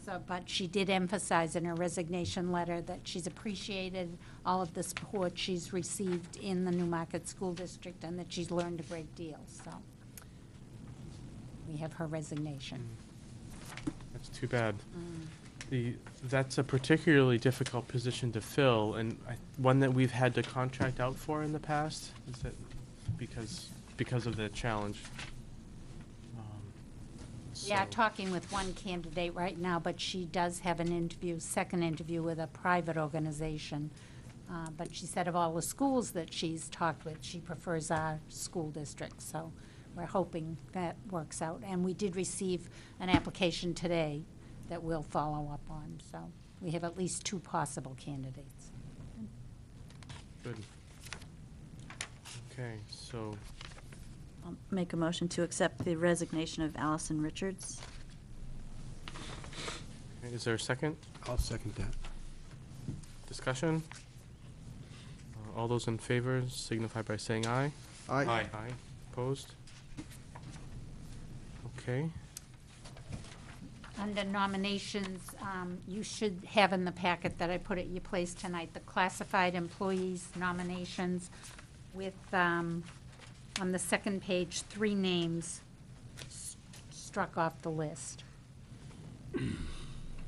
So, but she did emphasize in her resignation letter that she's appreciated all of the support she's received in the Newmarket School District, and that she's learned a great deal, so we have her resignation. that's too bad. Mm. The, that's a particularly difficult position to fill, and I- one that we've had to contract out for in the past, is that because, because of the challenge? Um, so- talking with one candidate right now, but she does have an interview, second interview with a private organization. Uh, But she said of all the schools that she's talked with, she prefers our school district, so we're hoping that works out. And we did receive an application today that we'll follow up on, so we have at least two possible candidates. Good. Okay, so, I'll make a motion to accept the resignation of Allison Richards. is there a second? I'll second that. Discussion? Uh, All those in favor signify by saying aye. Aye. Aye. Opposed? Okay. Under nominations, um, you should have in the packet that I put at your place tonight, the classified employees nominations with, um, on the second page, three names struck off the list.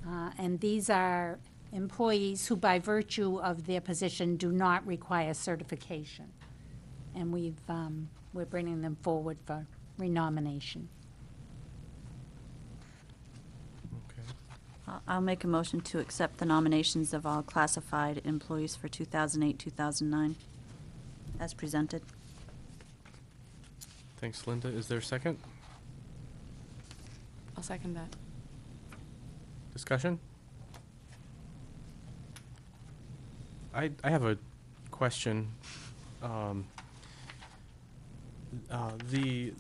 Uh, And these are employees who, by virtue of their position, do not require certification. And we've, um, we're bringing them forward for renomination. Okay. I'll- I'll make a motion to accept the nominations of all classified employees for 2008, 2009, as presented. Thanks, Linda. Is there a second? I'll second that. Discussion? I, I have a question. Um, uh, The,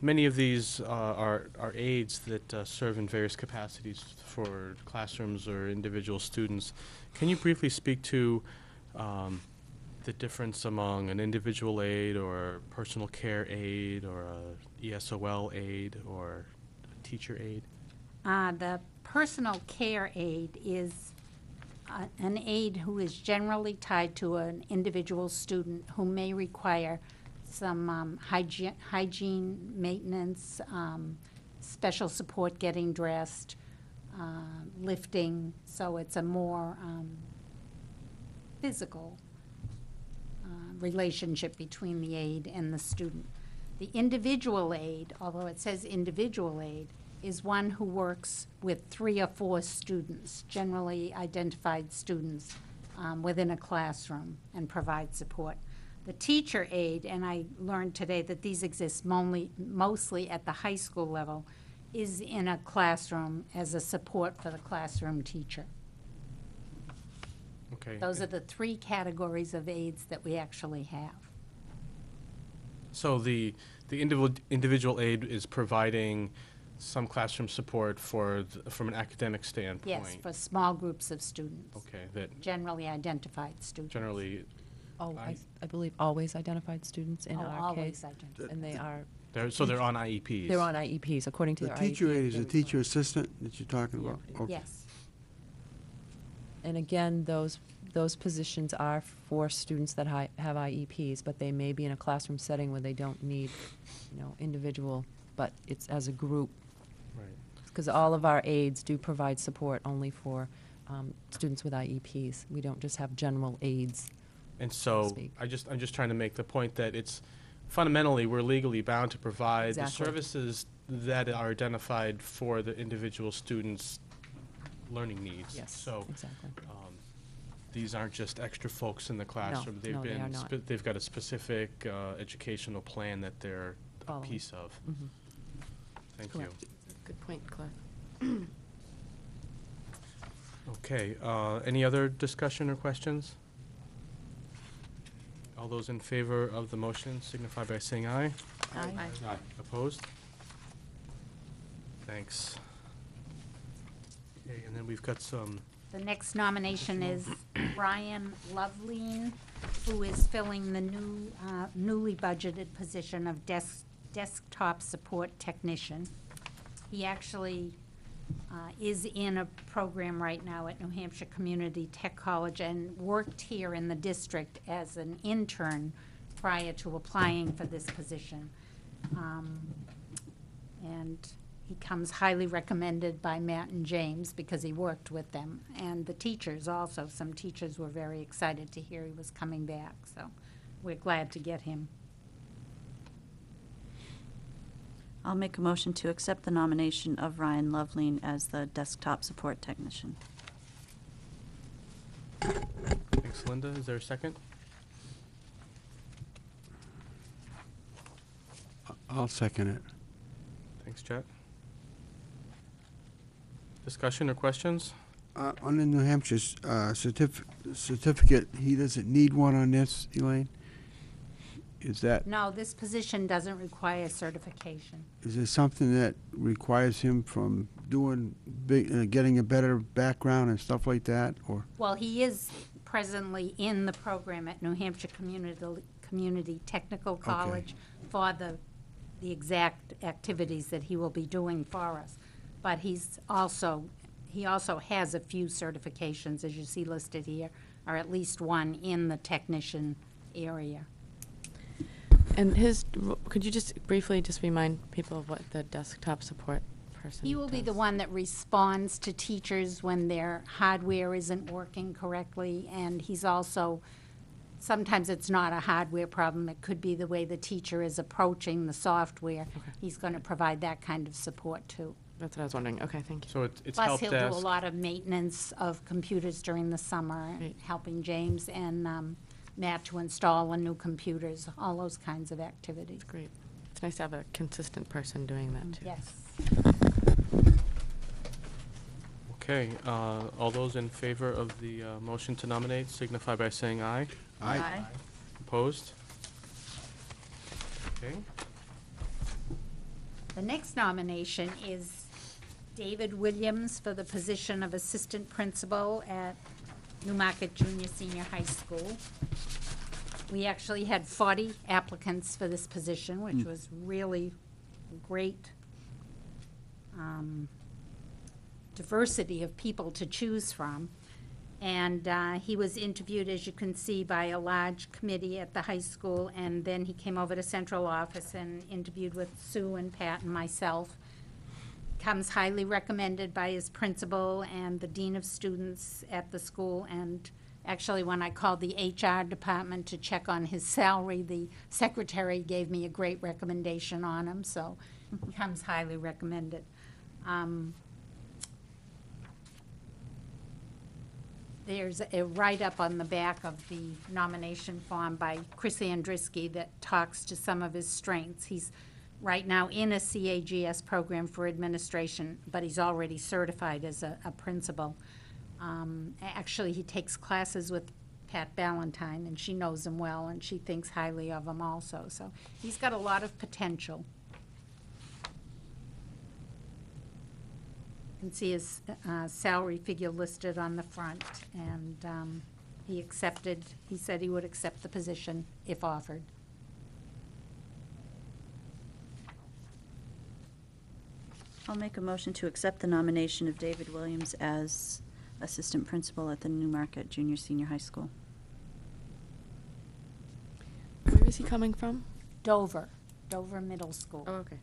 many of these uh, are, are aides that uh, serve in various capacities for classrooms or individual students. Can you briefly speak to um, the difference among an individual aide or personal care aide or a ESOL aide or a teacher aide? Uh, The personal care aide is uh, an aide who is generally tied to an individual student who may require some um, hygiene, hygiene maintenance, um, special support getting dressed, uh, lifting, so it's a more um, physical uh, relationship between the aide and the student. The individual aide, although it says individual aide, is one who works with three or four students, generally identified students, um, within a classroom and provides support. The teacher aide, and I learned today that these exist only, mostly at the high school level, is in a classroom as a support for the classroom teacher. Okay. Those are the three categories of aides that we actually have. So the, the individual, individual aid is providing some classroom support for, th- from an academic standpoint? Yes, for small groups of students, Okay, that generally identified students. generally, Oh, I, I- I believe always identified students in Oh, our always case. identified. And they are, they're, so they're on IEPs? they're on IEPs, according to The their IEP. teacher aide is a teacher assistant that you're talking about? Okay. Yes. And again, those, those positions are for students that hi- have IEPs, but they may be in a classroom setting where they don't need, you know, individual, but it's as a group. Right. Because all of our aides do provide support only for um, students with IEPs. We don't just have general aides. And to so, speak. I just, I'm just trying to make the point that it's, fundamentally, we're legally bound to provide the Exactly. services that are identified for the individual student's learning needs. Yes, So, exactly. um, these aren't just extra folks in the classroom. They've no, they are been, not. spe- they've got a specific uh, educational plan that they're a Following. piece of. Mhm. Thank you. Correct. Good point, Claire. Okay, uh, any other discussion or questions? All those in favor of the motion signify by saying aye. Aye. Aye. Opposed? Thanks. Okay, and then we've got some, The next nomination is Brian Loveleen, who is filling the new, uh, newly budgeted position of desk, desktop support technician. He actually uh, is in a program right now at New Hampshire Community Tech College and worked here in the district as an intern prior to applying for this position. Um, And he comes highly recommended by Matt and James because he worked with them. And the teachers also, some teachers were very excited to hear he was coming back, so we're glad to get him. I'll make a motion to accept the nomination of Ryan Loveleen as the desktop support technician. thanks Linda, is there a second? I'll second it. Thanks, Chet. Discussion or questions? Uh, On the New Hampshire uh, certif- certificate, he doesn't need one on this, Elaine? Is that, No, this position doesn't require certification. is there something that requires him from doing, big- uh, getting a better background and stuff like that, or? Well, he is presently in the program at New Hampshire Community, Community Technical College for the, the exact activities that he will be doing for us. But he's also, he also has a few certifications, as you see listed here, or at least one in the technician area. And his, could you just briefly just remind people of what the desktop support person He will be the does? one that responds to teachers when their hardware isn't working correctly, and he's also, sometimes it's not a hardware problem, it could be the way the teacher is approaching the software. He's going to provide that kind of support, too. That's what I was wondering. Okay, thank you. So it's, it's Plus, help he'll do a desk. lot of maintenance of computers during the summer, Great. helping James and um, Matt to install the new computers, all those kinds of activities. Great. It's nice to have a consistent person doing that, too. Yes. Okay, uh, all those in favor of the uh, motion to nominate signify by saying aye. Aye. Opposed? Okay, The next nomination is David Williams for the position of Assistant Principal at Newmarket Junior Senior High School. We actually had 40 applicants for this position, which was really great um, diversity of people to choose from. And uh, he was interviewed, as you can see, by a large committee at the high school, and then he came over to central office and interviewed with Sue and Pat and myself. Comes highly recommended by his principal and the dean of students at the school, and actually, when I called the HR department to check on his salary, the secretary gave me a great recommendation on him, so he comes highly recommended. Um, There's a write-up on the back of the nomination form by Chris Andruski that talks to some of his strengths. He's right now in a CAGS program for administration, but he's already certified as a, a principal. Um, Actually, he takes classes with Pat Valentine, and she knows him well, and she thinks highly of him also. So he's got a lot of potential. You can see his uh, salary figure listed on the front, and um, he accepted, he said he would accept the position if offered. I'll make a motion to accept the nomination of David Williams as assistant principal at the Newmarket Junior Senior High School. Where is he coming from? Dover, Dover Middle School. Oh, okay.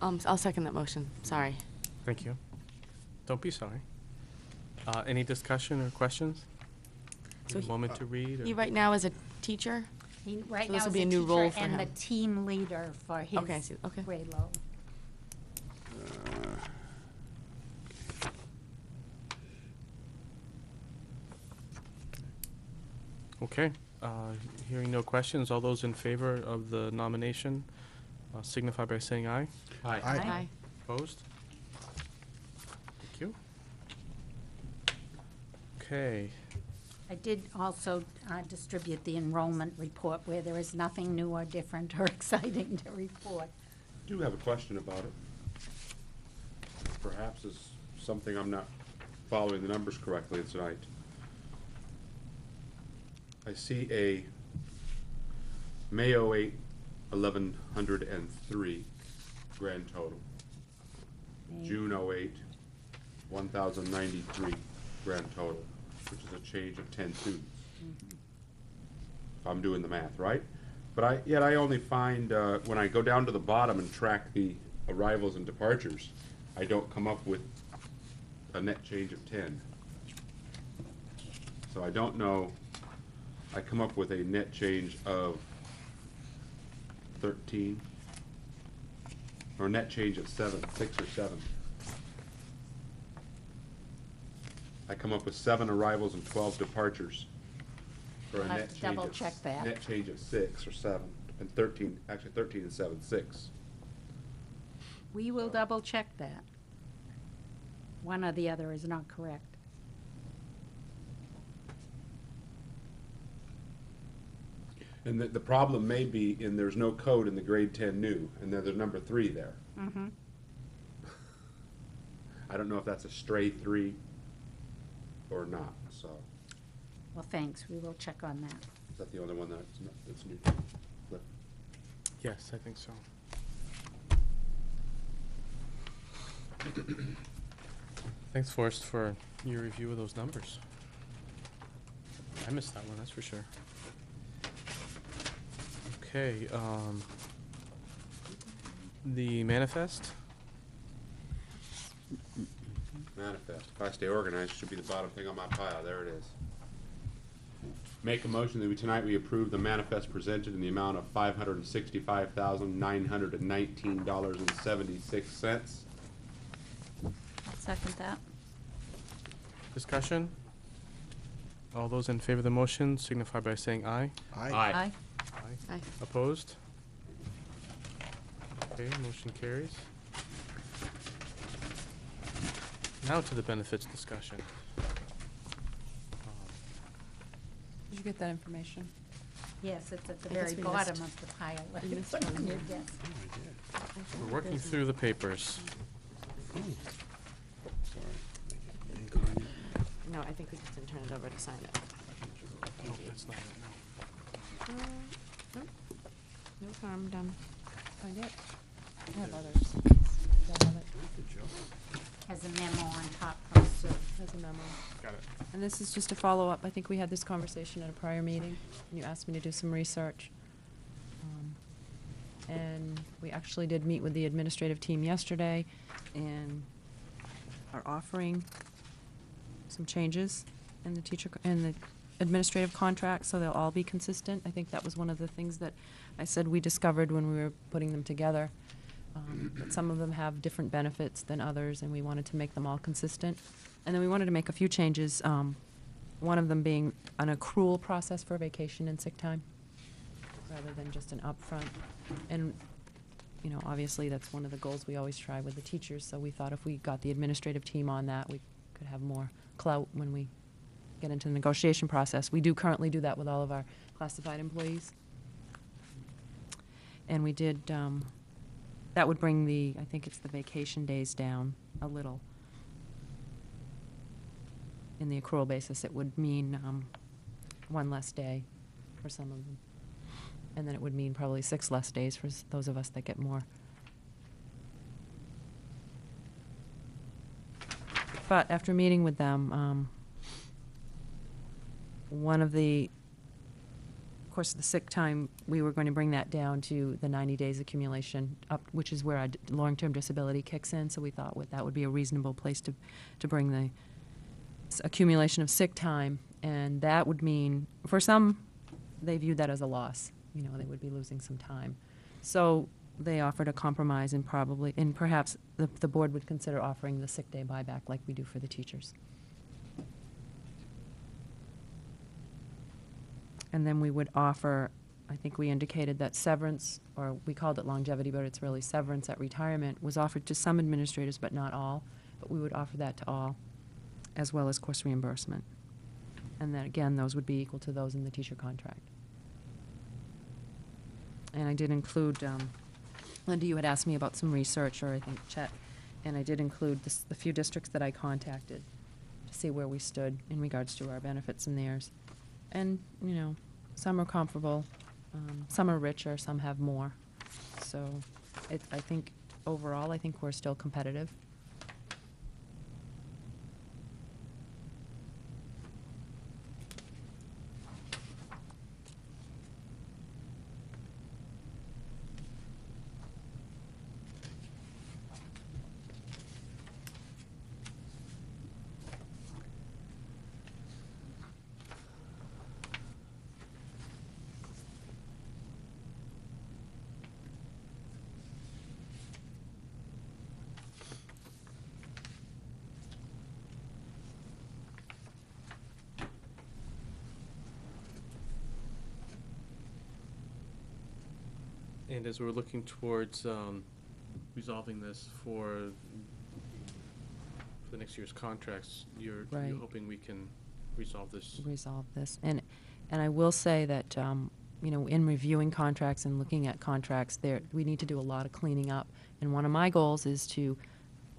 Um, I'll second that motion, sorry. Thank you. Don't be sorry. Uh, Any discussion or questions? So A he- moment to read? or- He right now is a teacher? He right So now this will is be a a new role teacher for and the him. team leader for his Okay, I see. Okay. grade level. Okay, uh, hearing no questions, all those in favor of the nomination uh, signify by saying aye. Aye. Aye. Opposed? Thank you. Okay, I did also uh, distribute the enrollment report where there is nothing new or different or exciting to report. do have a question about it. Perhaps it's something I'm not following the numbers correctly tonight. I see a May 08, 1103 grand total. May- June 08, 1093 grand total, which is a change of 10 students. If I'm doing the math right. But I, yet I only find, uh, when I go down to the bottom and track the arrivals and departures, I don't come up with a net change of ten. So I don't know, I come up with a net change of thirteen, or net change of seven, six or seven. I come up with seven arrivals and twelve departures. For a I'll have net to change double of- check that. Net change of six or seven, and thirteen, actually thirteen and seven, six. We will double check that. One or the other is not correct. And the, the problem may be in there's no code in the grade ten new, and then there's number three there. Mm-hmm. I don't know if that's a stray three or not, so, Well, thanks, we will check on that. is that the only one that's, not- that's new? Cliff? yes, I think so. Thanks, Forrest, for your review of those numbers. I missed that one, that's for sure. Okay, um, the manifest? Manifest, if I stay organized, it should be the bottom thing on my pile, there it is. Make a motion that we, tonight we approve the manifest presented in the amount of five hundred and sixty-five thousand, nine hundred and nineteen dollars and seventy-six cents. Second that. Discussion? All those in favor of the motion signify by saying aye. Aye. Aye. Aye. Opposed? Okay, motion carries. Now to the benefits discussion. Did you get that information? Yes, it's at the I guess very we bottom missed- of the pile. we missed It's one on your here. desk. We're working through the papers. No, I think we just didn't turn it over to sign it. No, that's not it, no. Uh, nope. No harm done. Find it? I have others. Don't have it. Has a memo on top from Sue. Has a memo. Got it. And this is just a follow-up. I think we had this conversation at a prior meeting, and you asked me to do some research. Um, And we actually did meet with the administrative team yesterday, and are offering some changes in the teacher, co- in the administrative contracts, so they'll all be consistent. I think that was one of the things that I said we discovered when we were putting them together. Um, That some of them have different benefits than others, and we wanted to make them all consistent. And then we wanted to make a few changes, um, one of them being an accrual process for vacation and sick time, rather than just an upfront. And, you know, obviously, that's one of the goals we always try with the teachers, so we thought if we got the administrative team on that, we could have more clout when we get into the negotiation process. We do currently do that with all of our classified employees. And we did, um, that would bring the, I think it's the vacation days down a little. In the accrual basis, it would mean, um, one less day for some of them. And then it would mean probably six less days for those of us that get more. But after meeting with them, um, one of the, course, the sick time, we were going to bring that down to the 90 days accumulation, up, which is where our d- long-term disability kicks in, so we thought that would be a reasonable place to, to bring the accumulation of sick time, and that would mean, for some, they viewed that as a loss, you know, they would be losing some time. So they offered a compromise and probably, and perhaps the, the board would consider offering the sick day buyback like we do for the teachers. And then we would offer, I think we indicated that severance, or we called it longevity, but it's really severance at retirement, was offered to some administrators, but not all. But we would offer that to all, as well as course reimbursement. And then again, those would be equal to those in the teacher contract. And I did include, um, Linda, you had asked me about some research, or I think Chet, and I did include this, the few districts that I contacted to see where we stood in regards to our benefits and theirs. And, you know, some are comparable, um, some are richer, some have more. So it, I think overall, I think we're still competitive. And as we're looking towards um, resolving this for for the next year's contracts, you're you're Right. hoping we can resolve this? resolve this. And, and I will say that, um, you know, in reviewing contracts and looking at contracts, there, we need to do a lot of cleaning up. And one of my goals is to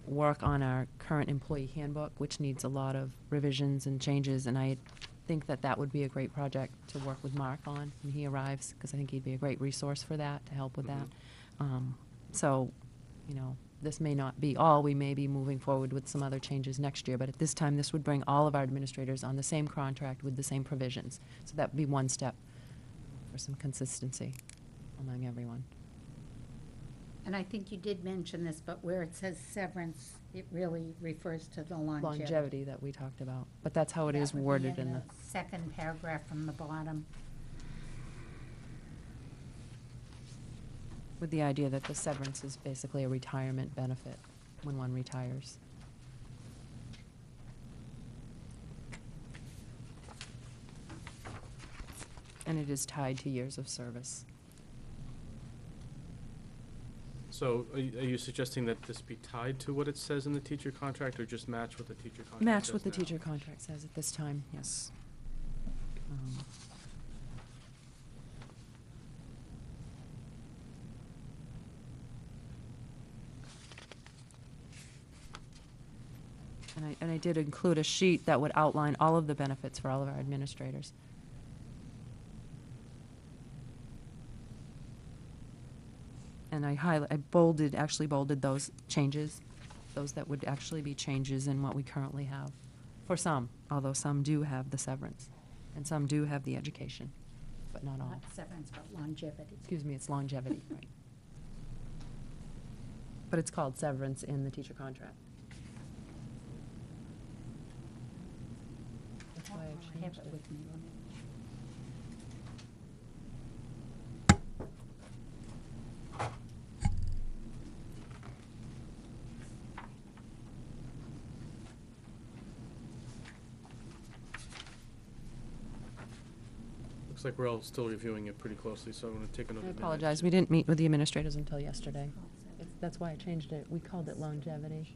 work on our current employee handbook, which needs a lot of revisions and changes. And I think that that would be a great project to work with Mark on when he arrives, because I think he'd be a great resource for that, to help with that. Um, So, you know, this may not be all, we may be moving forward with some other changes next year, but at this time, this would bring all of our administrators on the same contract with the same provisions. So that would be one step for some consistency among everyone. And I think you did mention this, but where it says severance, it really refers to the longevity. Longevity that we talked about, but that's how it is That would be worded in the, Second paragraph from the bottom. with the idea that the severance is basically a retirement benefit when one retires. And it is tied to years of service. So are you are you suggesting that this be tied to what it says in the teacher contract, or just match what the teacher contract says Match what the now? teacher contract says at this time, yes. Um, And I, and I did include a sheet that would outline all of the benefits for all of our administrators. And I highlight, I bolded, actually bolded those changes, those that would actually be changes in what we currently have. For some, although some do have the severance, and some do have the education, but not all. Not severance, but longevity. Excuse me, it's longevity, right. But it's called severance in the teacher contract. That's why I I have it it. with me. Let me- Looks like we're all still reviewing it pretty closely, so I'm gonna take another I minute. apologize, we didn't meet with the administrators until yesterday. It's- That's why I changed it. We called it longevity.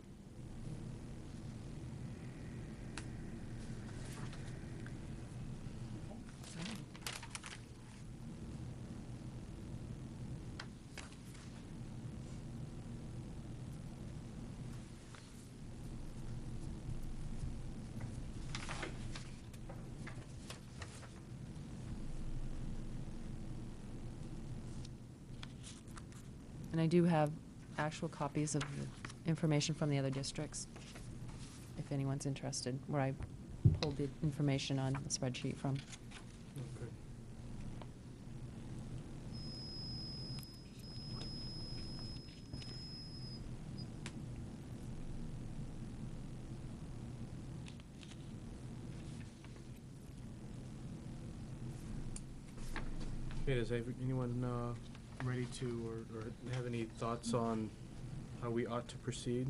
And I do have actual copies of the information from the other districts, if anyone's interested, where I pulled the information on the spreadsheet from. Okay. Does anyone uh, ready to, or or have any thoughts on how we ought to proceed?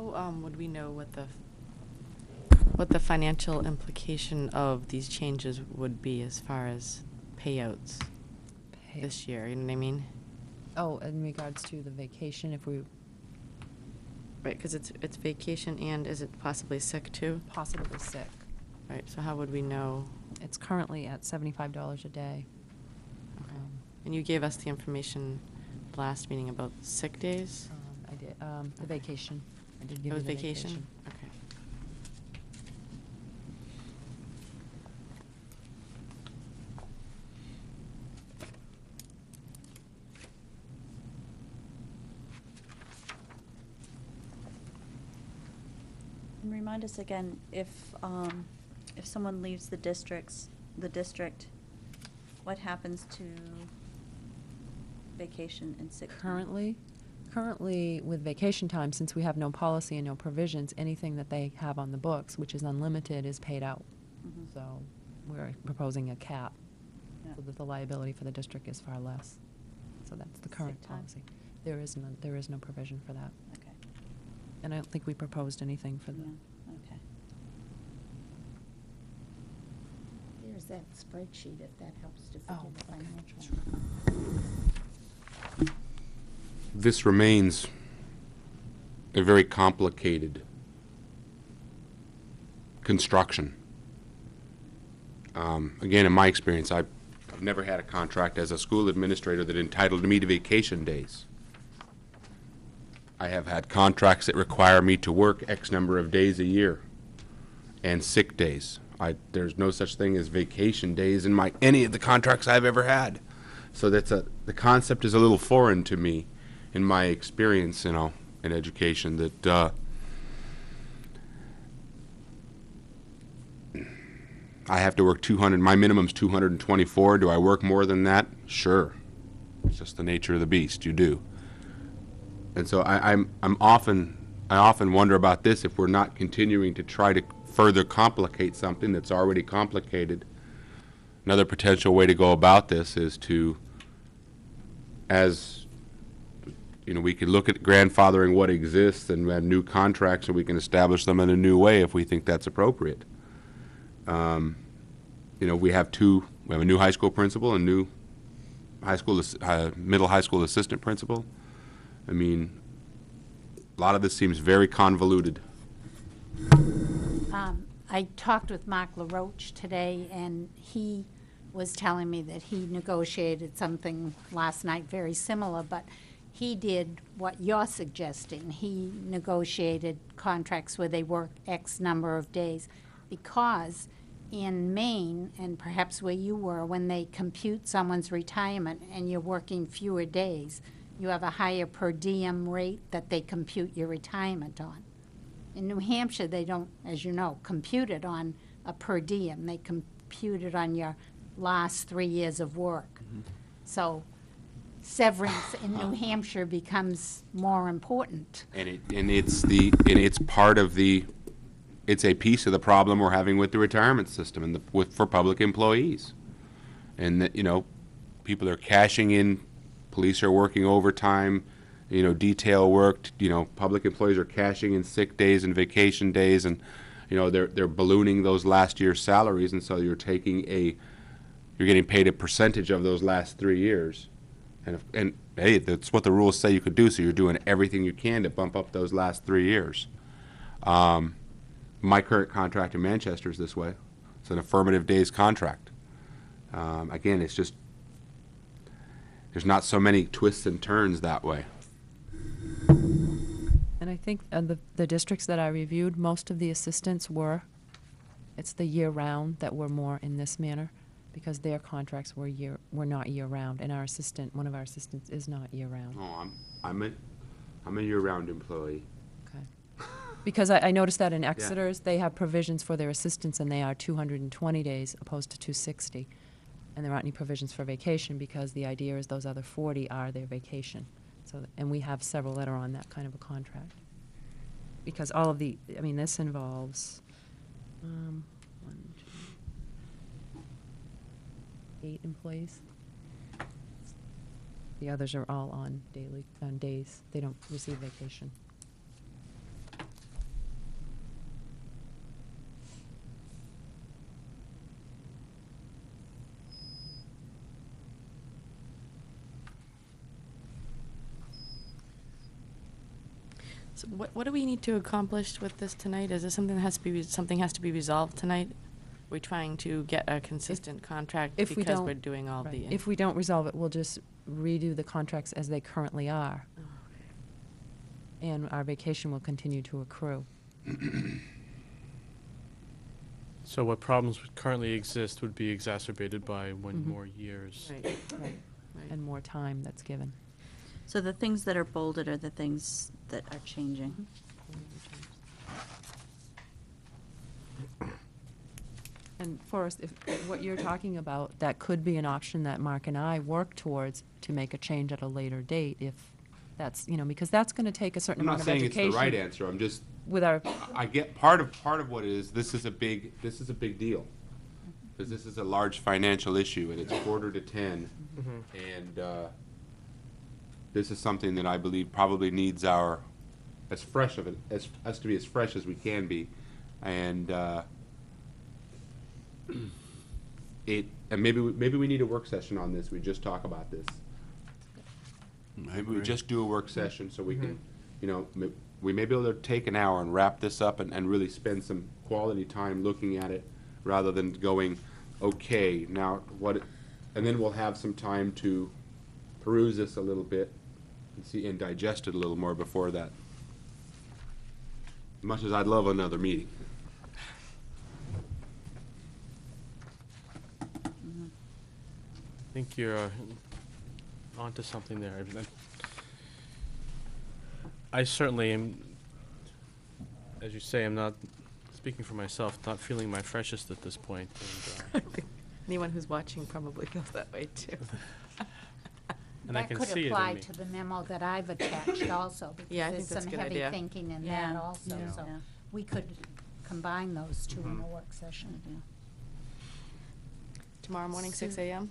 How um, would we know what the, what the financial implication of these changes would be as far as payouts Pay- this year, you know what I mean? Oh, in regards to the vacation, if we Right, because it's, it's vacation and is it possibly sick too? possibly sick. Right, so how would we know? It's currently at seventy-five dollars a day. Okay. Um, And you gave us the information last meeting about sick days? um, I did, um, the vacation. I did give It you was the vacation? Okay. And remind us again, if, um, if someone leaves the districts, the district, what happens to vacation and sick time? Currently, currently with vacation time, since we have no policy and no provisions, anything that they have on the books, which is unlimited, is paid out. Mhm. So we're proposing a cap, Yeah. so that the liability for the district is far less. So that's the current time? policy. There is no, there is no provision for that. Okay, And I don't think we proposed anything for the, yeah, okay. There's that spreadsheet, if that helps to Oh, figure the okay, financial. This remains a very complicated construction. Um, Again, in my experience, I've I've never had a contract as a school administrator that entitled me to vacation days. I have had contracts that require me to work X number of days a year and sick days. I, there's no such thing as vacation days in my, any of the contracts I've ever had. So that's a, the concept is a little foreign to me in my experience, you know, in education that, uh, I have to work 200, my minimum's 224. Do I work more than that? Sure. It's just the nature of the beast. You do. And so I, I'm, I'm often, I often wonder about this if we're not continuing to try to further complicate something that's already complicated. Another potential way to go about this is to, as, you know, we could look at grandfathering what exists and have new contracts and we can establish them in a new way if we think that's appropriate. Um, You know, we have two, we have a new high school principal and new high school, uh, middle high school assistant principal. I mean, a lot of this seems very convoluted. Um, I talked with Mark LaRoche today, and he was telling me that he negotiated something last night very similar, but he did what you're suggesting. He negotiated contracts where they work X number of days because in Maine, and perhaps where you were, when they compute someone's retirement and you're working fewer days, you have a higher per diem rate that they compute your retirement on. In New Hampshire, they don't, as you know, compute it on a per diem. They compute it on your last three years of work. Mm-hmm. So severance in New Hampshire becomes more important. And it, and it's the, and it's part of the, it's a piece of the problem we're having with the retirement system and the, with, for public employees. And that, you know, people are cashing in, police are working overtime, you know, detail work, you know, public employees are cashing in sick days and vacation days and, you know, they're, they're ballooning those last year's salaries and so you're taking a, you're getting paid a percentage of those last three years. And, if, and hey, that's what the rules say you could do, so you're doing everything you can to bump up those last three years. Um, my current contract in Manchester is this way. It's an affirmative days contract. Um, again, it's just, there's not so many twists and turns that way. And I think uh, the, the districts that I reviewed, most of the assistants were, it's the year-round that were more in this manner, because their contracts were year, were not year-round, and our assistant, one of our assistants is not year-round. Oh, I'm, I'm a, I'm a year-round employee. Okay. Because I, I noticed that in Exeter's, they have provisions for their assistants, and they are two hundred and twenty days opposed to two sixty. And there aren't any provisions for vacation, because the idea is those other forty are their vacation. So, th- and we have several that are on that kind of a contract. Because all of the, I mean, this involves, um, one, two, eight employees. The others are all on daily, on days. They don't receive vacation. So what, what do we need to accomplish with this tonight? Is this something that has to be, something has to be resolved tonight? We're trying to get a consistent contract If we because don't- we're doing all right. the. If we don't resolve it, we'll just redo the contracts as they currently are. And our vacation will continue to accrue. So what problems would currently exist would be exacerbated by one Mhm. more years. Right, right, And more time that's given. So the things that are bolded are the things that are changing. And Forrest, if, what you're talking about, that could be an option that Mark and I work towards to make a change at a later date if that's, you know, because that's gonna take a certain time I'm amount not of saying education. it's the right answer, I'm just, With our, I get, part of, part of what it is, this is a big, this is a big deal. Because this is a large financial issue, and it's quarter to ten, and, uh, this is something that I believe probably needs our, as fresh of it, as, us to be as fresh as we can be, and, uh, it, and maybe, we- maybe we need a work session on this, we just talk about this. Maybe we just do a work session so we can, mm-hmm. you know, m- we may be able to take an hour and wrap this up and, and really spend some quality time looking at it rather than going, okay, now what, and then we'll have some time to peruse this a little bit and see, and digest it a little more before that. As much as I'd love another meeting. I think you're uh, onto something there. I I certainly am, as you say, I'm not, speaking for myself, not feeling my freshest at this point. and, uh, Anyone who's watching probably feels that way too. And I That can could see it in apply me. to the memo that I've attached also, Yeah, I because think there's that's a some good heavy idea. thinking in Yeah. that also, Yeah. so Yeah. we could combine those two Mm-hmm. in a work session. Tomorrow morning, six Sue- AM?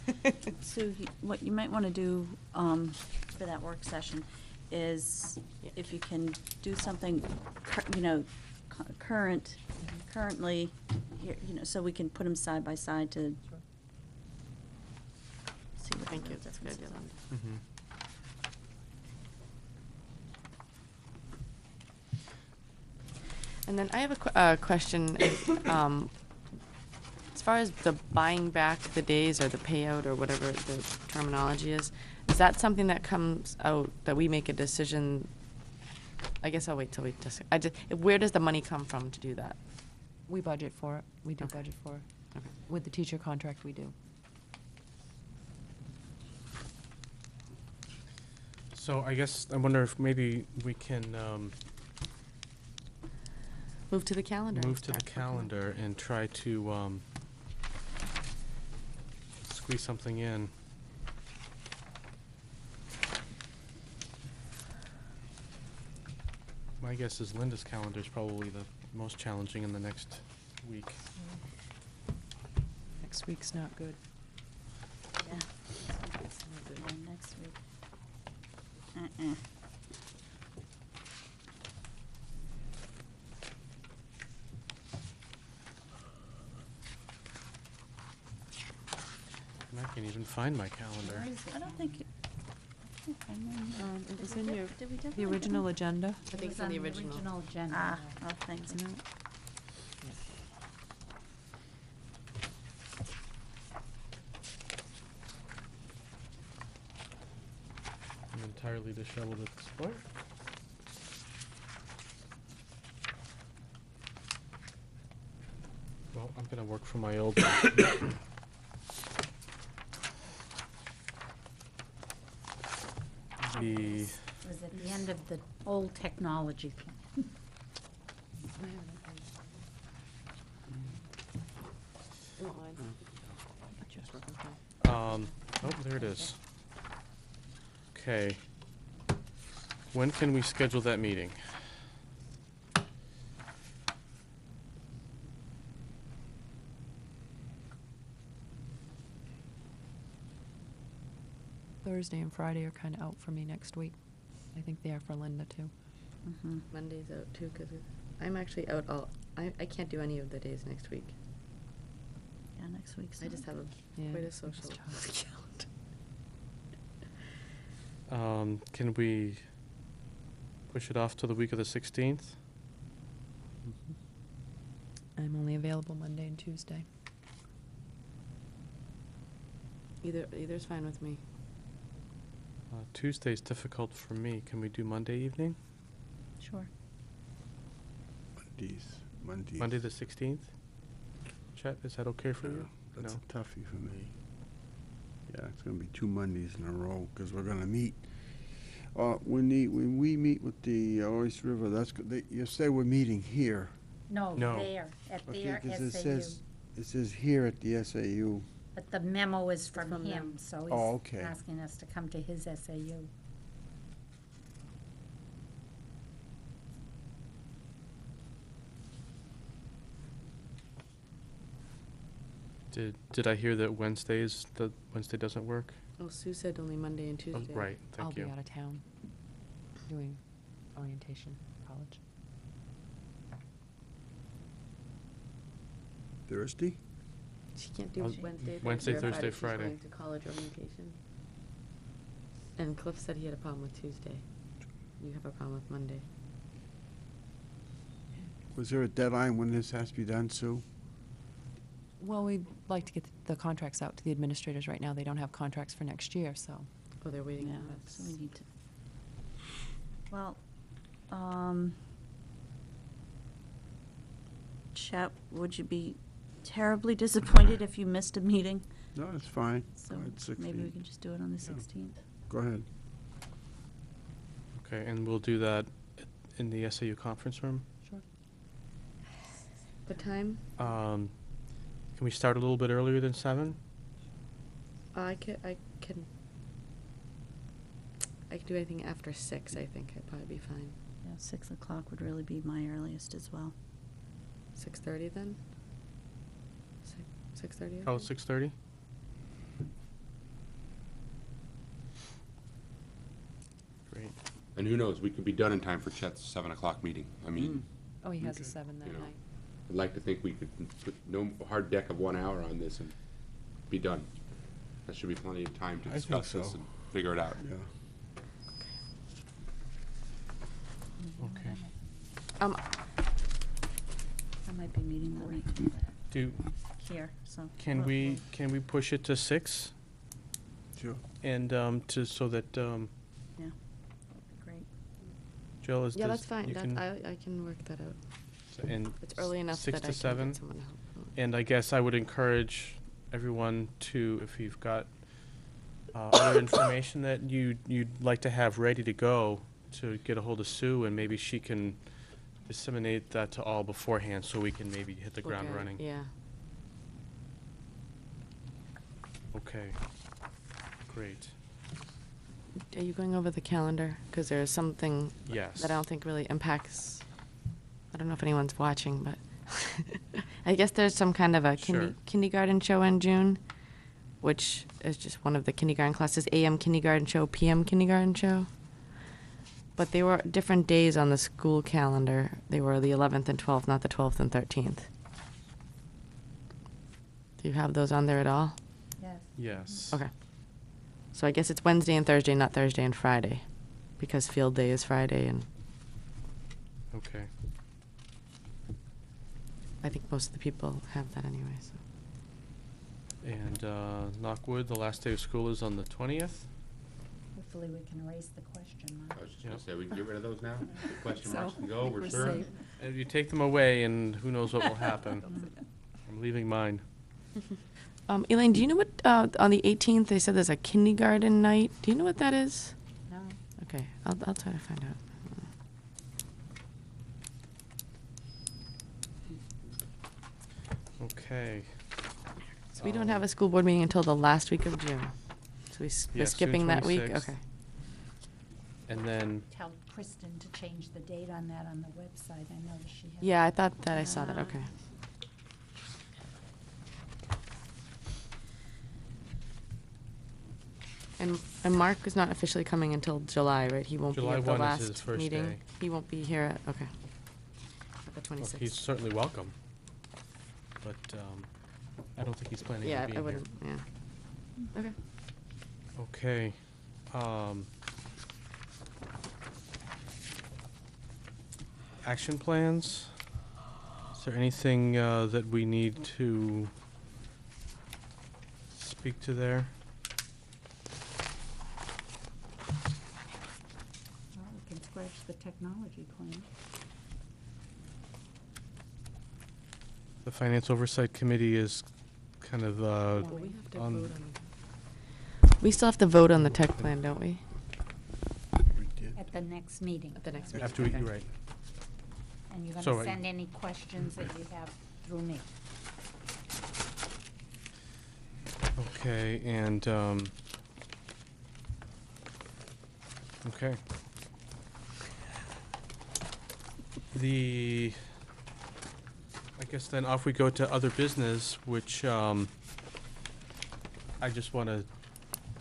Sue, you- what you might want to do um, for that work session is, if you can do something, cur- you know, cu- current, currently, here, you know, so we can put them side by side to see what Thank the you, that's a good differences are. Mhm. And then I have a que- uh, question, um, it's far as the buying back the days or the payout or whatever the terminology is, is that something that comes out, that we make a decision? I guess I'll wait till we just, I just, where does the money come from to do that? We budget for it. We do budget for it. With the teacher contract, we do. So I guess, I wonder if maybe we can um, Move to the calendar. move to the start working on it. calendar and try to um, squeeze something in. My guess is Linda's calendar is probably the most challenging in the next week. Next week's not good. Yeah. Yeah, next week. Uh-uh. Can't even find my calendar. I don't think, it- I think I know. Um, it was in your, did we The definitely original agenda? I think it's on the original. agenda. Ah, oh, thanks. isn't it? I'm entirely disheveled at this point. Well, I'm gonna work from my old one. The, It was at the end of the old technology. um, oh, there it is. Okay. When can we schedule that meeting? Thursday and Friday are kind of out for me next week. I think they are for Linda, too. Mhm. Monday's out too, because I'm actually out all, I, I can't do any of the days next week. Yeah, next week's. I just not have a, Yeah, quite a it's social tough. calendar. Um, can we push it off to the week of the sixteenth? I'm only available Monday and Tuesday. Either, either's fine with me. Uh, Tuesday's difficult for me. Can we do Monday evening? Sure. Mondays, Mondays. Monday the sixteenth? Chet, is that okay for Yeah, you? That's No. a toughie for me. Yeah, it's gonna be two Mondays in a row, because we're gonna meet. Uh, when the, when we meet with the uh, Oyster River, that's, good. They- you say we're meeting here. No, No. there, at Okay, their 'cause it SAU. says, it says here at the SAU. But the memo is from from him, them. so Oh, he's okay. asking us to come to his SAU. Did, did I hear that Wednesdays, that Wednesday doesn't work? Oh, Sue said only Monday and Oh, Tuesday. Right, I'll thank be you. out of town doing orientation, college. Thursday? She can't do I'll- Wednesday, Wednesday, Thursday, or Thursday, She's Friday. going to college orientation. And Cliff said he had a problem with Tuesday. You have a problem with Monday. Was there a deadline when this has to be done, Sue? Well, we'd like to get the contracts out to the administrators right now. They don't have contracts for next year, so. Oh, they're waiting Yeah, for so us. we need to. Well, um, Chet, would you be terribly disappointed if you missed a meeting? No, it's fine. So Go ahead, maybe we 16th. can just do it on the Yeah. sixteenth. Go ahead. Okay, and we'll do that in the SAU conference room? Sure. What time? Um, can we start a little bit earlier than seven? I can, I can, I can do anything after six, I think. I'd probably be fine. Yeah, six o'clock would really be my earliest as well. Six thirty then? Six thirty? Oh, six thirty? Great. And who knows, we could be done in time for Chet's seven o'clock meeting. I mean, Oh, he has a seven that You know. night. I'd like to think we could put no hard deck of one hour on this and be done. That should be plenty of time to I think discuss this so. and figure it out. Yeah. Okay. Um, I might be meeting that night. Do, here, so. Can we'll- we, we'll- can we push it to six? Sure. And, um, to, so that, um, Yeah, that'd be great. Jill is. Yeah, does- that's fine. you That, can- I, I can work that out. And It's early enough six that to I can seven. get someone to help. And I guess I would encourage everyone to, if you've got uh, other information that you, you'd like to have ready to go, to get a hold of Sue, and maybe she can disseminate that to all beforehand, so we can maybe hit the Look ground at it, running. Yeah. Okay. Great. Are you going over the calendar? Because there's something Yes. that I don't think really impacts, I don't know if anyone's watching, but I guess there's some kind of a Sure. kindergarten show in June, which is just one of the kindergarten classes, AM kindergarten show, PM kindergarten show. But they were different days on the school calendar. They were the 11th and 12th, not the 12th and 13th. Do you have those on there at all? Yes. Yes. Okay. So I guess it's Wednesday and Thursday, not Thursday and Friday, because field day is Friday, and Okay. I think most of the people have that anyway, so. And uh, Knockwood, the last day of school is on the twentieth? Hopefully we can erase the question mark. I was just gonna say, we can get rid of those now? The question So, marks can go, we're we're sure? safe. If you take them away, and who knows what will happen. I'm leaving mine. Um, Elaine, do you know what, uh, on the 18th, they said there's a kindergarten night? Do you know what that is? No. Okay, I'll, I'll try to find out. Okay. So we don't have a school board meeting until the last week of June. So we, s- Yeah, we're June skipping that week? 26th. Okay. And then, Tell Kristen to change the date on that on the website. I noticed she had. Yeah, I thought that I saw that, Ah. okay. And, and Mark is not officially coming until July, right? He won't be July at the 1 is his last first meeting? day. He won't be here at, okay. At the well, he's certainly welcome. But um, I don't think he's planning Yeah, on being I here. wouldn't, yeah. Okay. Okay. um, Action plans? Is there anything uh, that we need to speak to there? Well, we can scratch the technology plan. The Finance Oversight Committee is kind of uh, Well, we have to on, vote We still have to vote on the tech plan, don't we? At the next meeting. At the next meeting. after, we- you're right. And you're So, gonna send any questions that you have through me. Okay, and, um, okay. The, I guess then off we go to other business, which, um, I just want to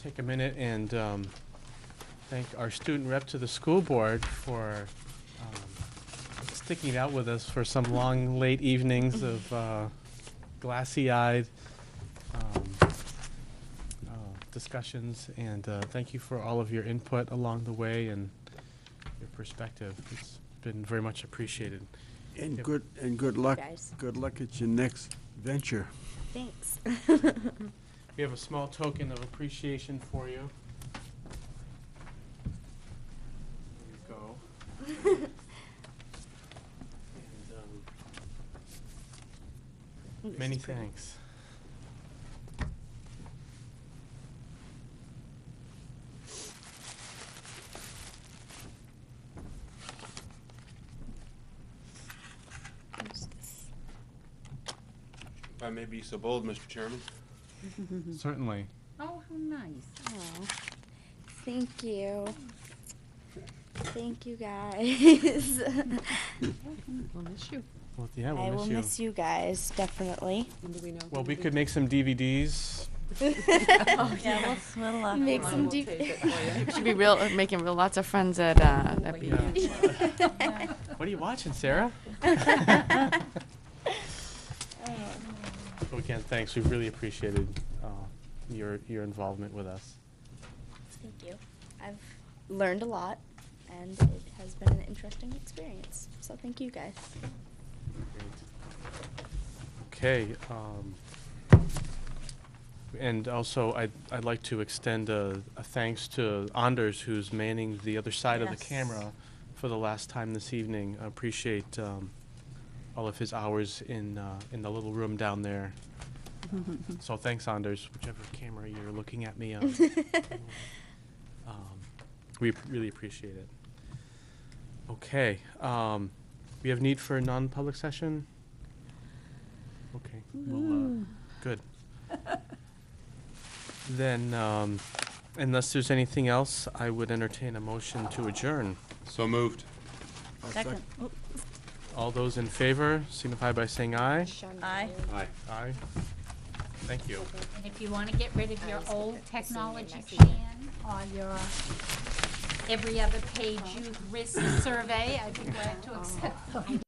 take a minute and, um, thank our student rep to the school board for, um, sticking it out with us for some long, late evenings of, uh, glassy-eyed, um, uh, discussions, and uh, thank you for all of your input along the way and your perspective. It's been very much appreciated. And Yep. good, and good luck, Guys. good luck at your next venture. Thanks. We have a small token of appreciation for you. There you go. And, um, Many thanks. If I may be so bold, Mr. Chairman. Certainly. Oh, how nice. Oh, thank you. Thank you guys. We'll miss you. Well, yeah, I we'll will miss you. miss you guys, definitely. When do we know? Well, we could make some DVDs. Yeah, we'll, we'll, uh, Make some we'll deep. tape it for you. Should be real, making real lots of friends at, uh, at Yeah. BU. What are you watching, Sarah? So again, thanks. We've really appreciated uh, your, your involvement with us. Thank you. I've learned a lot, and it has been an interesting experience. So thank you guys. Okay, um, And also, I'd, I'd like to extend a, a thanks to Anders, who's manning the other side of the camera for the last time this evening. I appreciate um, all of his hours in, uh, in the little room down there. So thanks, Anders, whichever camera you're looking at me on. Um, We ap- really appreciate it. Okay, um, we have need for a non-public session? Okay, well, uh, good. Then, um, unless there's anything else, I would entertain a motion to adjourn. So moved. Second. All those in favor signify by saying aye. Aye. Aye. Aye. Thank you. And if you want to get rid of your old technology next plan or your every other page youth risk survey, I'd be glad to accept those.